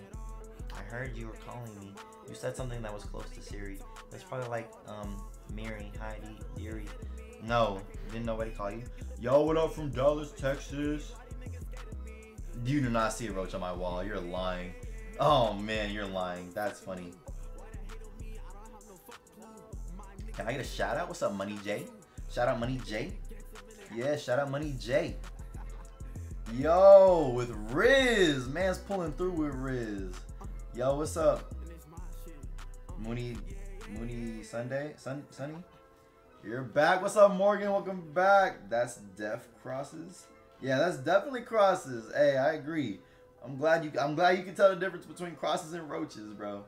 S1: I heard you were calling me. You said something that was close to Siri. That's probably like, um, Mary, Heidi, Deary. No, didn't nobody call you? Yo, what up from Dallas, Texas? You do not see a roach on my wall. You're lying. Oh man, you're lying. That's funny. Can I get a shout out? What's up, Money J? Shout out Money J. Yeah, shout out Money J. Yo, with Riz. Man's pulling through with Riz. Yo, what's up? Mooney Mooney Sunday? Sun Sunny? You're back. What's up, Morgan? Welcome back. That's Def Crosses. Yeah, that's definitely crosses. Hey, I agree. I'm glad you I'm glad you can tell the difference between crosses and roaches, bro.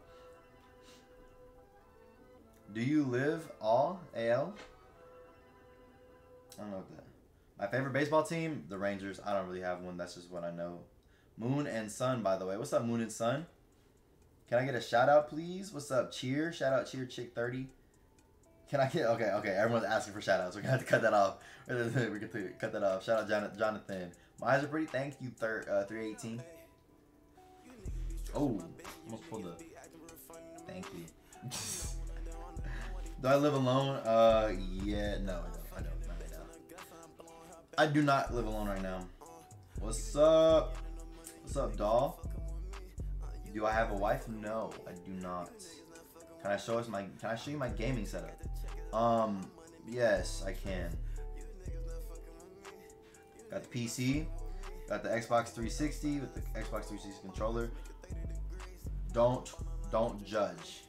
S1: Do you live all AL? I don't know what that. My favorite baseball team, the Rangers. I don't really have one. That's just what I know. Moon and Sun, by the way. What's up, Moon and Sun? Can I get a shout out, please? What's up, Cheer? Shout out, Cheer Chick 30. Can I get okay? Okay, everyone's asking for shout outs. We're gonna have to cut that off. <laughs> We're gonna cut that off. Shout out Jonathan. My eyes are pretty. Thank you, third uh, 318. Oh, almost pulled the. Thank you. <laughs> do I live alone? Uh, yeah, no, I don't. I don't. Not right now. I do not live alone right now. What's up? What's up, doll? Do I have a wife? No, I do not. Can I show us my? Can I show you my gaming setup? Um, yes, I can. Got the PC. Got the Xbox 360 with the Xbox 360 controller. Don't don't judge.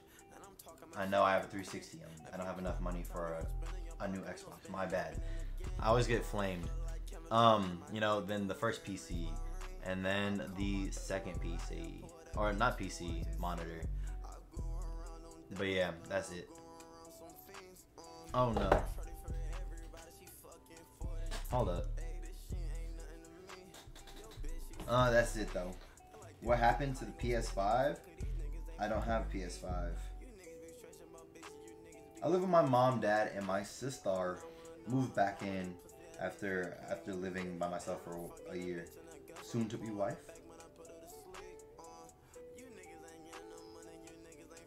S1: I know I have a 360. I don't have enough money for a, a new Xbox. My bad. I always get flamed. Um, you know, then the first PC, and then the second PC, or not PC monitor. But yeah, that's it. Oh no. Hold up. Uh, that's it though. What happened to the PS5? I don't have a PS5. I live with my mom, dad, and my sister moved back in after after living by myself for a year. Soon to be wife.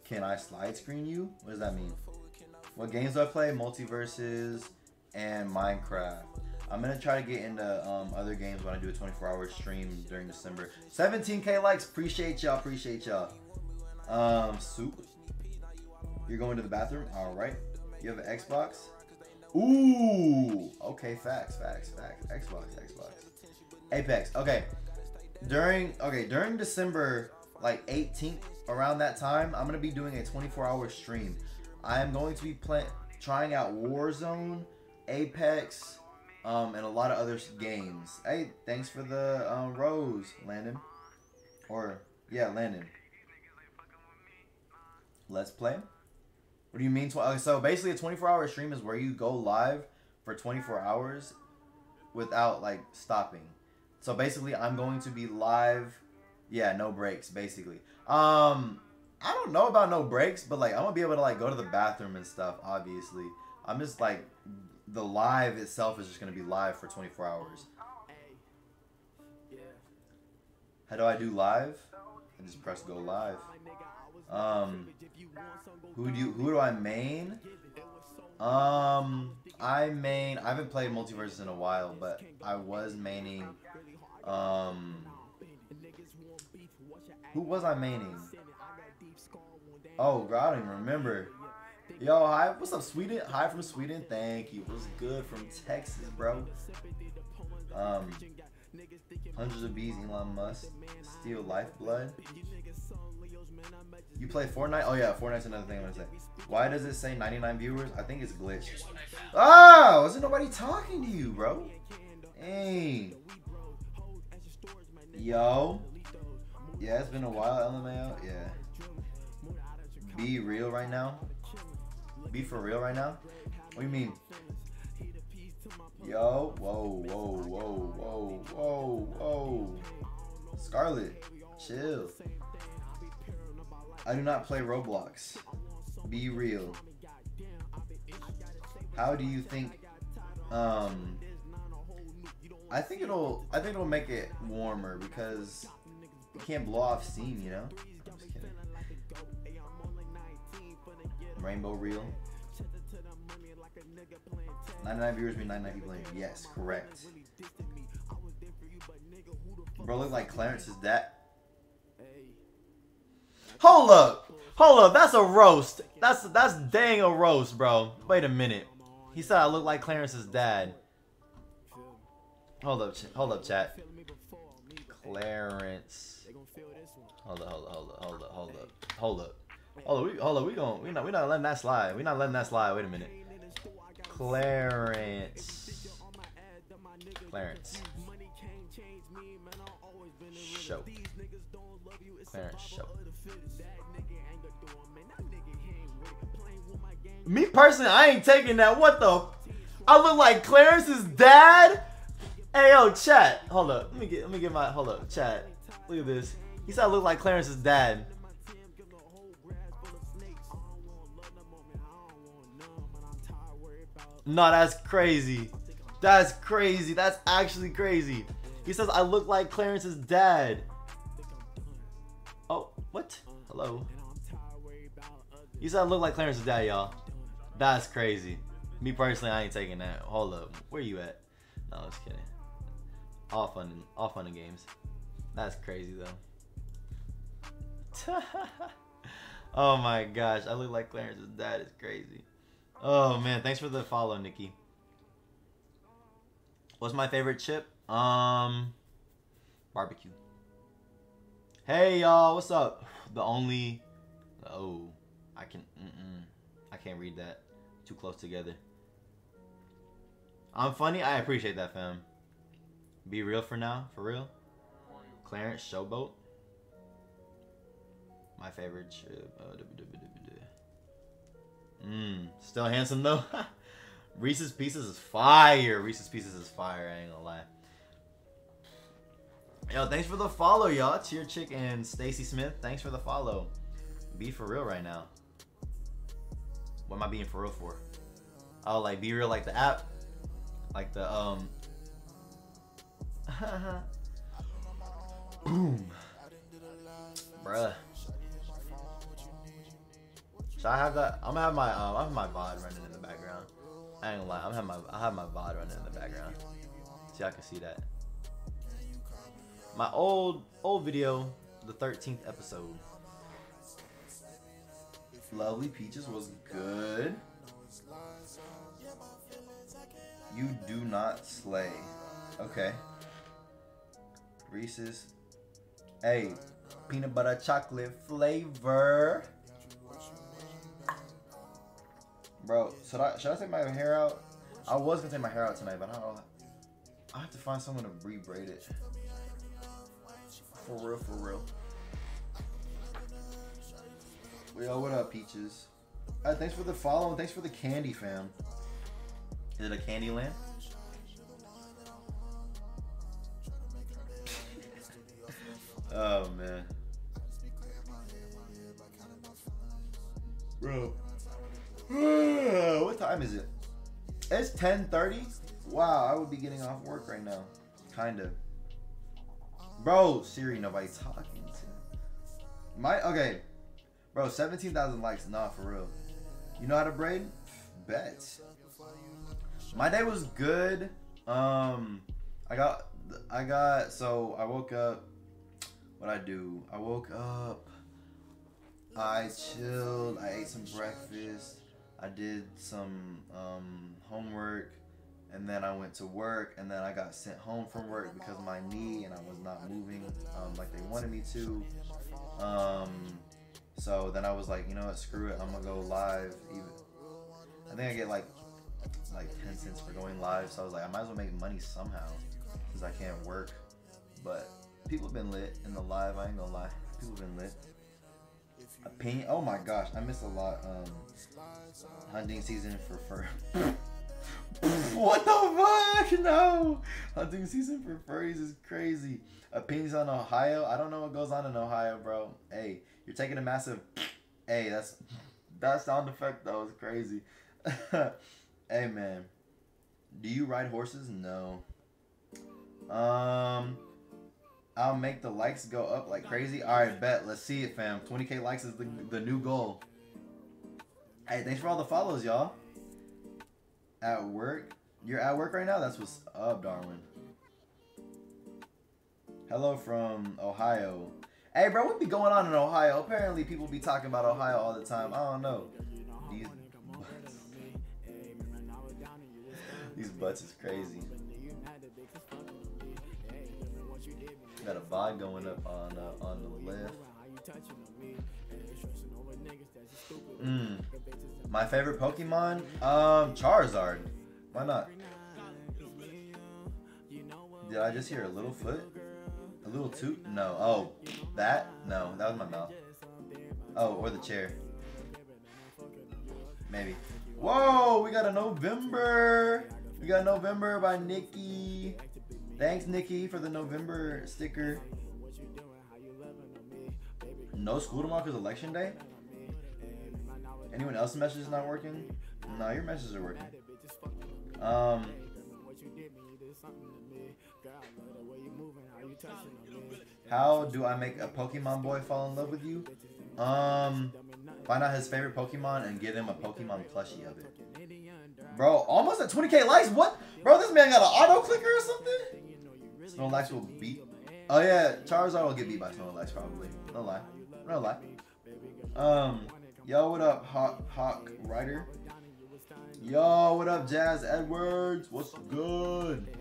S1: Can I slide screen you? What does that mean? What games do I play? MultiVersus and Minecraft. I'm gonna try to get into um, other games when I do a 24-hour stream during December. 17k likes. Appreciate y'all. Appreciate y'all. Um, soup. You're going to the bathroom. All right. You have an Xbox. Ooh. Okay. Facts. Facts. Facts. Xbox. Xbox. Apex. Okay. During okay during December like 18th around that time, I'm gonna be doing a 24-hour stream. I am going to be playing, trying out Warzone, Apex, um, and a lot of other games. Hey, thanks for the um, rose, Landon. Or yeah, Landon. Let's play. What do you mean? So basically, a 24-hour stream is where you go live for 24 hours without like stopping. So basically, I'm going to be live. Yeah, no breaks. Basically. Um, I don't know about no breaks, but like I'm gonna be able to like go to the bathroom and stuff. Obviously, I'm just like the live itself is just gonna be live for 24 hours. How do I do live? I just press go live. Um, who do you, who do I main? Um, I main. I haven't played MultiVersus in a while, but I was maining. Um, who was I maining? Oh, God, I don't even remember. Yo, hi, what's up, Sweden? Hi from Sweden, thank you. What's good from Texas, bro? Um, hundreds of bees, Elon Musk, steal lifeblood. You play Fortnite? Oh yeah, Fortnite's another thing I'm gonna say. Why does it say 99 viewers? I think it's glitched. Oh, wasn't nobody talking to you, bro? Hey. Yo. Yeah, it's been a while, LMAO. Yeah. Be real right now. Be for real right now. What do you mean? Yo, whoa, whoa, whoa, whoa, whoa, whoa. Scarlet, chill. I do not play Roblox. Be real. How do you think? Um, I think it'll. I think it'll make it warmer because you can't blow off steam. You know. I'm just kidding. Rainbow reel. 99 viewers mean 99 people. Yes, correct. Bro, look like Clarence is that. Hold up. Hold up. That's a roast. That's that's dang a roast, bro. Wait a minute. He said I look like Clarence's dad. Hold up, hold up, chat. Clarence. Hold up, hold up, hold up, hold up, hold up, hold up. Hold up, we, hold up. We gon' we not we not letting that slide. We not letting that slide. Wait a minute. Clarence. Clarence. Show. Clarence show. Me personally, I ain't taking that. What the? I look like Clarence's dad. Hey yo, chat. Hold up. Let me get. Let me get my. Hold up, chat. Look at this. He said I look like Clarence's dad. No, that's crazy. That's crazy. That's actually crazy. He says I look like Clarence's dad. Oh, what? Hello. He said I look like Clarence's dad, y'all. That's crazy. Me personally, I ain't taking that. Hold up. Where you at? No, I was kidding. All fun, all fun and games. That's crazy though. <laughs> oh my gosh, I look like Clarence's dad. It's crazy. Oh man, thanks for the follow, Nikki. What's my favorite chip? Um, barbecue. Hey y'all, what's up? The only, oh, I can, mm-mm, I can't read that. Too close together. I'm funny. I appreciate that, fam. Be real for now, for real. Clarence Showboat. My favorite chip. Uh, Mmm, still handsome though. <laughs> Reese's Pieces is fire. Reese's Pieces is fire. I ain't gonna lie. Yo, thanks for the follow, y'all. Cheer Chick and Stacy Smith. Thanks for the follow. Be for real right now. What am I being for real for? Oh, like be real, like the app, like the um. <laughs> Boom, bruh. Should I have that? I'm gonna have my um, I have my VOD running in the background. I ain't gonna lie, I'm have my I have my VOD running in the background. See, I can see that. My old old video, the 13th episode. Lovely Peaches was good. You do not slay. Okay. Reese's. Hey, peanut butter chocolate flavor. Bro, should I should I take my hair out? I was gonna take my hair out tonight, but I don't. I have to find someone to re-braid it. For real, for real. Yo, what up, Peaches? Alright, thanks for the follow thanks for the candy, fam. Is it a candy land? <laughs> oh man. Bro. What time is it? It's 10:30. Wow, I would be getting off work right now. Kinda. Bro, Siri, nobody talking to. My okay, bro, 17,000 likes. Nah, for real. You know how to braid? Bet. My day was good. Um, I got, I got. So I woke up. What I do? I woke up. I chilled. I ate some breakfast. I did some um, homework and then I went to work, and then I got sent home from work because my knee, and I was not moving um, like they wanted me to. Um, so then I was like, you know what, screw it, I'm gonna go live. Even I think I get like like 10 cents for going live, so I was like, I might as well make money somehow since I can't work. But people have been lit in the live. I ain't gonna lie, <laughs> people have been lit. Opinion. Oh my gosh, I miss a lot. Um, hunting season for fur. <laughs> what the fuck? <laughs> No. Hunting season for furries is crazy. Opinions on Ohio. I don't know what goes on in Ohio, bro. Hey, You're taking a massive. <sniffs> Hey, that's that sound effect that was crazy. <laughs> hey man, do you ride horses? No. Um, I'll make the likes go up like crazy. All right, bet. Let's see it, fam. 20k likes is the the new goal. Hey, thanks for all the follows, y'all. At work, you're at work right now. That's what's up, Darwin. Hello from Ohio. Hey, bro, what be going on in Ohio? Apparently, people be talking about Ohio all the time. I don't know. These butts, <laughs> These butts is crazy. Got a vibe going up on uh, on the left. Mm. My favorite Pokemon, um, Charizard. Why not? Did I just hear a little foot? A little toot? No. Oh, that? No, that was my mouth. Oh, or the chair. Maybe. Whoa, we got a November. We got November by Nikki. Thanks, Nikki, for the November sticker. No school tomorrow because election day? Anyone else's message is not working? No, your messages are working. Um, how do I make a Pokemon boy fall in love with you? Um, find out his favorite Pokemon and get him a Pokemon plushie of it. Bro, almost at 20k likes? What? Bro, this man got an auto clicker or something? Snorlax will beat. Oh yeah, Charizard will get beat by Snorlax probably. No lie. No lie. Um, yo, what up, Hawk Hawk Rider? Yo, what up, Jazz Edwards? What's good?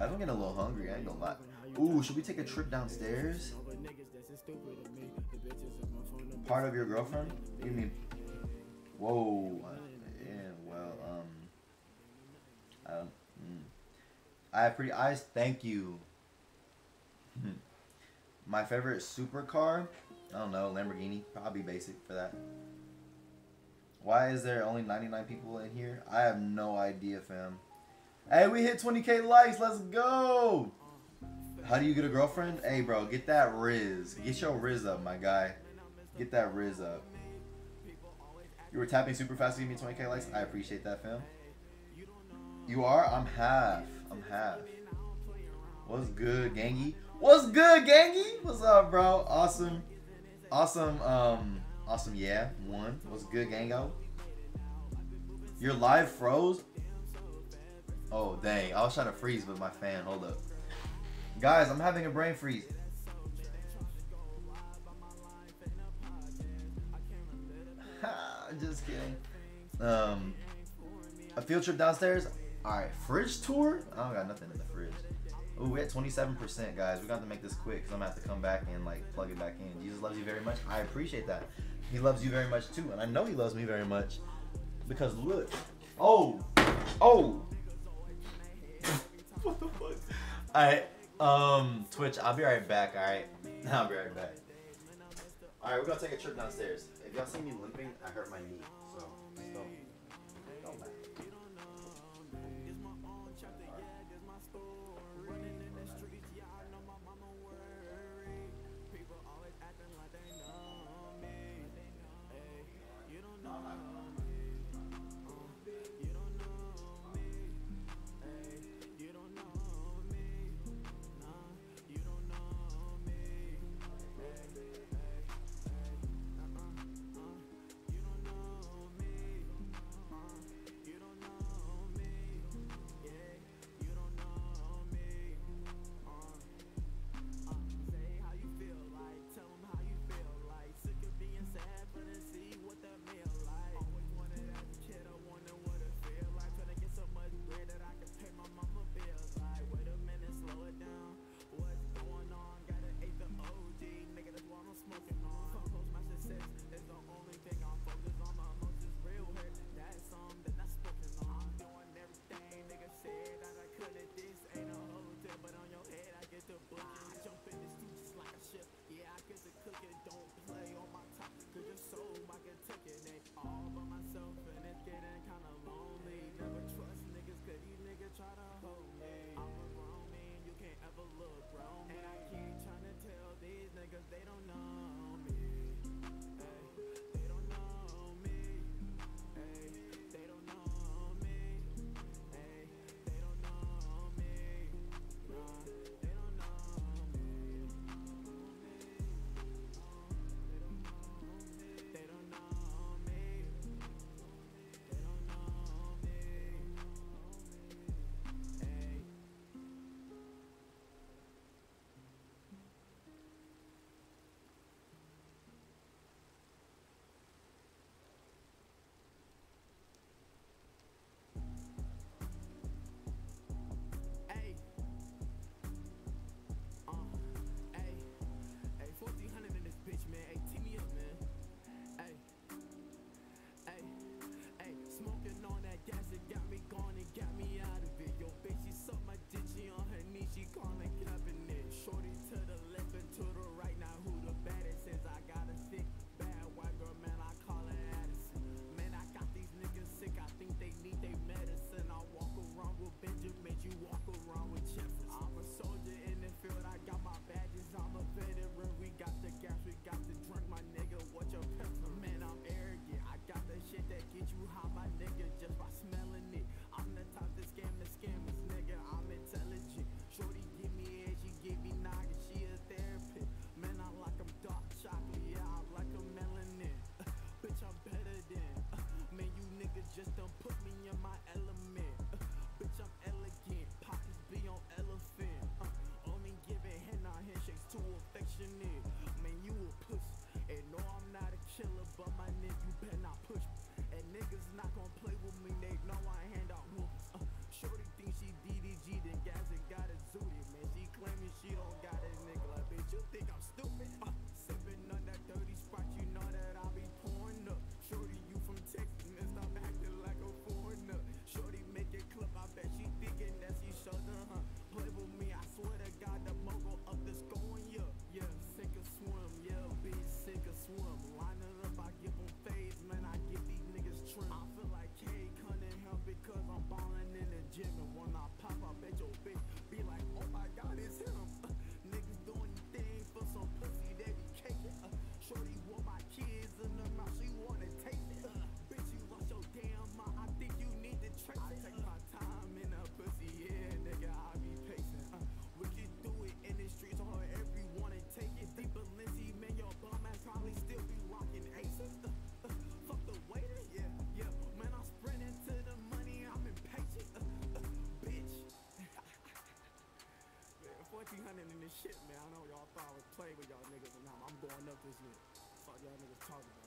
S1: I'm getting a little hungry. I ain't gonna lie. Ooh, should we take a trip downstairs? Part of your girlfriend? You mean? Whoa. Yeah, well, um. I don't. I have pretty eyes. Thank you. Hmm. My favorite supercar? I don't know. Lamborghini. Probably basic for that. Why is there only 99 people in here? I have no idea, fam. Hey, we hit 20k likes. Let's go. How do you get a girlfriend? Hey, bro, get that Riz. Get your Riz up, my guy. Get that Riz up. You were tapping super fast to give me 20k likes. I appreciate that, fam. You are? I'm half. I'm half. What's good, Gangy? What's good, Gangy? What's up, bro? Awesome. Awesome, um, awesome, yeah. One. What's good, Gango? Your live froze? Oh, dang. I was trying to freeze with my fan. Hold up. Guys, I'm having a brain freeze. <laughs> Just kidding. Um, a field trip downstairs. All right, fridge tour. I don't got nothing in the fridge. Oh, we're at 27%, guys. We got to make this quick because I'm gonna have to come back and like plug it back in. Jesus loves you very much. I appreciate that. He loves you very much too, and I know he loves me very much because look. Oh, oh. <laughs> what the fuck? All right, um, Twitch. I'll be right back. All right, <laughs> I'll be right back. All right, we're gonna take a trip downstairs. If y'all see me limping, I hurt my knee, no, no. shit, man. I
S2: know y'all thought I was playing with y'all niggas, and now I'm going up this year. Fuck y'all niggas talking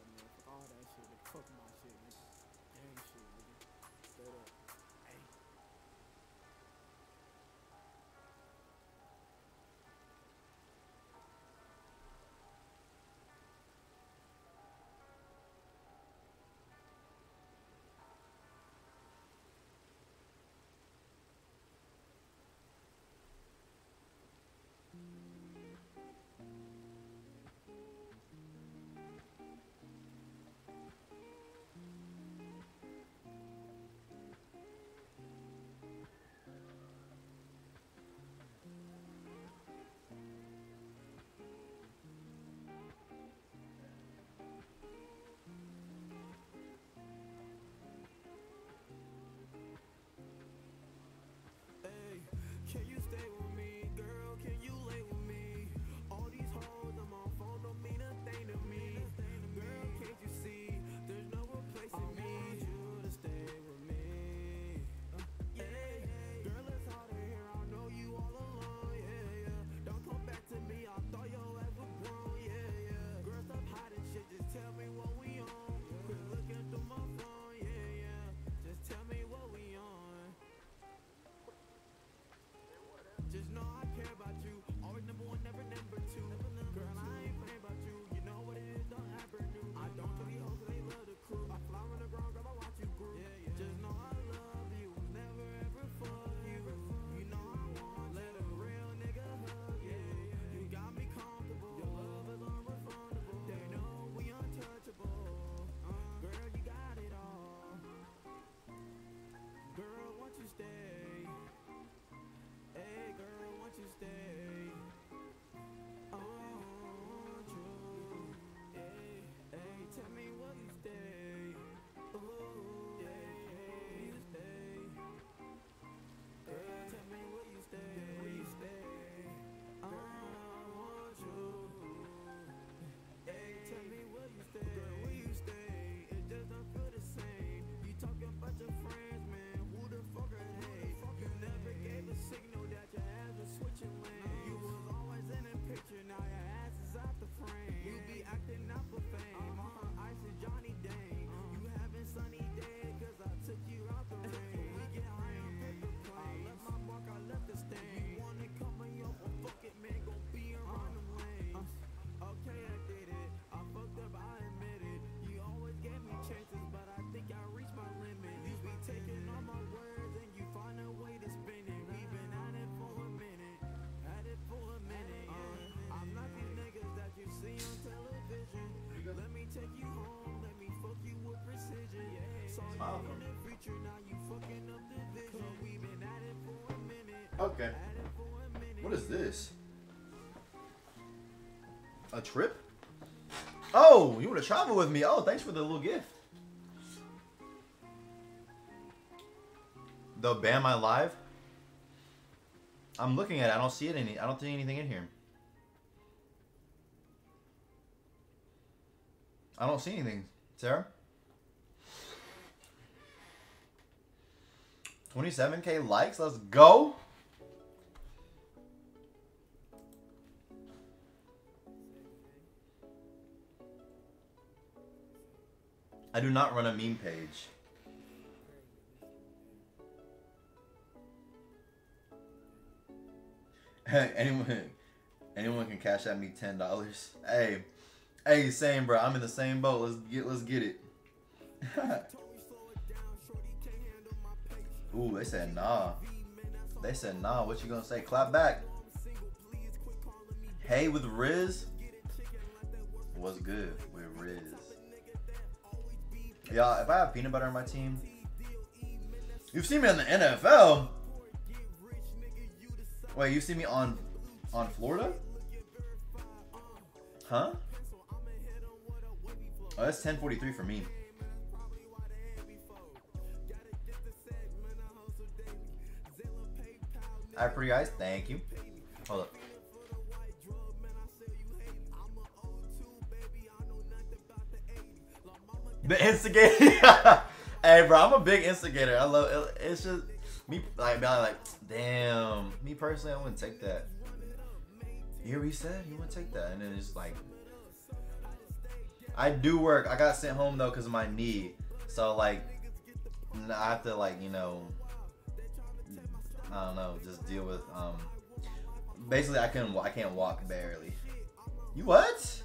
S1: Okay. What is this? A trip? Oh, you want to travel with me? Oh, thanks for the little gift. The ban my live. I'm looking at it. I don't see it any. I don't see anything in here. I don't see anything. Sarah? 27k likes. Let's go. I do not run a meme page. <laughs> anyone, anyone can cash at me ten dollars. Hey, hey, same bro. I'm in the same boat. Let's get, let's get it. <laughs> Ooh, they said nah. They said nah. What you gonna say? Clap back. Hey, with Riz. What's good with Riz? Y'all, if I have peanut butter on my team, you've seen me in the NFL. Wait, you see me on on Florida? Huh? Oh, that's 1043 for me. I have pretty eyes. Thank you. Hold up. The instigator. <laughs> hey, bro, I'm a big instigator. I love it. It's just me, like, like, damn. Me personally, I wouldn't take that. You hear what he said? He wouldn't take that. And then it's like, I do work. I got sent home though because of my knee. So like, I have to like, you know, I don't know, just deal with. um Basically, I can I can't walk barely. You what?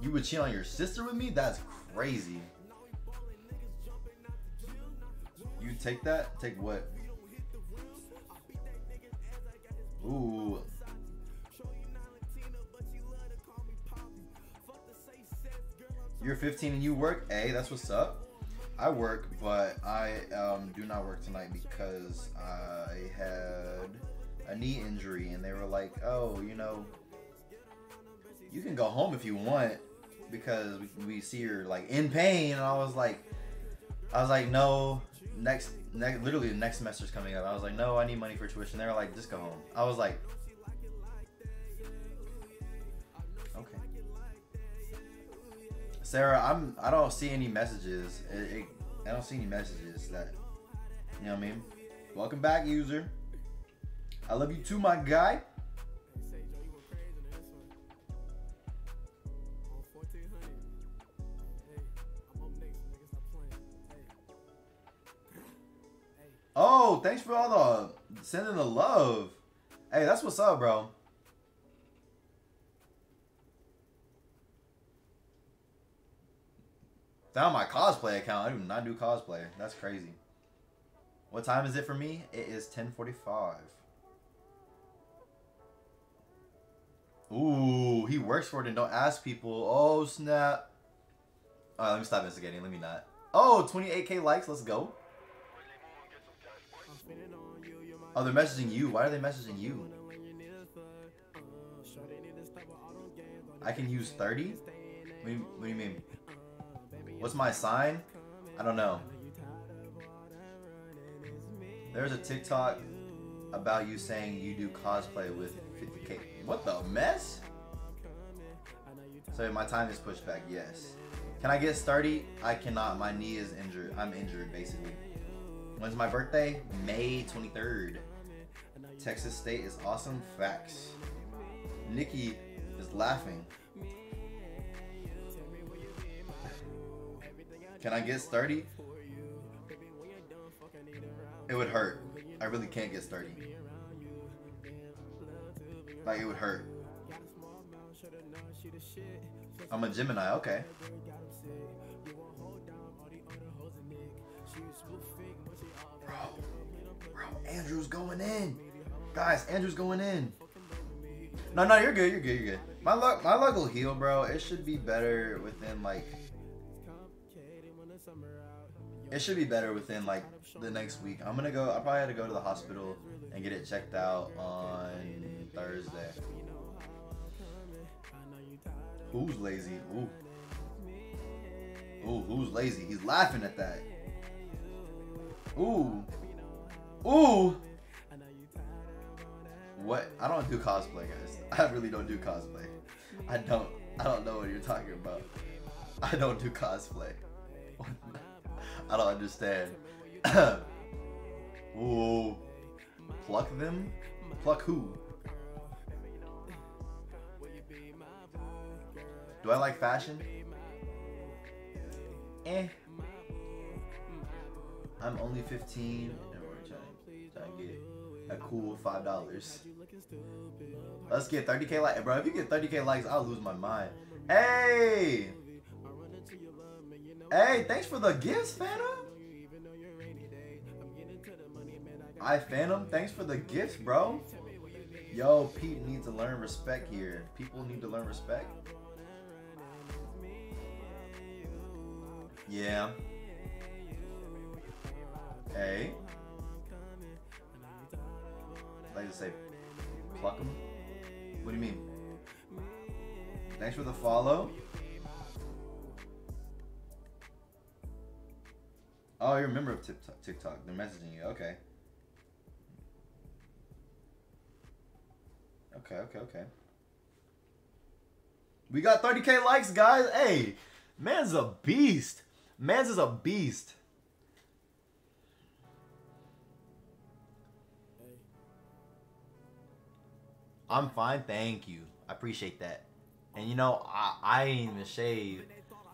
S1: You would cheat on your sister with me? That's crazy. You take that? Take what? Ooh. You're 15 and you work? Hey, that's what's up. I work, but I um, do not work tonight because I had a knee injury, and they were like, "Oh, you know, you can go home if you want because we, we see you're like in pain." And I was like, I was like, "No, next, next, literally the next semester's coming up." I was like, "No, I need money for tuition." They were like, "Just go home." I was like, okay. Sarah, I'm I don't see any messages. It, it, I don't see any messages that you know what I mean. Welcome back, user. I love you too, my guy. Oh, thanks for all the sending the love. Hey, that's what's up, bro. Found my cosplay account. I do not do cosplay. That's crazy. What time is it for me? It is 1045. Ooh, he works for it and don't ask people. Oh, snap. Alright, let me stop instigating. Let me not. Oh, 28k likes. Let's go. Oh, they're messaging you. Why are they messaging you? I can use 30? What do you, what do you mean? What's my sign? I don't know. There's a TikTok about you saying you do cosplay with 50k. What the mess? So my time is pushed back, yes. Can I get sturdy? I cannot. My knee is injured. I'm injured, basically. When's my birthday? May 23rd. Texas State is awesome. Facts. Nikki is laughing. Can I get sturdy? It would hurt. I really can't get sturdy. Like, it would hurt. I'm a Gemini, okay. Bro, bro, Andrew's going in. Guys, Andrew's going in. No, no, you're good, you're good, you're good. My luck, my luck will heal, bro. It should be better within like It should be better within like the next week. I'm gonna go. I probably had to go to the hospital and get it checked out on Thursday. Who's lazy? Ooh. Ooh, who's lazy? He's laughing at that. Ooh. Ooh. What? I don't do cosplay, guys. I really don't do cosplay. I don't. I don't know what you're talking about. I don't do cosplay. <laughs> I don't understand. <coughs> Ooh. Pluck them? Pluck who? Do I like fashion? Eh. I'm only 15 and we're trying, trying to get a cool five dollars. Let's get 30k likes, bro. If you get 30k likes, I'll lose my mind. Hey, hey, thanks for the gifts, Phantom. I Phantom, thanks for the gifts, bro. Yo, Pete needs to learn respect here. People need to learn respect. Yeah. Hey. I like to say, pluck them. What do you mean? Thanks for the follow. Oh, you're a member of TikTok. TikTok. They're messaging you. Okay. Okay, okay, okay. We got 30k likes, guys. Hey, man's a beast. Man's is a beast. I'm fine, thank you. I appreciate that. And you know, I, I ain't even shave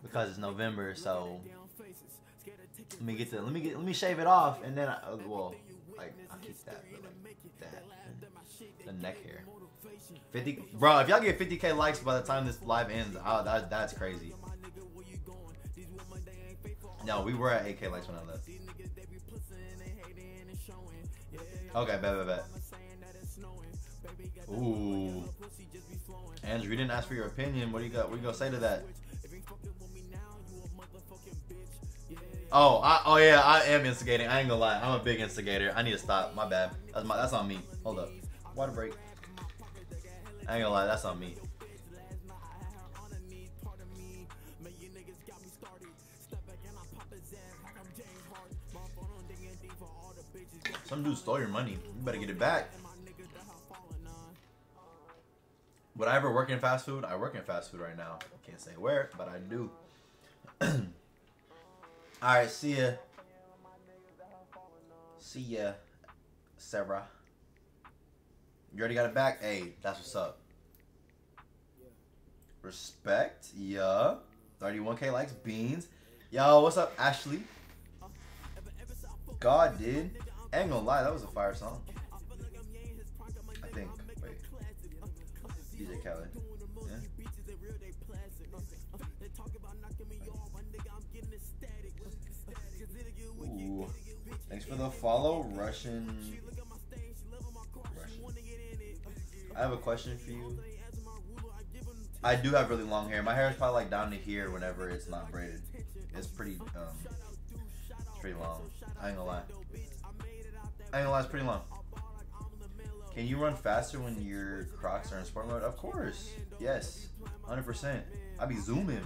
S1: because it's November, so let me get to let me get let me shave it off, and then I, uh, well, like I'll keep that, but like that, the neck hair. 50, bro. If y'all get 50k likes by the time this live ends, oh, that, that's crazy. No, we were at 8k likes when I left. Okay, bet, bet, bet. Ooh. Andrew, you didn't ask for your opinion. What do you got? What you gonna say to that? Oh, I, oh yeah, I am instigating. I ain't gonna lie. I'm a big instigator. I need to stop. My bad. That's my. That's on me. Hold up. Water break. I ain't gonna lie. That's on me. Some dude stole your money. You better get it back. Would I ever work in fast food? I work in fast food right now. Can't say where, but I do. <clears throat> Alright, see ya. See ya, Sarah. You already got it back? Hey, that's what's up. Respect, yeah. 31k likes, beans. Yo, what's up, Ashley? God, dude. Ain't gonna lie, that was a fire song. For the follow, Russian. Russian. I have a question for you. I do have really long hair. My hair is probably like down to here whenever it's not braided. It's pretty um it's pretty long. I ain't gonna lie. I ain't gonna lie, it's pretty long. Can you run faster when your Crocs are in sport mode? Of course. Yes. 100%. I be zooming.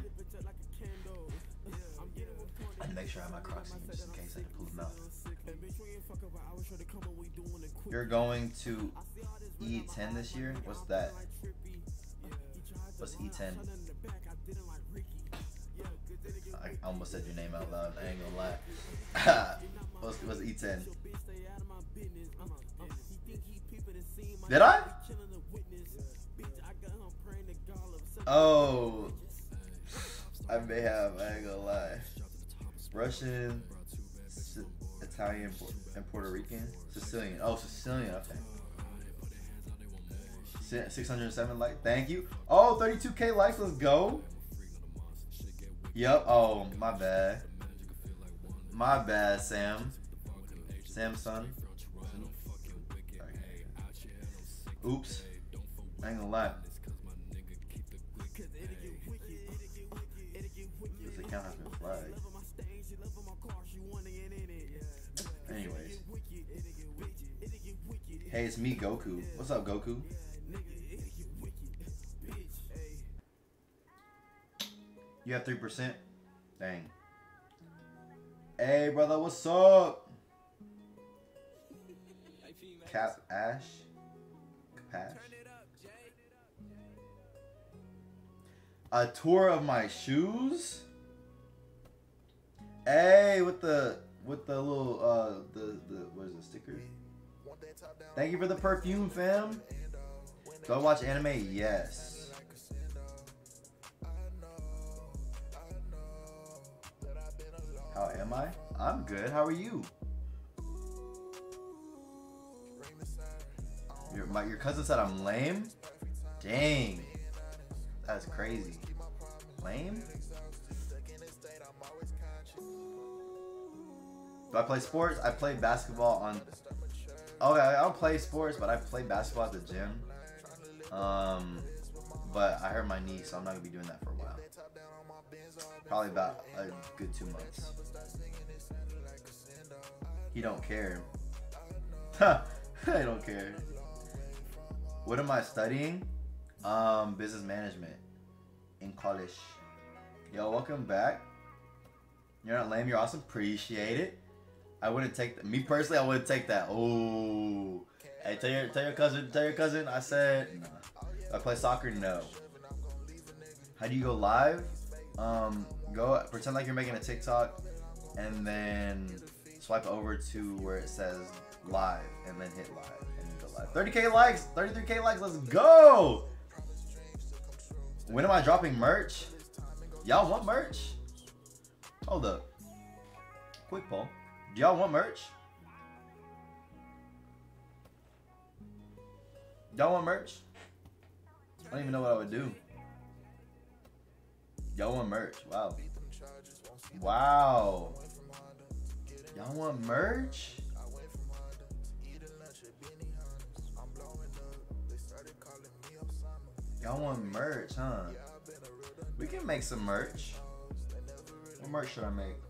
S1: I make sure I have my Crocs in just in case I pull them out. You're going to E10 this year? What's that? What's E10? I almost said your name out loud. I ain't gonna lie. <laughs> what's, what's E10? Did I? Oh, I may have. I ain't gonna lie. Russian, Italian, and Puerto Rican, Sicilian. Oh, Sicilian. Okay. 607 likes. Thank you. Oh, 32k likes. Let's go. Yep. Oh, my bad. My bad, Sam. Samsung. Oops. I ain't gonna lie. This account has been flagged. Hey, it's me, Goku. What's up, Goku? You have 3%? Dang. Hey, brother, what's up? Cap Ash? Capash? A tour of my shoes? Hey, with the with the little uh the the what is the sticker? Thank you for the perfume, fam. Do I watch anime? Yes. How am I? I'm good. How are you? Your my your cousin said I'm lame. Dang, that's crazy. Lame? Do I play sports? I play basketball on. Okay, I don't play sports, but I play basketball at the gym. Um, but I hurt my knee, so I'm not gonna be doing that for a while. Probably about a good two months. He don't care. <laughs> I don't care. What am I studying? Um, business management in college. Yo, welcome back. You're not lame. You're awesome. Appreciate it. I wouldn't take that. Me personally, I wouldn't take that. Oh, hey, tell your tell your cousin, tell your cousin. I said, nah. I play soccer. No. How do you go live? Um, go pretend like you're making a TikTok, and then swipe over to where it says live, and then hit live, and go live. 30k likes, 33k likes. Let's go. When am I dropping merch? Y'all want merch? Hold up. Quick poll. Y'all want merch? Y'all want merch? I don't even know what I would do. Y'all want merch? Wow. Wow. Y'all want merch? Y'all want merch, huh? We can make some merch. What merch should I make?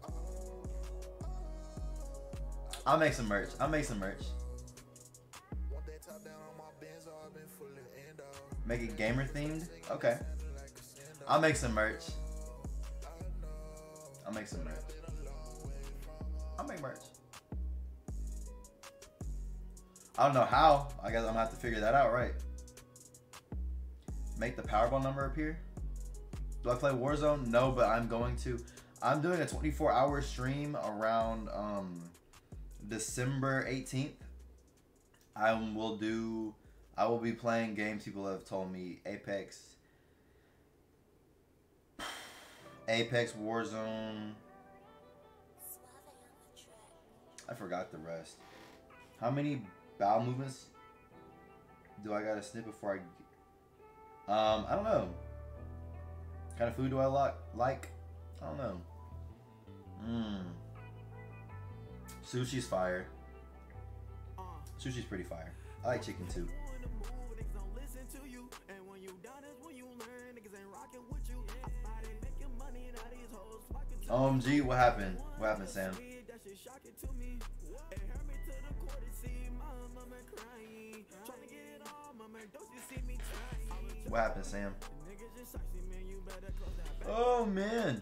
S1: I'll make some merch. I'll make some merch. Make it gamer themed? Okay. I'll make some merch. I'll make some merch. I'll make merch. I don't know how. I guess I'm gonna have to figure that out, right? Make the Powerball number appear. Do I play Warzone? No, but I'm going to. I'm doing a 24 hour stream around um, December 18th. I will do. I will be playing games people have told me Apex, Apex Warzone. I forgot the rest. How many bowel movements do I gotta snip before I? Um, I don't know. What kind of food do I like? Like, I don't know. Mmm. Sushi's fire. Sushi's pretty fire. I like chicken too. Um, OMG, what happened? What happened, Sam? What happened, Sam? Oh man,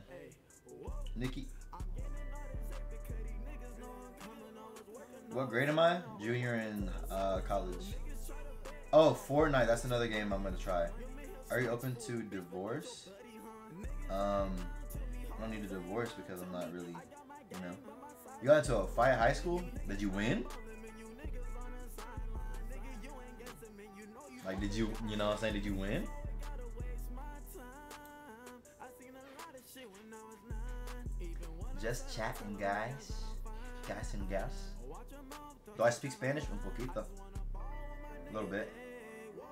S1: Nikki. What grade am I? Junior in uh, college. Oh, Fortnite. That's another game I'm gonna try. Are you open to divorce? Um, I don't need a divorce because I'm not really, you know. You got into a fight at high school? Did you win? Like, did you, you know what I'm saying? Did you win? Just chatting, guys. Guys and gals. Do I speak Spanish? Un poquito. A little bit.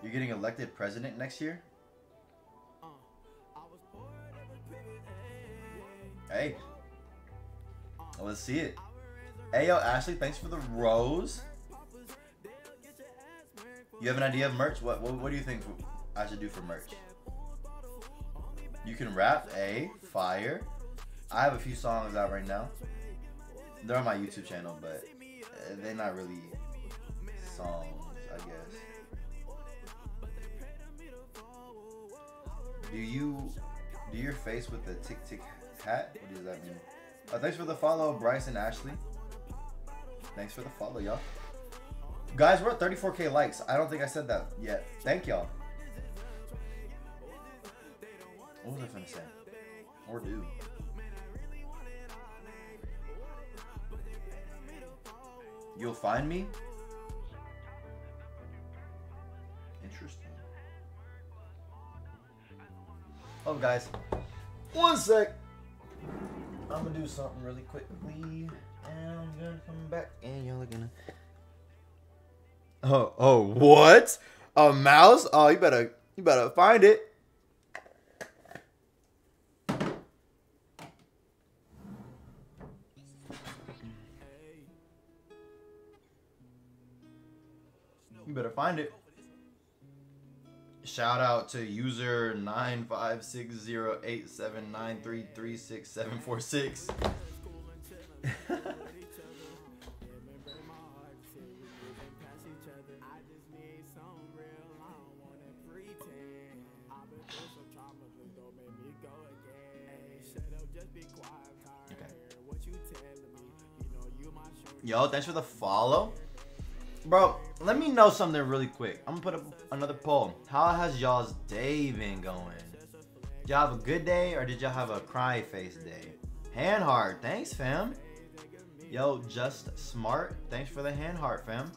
S1: You're getting elected president next year? Hey. Let's see it. Hey, yo, Ashley, thanks for the rose. You have an idea of merch? What, what, what do you think I should do for merch? You can rap, A, fire. I have a few songs out right now. They're on my YouTube channel, but they're not really songs. I guess. Do you do your face with the tick tick hat? What does that mean? Oh, thanks for the follow, Bryson Ashley. Thanks for the follow, y'all. Guys, we're at 34k likes. I don't think I said that yet. Thank y'all. What was I gonna say? Or do? You'll find me? Interesting. Oh, guys. One sec. I'm gonna do something really quickly. And I'm gonna come back. And y'all are gonna. Oh, oh, what? A mouse? Oh, you better, you better find it. You better find it. Shout out to user nine five six zero eight seven nine three three six seven four six. <laughs> Yo, thanks for the follow. Bro, let me know something really quick. I'm gonna put up another poll. How has y'all's day been going? Did y'all have a good day or did y'all have a cry face day? Hand heart, thanks fam. Yo, just smart. Thanks for the hand heart, fam.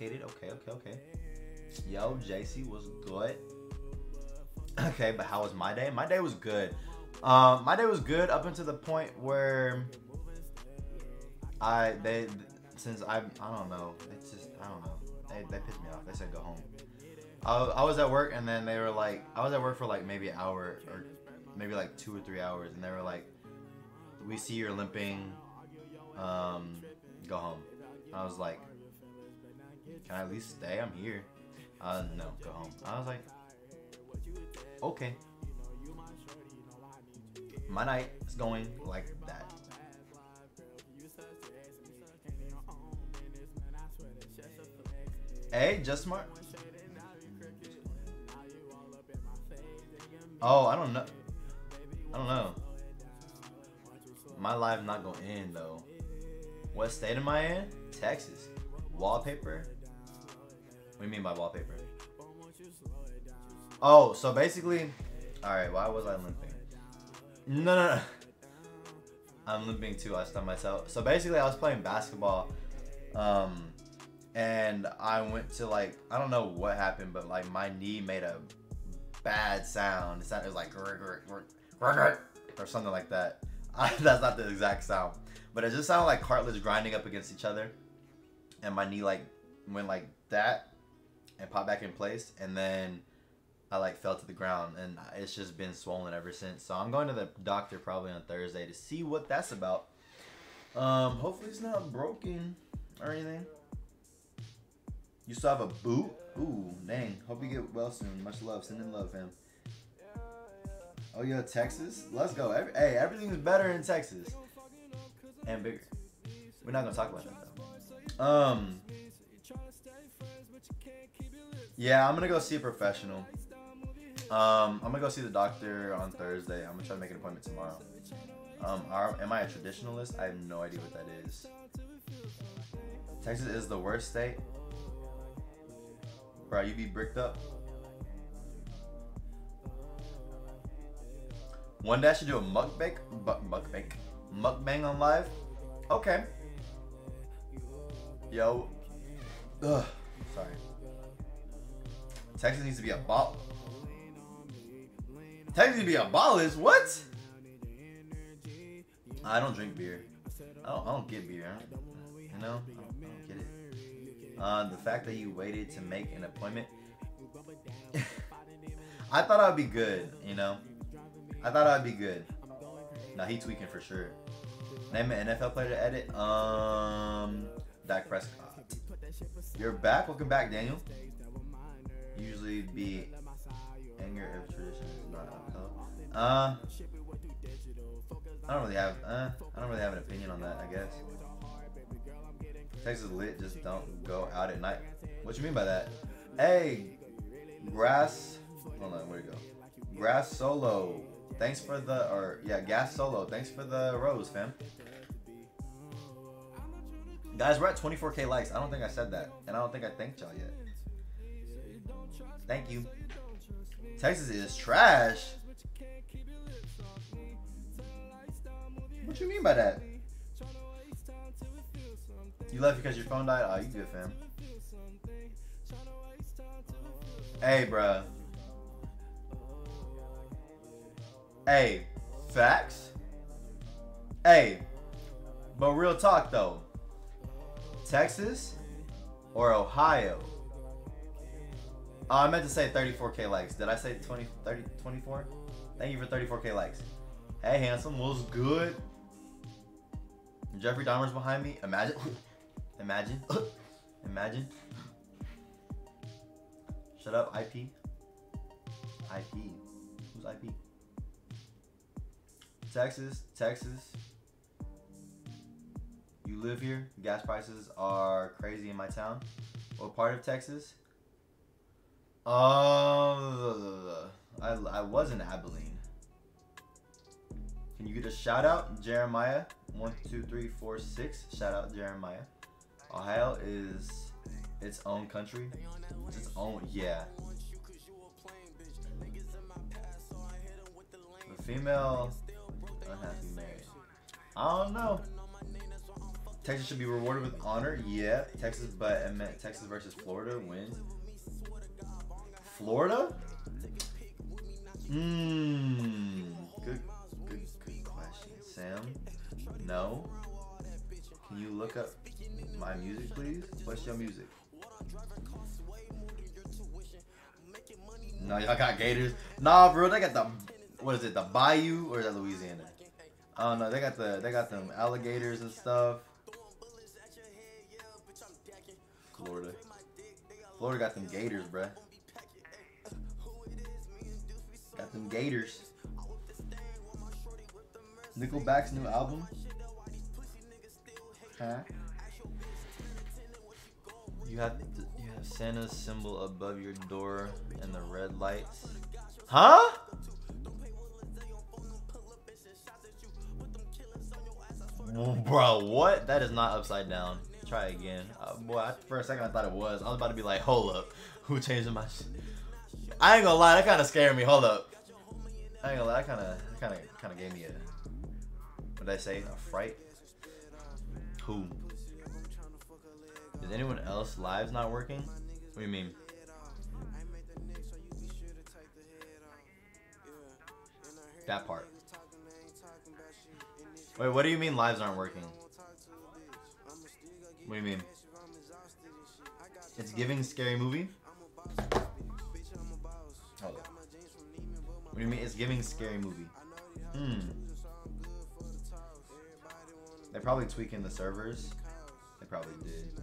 S1: Okay, okay, okay. Yo, JC was good. <clears throat> Okay, but how was my day? My day was good. Um, my day was good up until the point where I they since I I don't know it's just I don't know they they pissed me off. They said go home. I, I was at work and then they were like I was at work for like maybe an hour or maybe like two or three hours and they were like we see you're limping um go home. I was like can I at least stay? I'm here. Uh, no, go home. I was like, okay. My night is going like that. Hey, just smart. Oh, I don't know. I don't know. My live not going in though. What state am I in? Texas. Wallpaper. What do you mean by wallpaper? Oh, so basically, all right. Why was I limping? No, no, no. I'm limping too. I stunned myself. So basically, I was playing basketball, um, and I went to like I don't know what happened, but like my knee made a bad sound. It sounded like or something like that. <laughs> That's not the exact sound, but it just sounded like cartilage grinding up against each other, and my knee like went like that and popped back in place, and then I like fell to the ground, and it's just been swollen ever since. So I'm going to the doctor probably on Thursday to see what that's about. Um, hopefully it's not broken or anything. You still have a boot? Ooh, dang. Hope you get well soon. Much love. Send in love, fam. Oh yeah, Texas. Let's go. Every, hey, everything's better in Texas and bigger. We're not gonna talk about that though. Um. Yeah, I'm gonna go see a professional. Um, I'm gonna go see the doctor on Thursday. I'm gonna try to make an appointment tomorrow. Um, are, am I a traditionalist? I have no idea what that is. Texas is the worst state. Bro, you be bricked up. One day I should do a mukbang, mukbang, mukbang on live. Okay. Yo. Ugh. Sorry. Texas needs to be a ball. Texas needs to be a ballist. What? I don't drink beer. I don't, I don't get beer. You know? I don't, I don't get it. Uh, the fact that you waited to make an appointment. <laughs> I thought I'd be good, you know? I thought I'd be good. Now he tweaking for sure. Name an NFL player to edit. Um, Dak Prescott. You're back. Welcome back, Daniel. Usually be anger if tradition is not upheld. Uh, I don't really have. Uh, I don't really have an opinion on that. I guess. Texas lit, just don't go out at night. What you mean by that? Hey, grass. Hold on, where'd it go? Grass solo. Thanks for the or yeah, gas solo. Thanks for the rose, fam. Guys, we're at 24k likes. I don't think I said that, and I don't think I thanked y'all yet. Thank you. Texas is trash. What you mean by that? You left because your phone died? Oh, you good, fam. Hey, bruh. Hey, facts? Hey, but real talk though. Texas or Ohio? Oh, I meant to say 34k likes. Did I say 20, 30, 24? Thank you for 34k likes. Hey, handsome, what's good? Jeffrey Dahmer's behind me. Imagine. <laughs> Imagine. <laughs> Imagine. Shut up, IP. IP. Who's IP? Texas, Texas. You live here. Gas prices are crazy in my town. What part of Texas? Uh, I, I was in Abilene. Can you get a shout out? Jeremiah. One, two, three, four, six. Shout out Jeremiah. Ohio is its own country. It's its own, yeah. The female unhappy married. I don't know. Texas should be rewarded with honor. Yeah, Texas, but Texas versus Florida wins. Florida? Mmm. Good, good, good question. Sam? No. Can you look up my music, please? What's your music? No, y'all got Gators. Nah, bro, they got the what is it? The Bayou or is that Louisiana? I don't know. They got the they got them alligators and stuff. Florida. Florida got them gators, bruh. Got them gators. Nickelback's new album. Huh? You have you have Santa's symbol above your door and the red lights. Huh? Bro, what? That is not upside down. Try again. Uh, boy, I, for a second I thought it was. I was about to be like, hold up. Who changed my shit? I ain't gonna lie, that kind of scared me. Hold up. I ain't gonna lie, that kind of, kind of, kind of gave me a, what did I say? A fright? Who? Is anyone else lives not working? What do you mean? That part. Wait, what do you mean lives aren't working? What do you mean? It's giving a scary movie? What do you mean it's giving scary movie? Hmm. They're probably tweaking the servers. They probably did.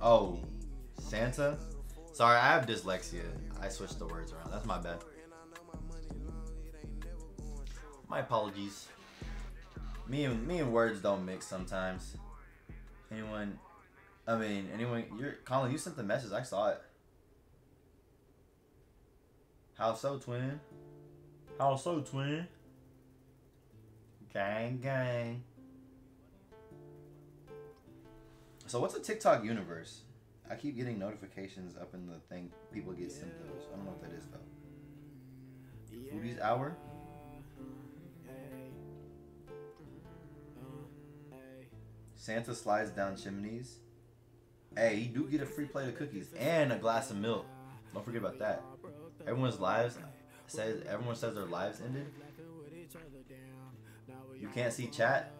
S1: Oh, Santa? Sorry, I have dyslexia. I switched the words around. That's my bad. My apologies. Me and me and words don't mix sometimes. Anyone? I mean, anyone? You're Colin. You sent the message. I saw it. How so, twin? How so, twin? Gang, gang. So what's a TikTok universe? I keep getting notifications up in the thing. People get sent those. I don't know what that is though. Foodies hour. Uh, Santa slides down chimneys. Hey, you do get a free plate of cookies and a glass of milk. Don't forget about that. Everyone's lives says everyone says their lives ended. You can't see chat.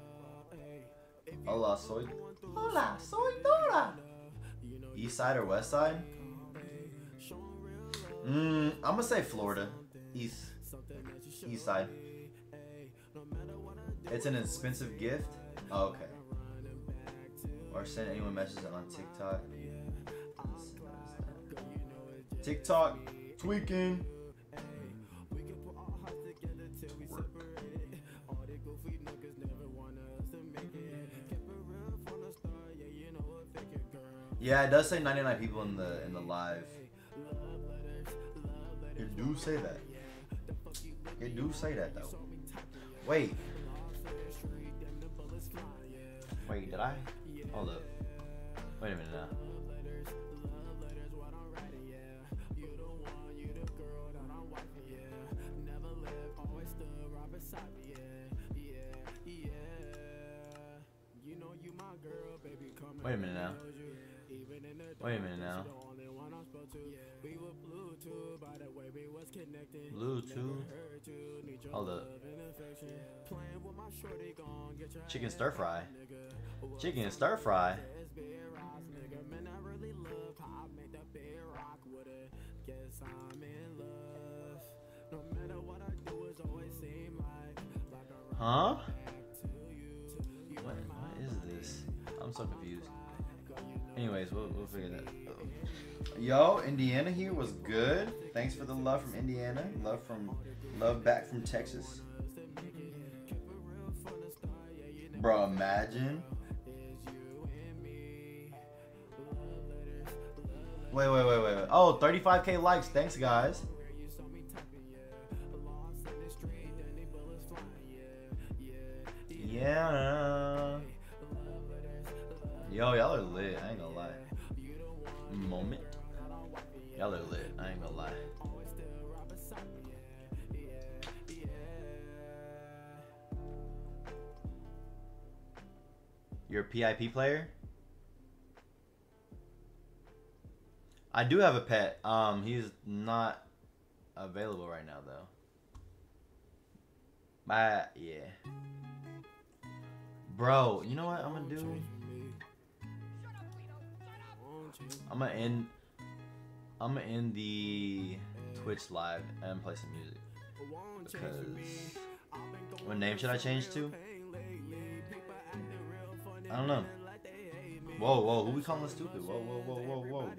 S1: Hola, soy. Hola, soy Dora. East side or west side? Mm, I'm gonna say Florida. East. East side. It's an expensive gift. Oh, okay.
S2: Or send anyone messages on TikTok. TikTok tweaking. Yeah, it does say 99 people in the in the live. It do say that. It do say that though. Wait. Wait, did I? Hold up. Wait a minute now. Wait a minute now. Wait a minute now. Bluetooth. Hold up. Chicken stir fry. Chicken stir fry. Huh? What, what is this? I'm so confused. Anyways, we'll, we'll figure that. out. Yo, Indiana here was good. Thanks for the love from Indiana. Love from, love back from Texas. Bro, imagine. Wait, wait, wait, wait. Oh, 35k likes. Thanks, guys. Yeah. Yo, y'all are lit. I ain't gonna lie. Moment. Y'all are lit. I ain't gonna lie. You're a PIP player? I do have a pet. Um, he's not available right now though. But yeah. Bro, you know what I'm gonna do? I'm gonna end. I'm gonna end the Twitch live and play some music because what name should I change to? I don't know. Whoa, whoa, who we calling stupid? Whoa, whoa, whoa, whoa, whoa.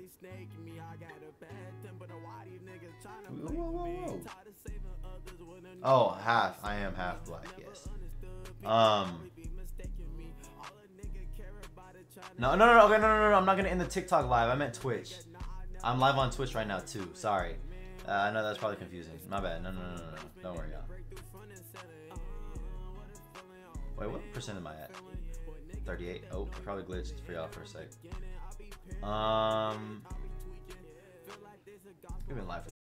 S2: Whoa, whoa, whoa. Oh, half. I am half black. Yes. Um. No, no, no, no, okay, no, no, no, I'm not gonna end the TikTok live. I meant Twitch. I'm live on Twitch right now too. Sorry. Uh, I know that's probably confusing. My bad. No, no, no, no, no. Don't worry, y'all. Wait, what percent am I at? 38. Oh, probably glitched for y'all for a sec. Um, we've been live for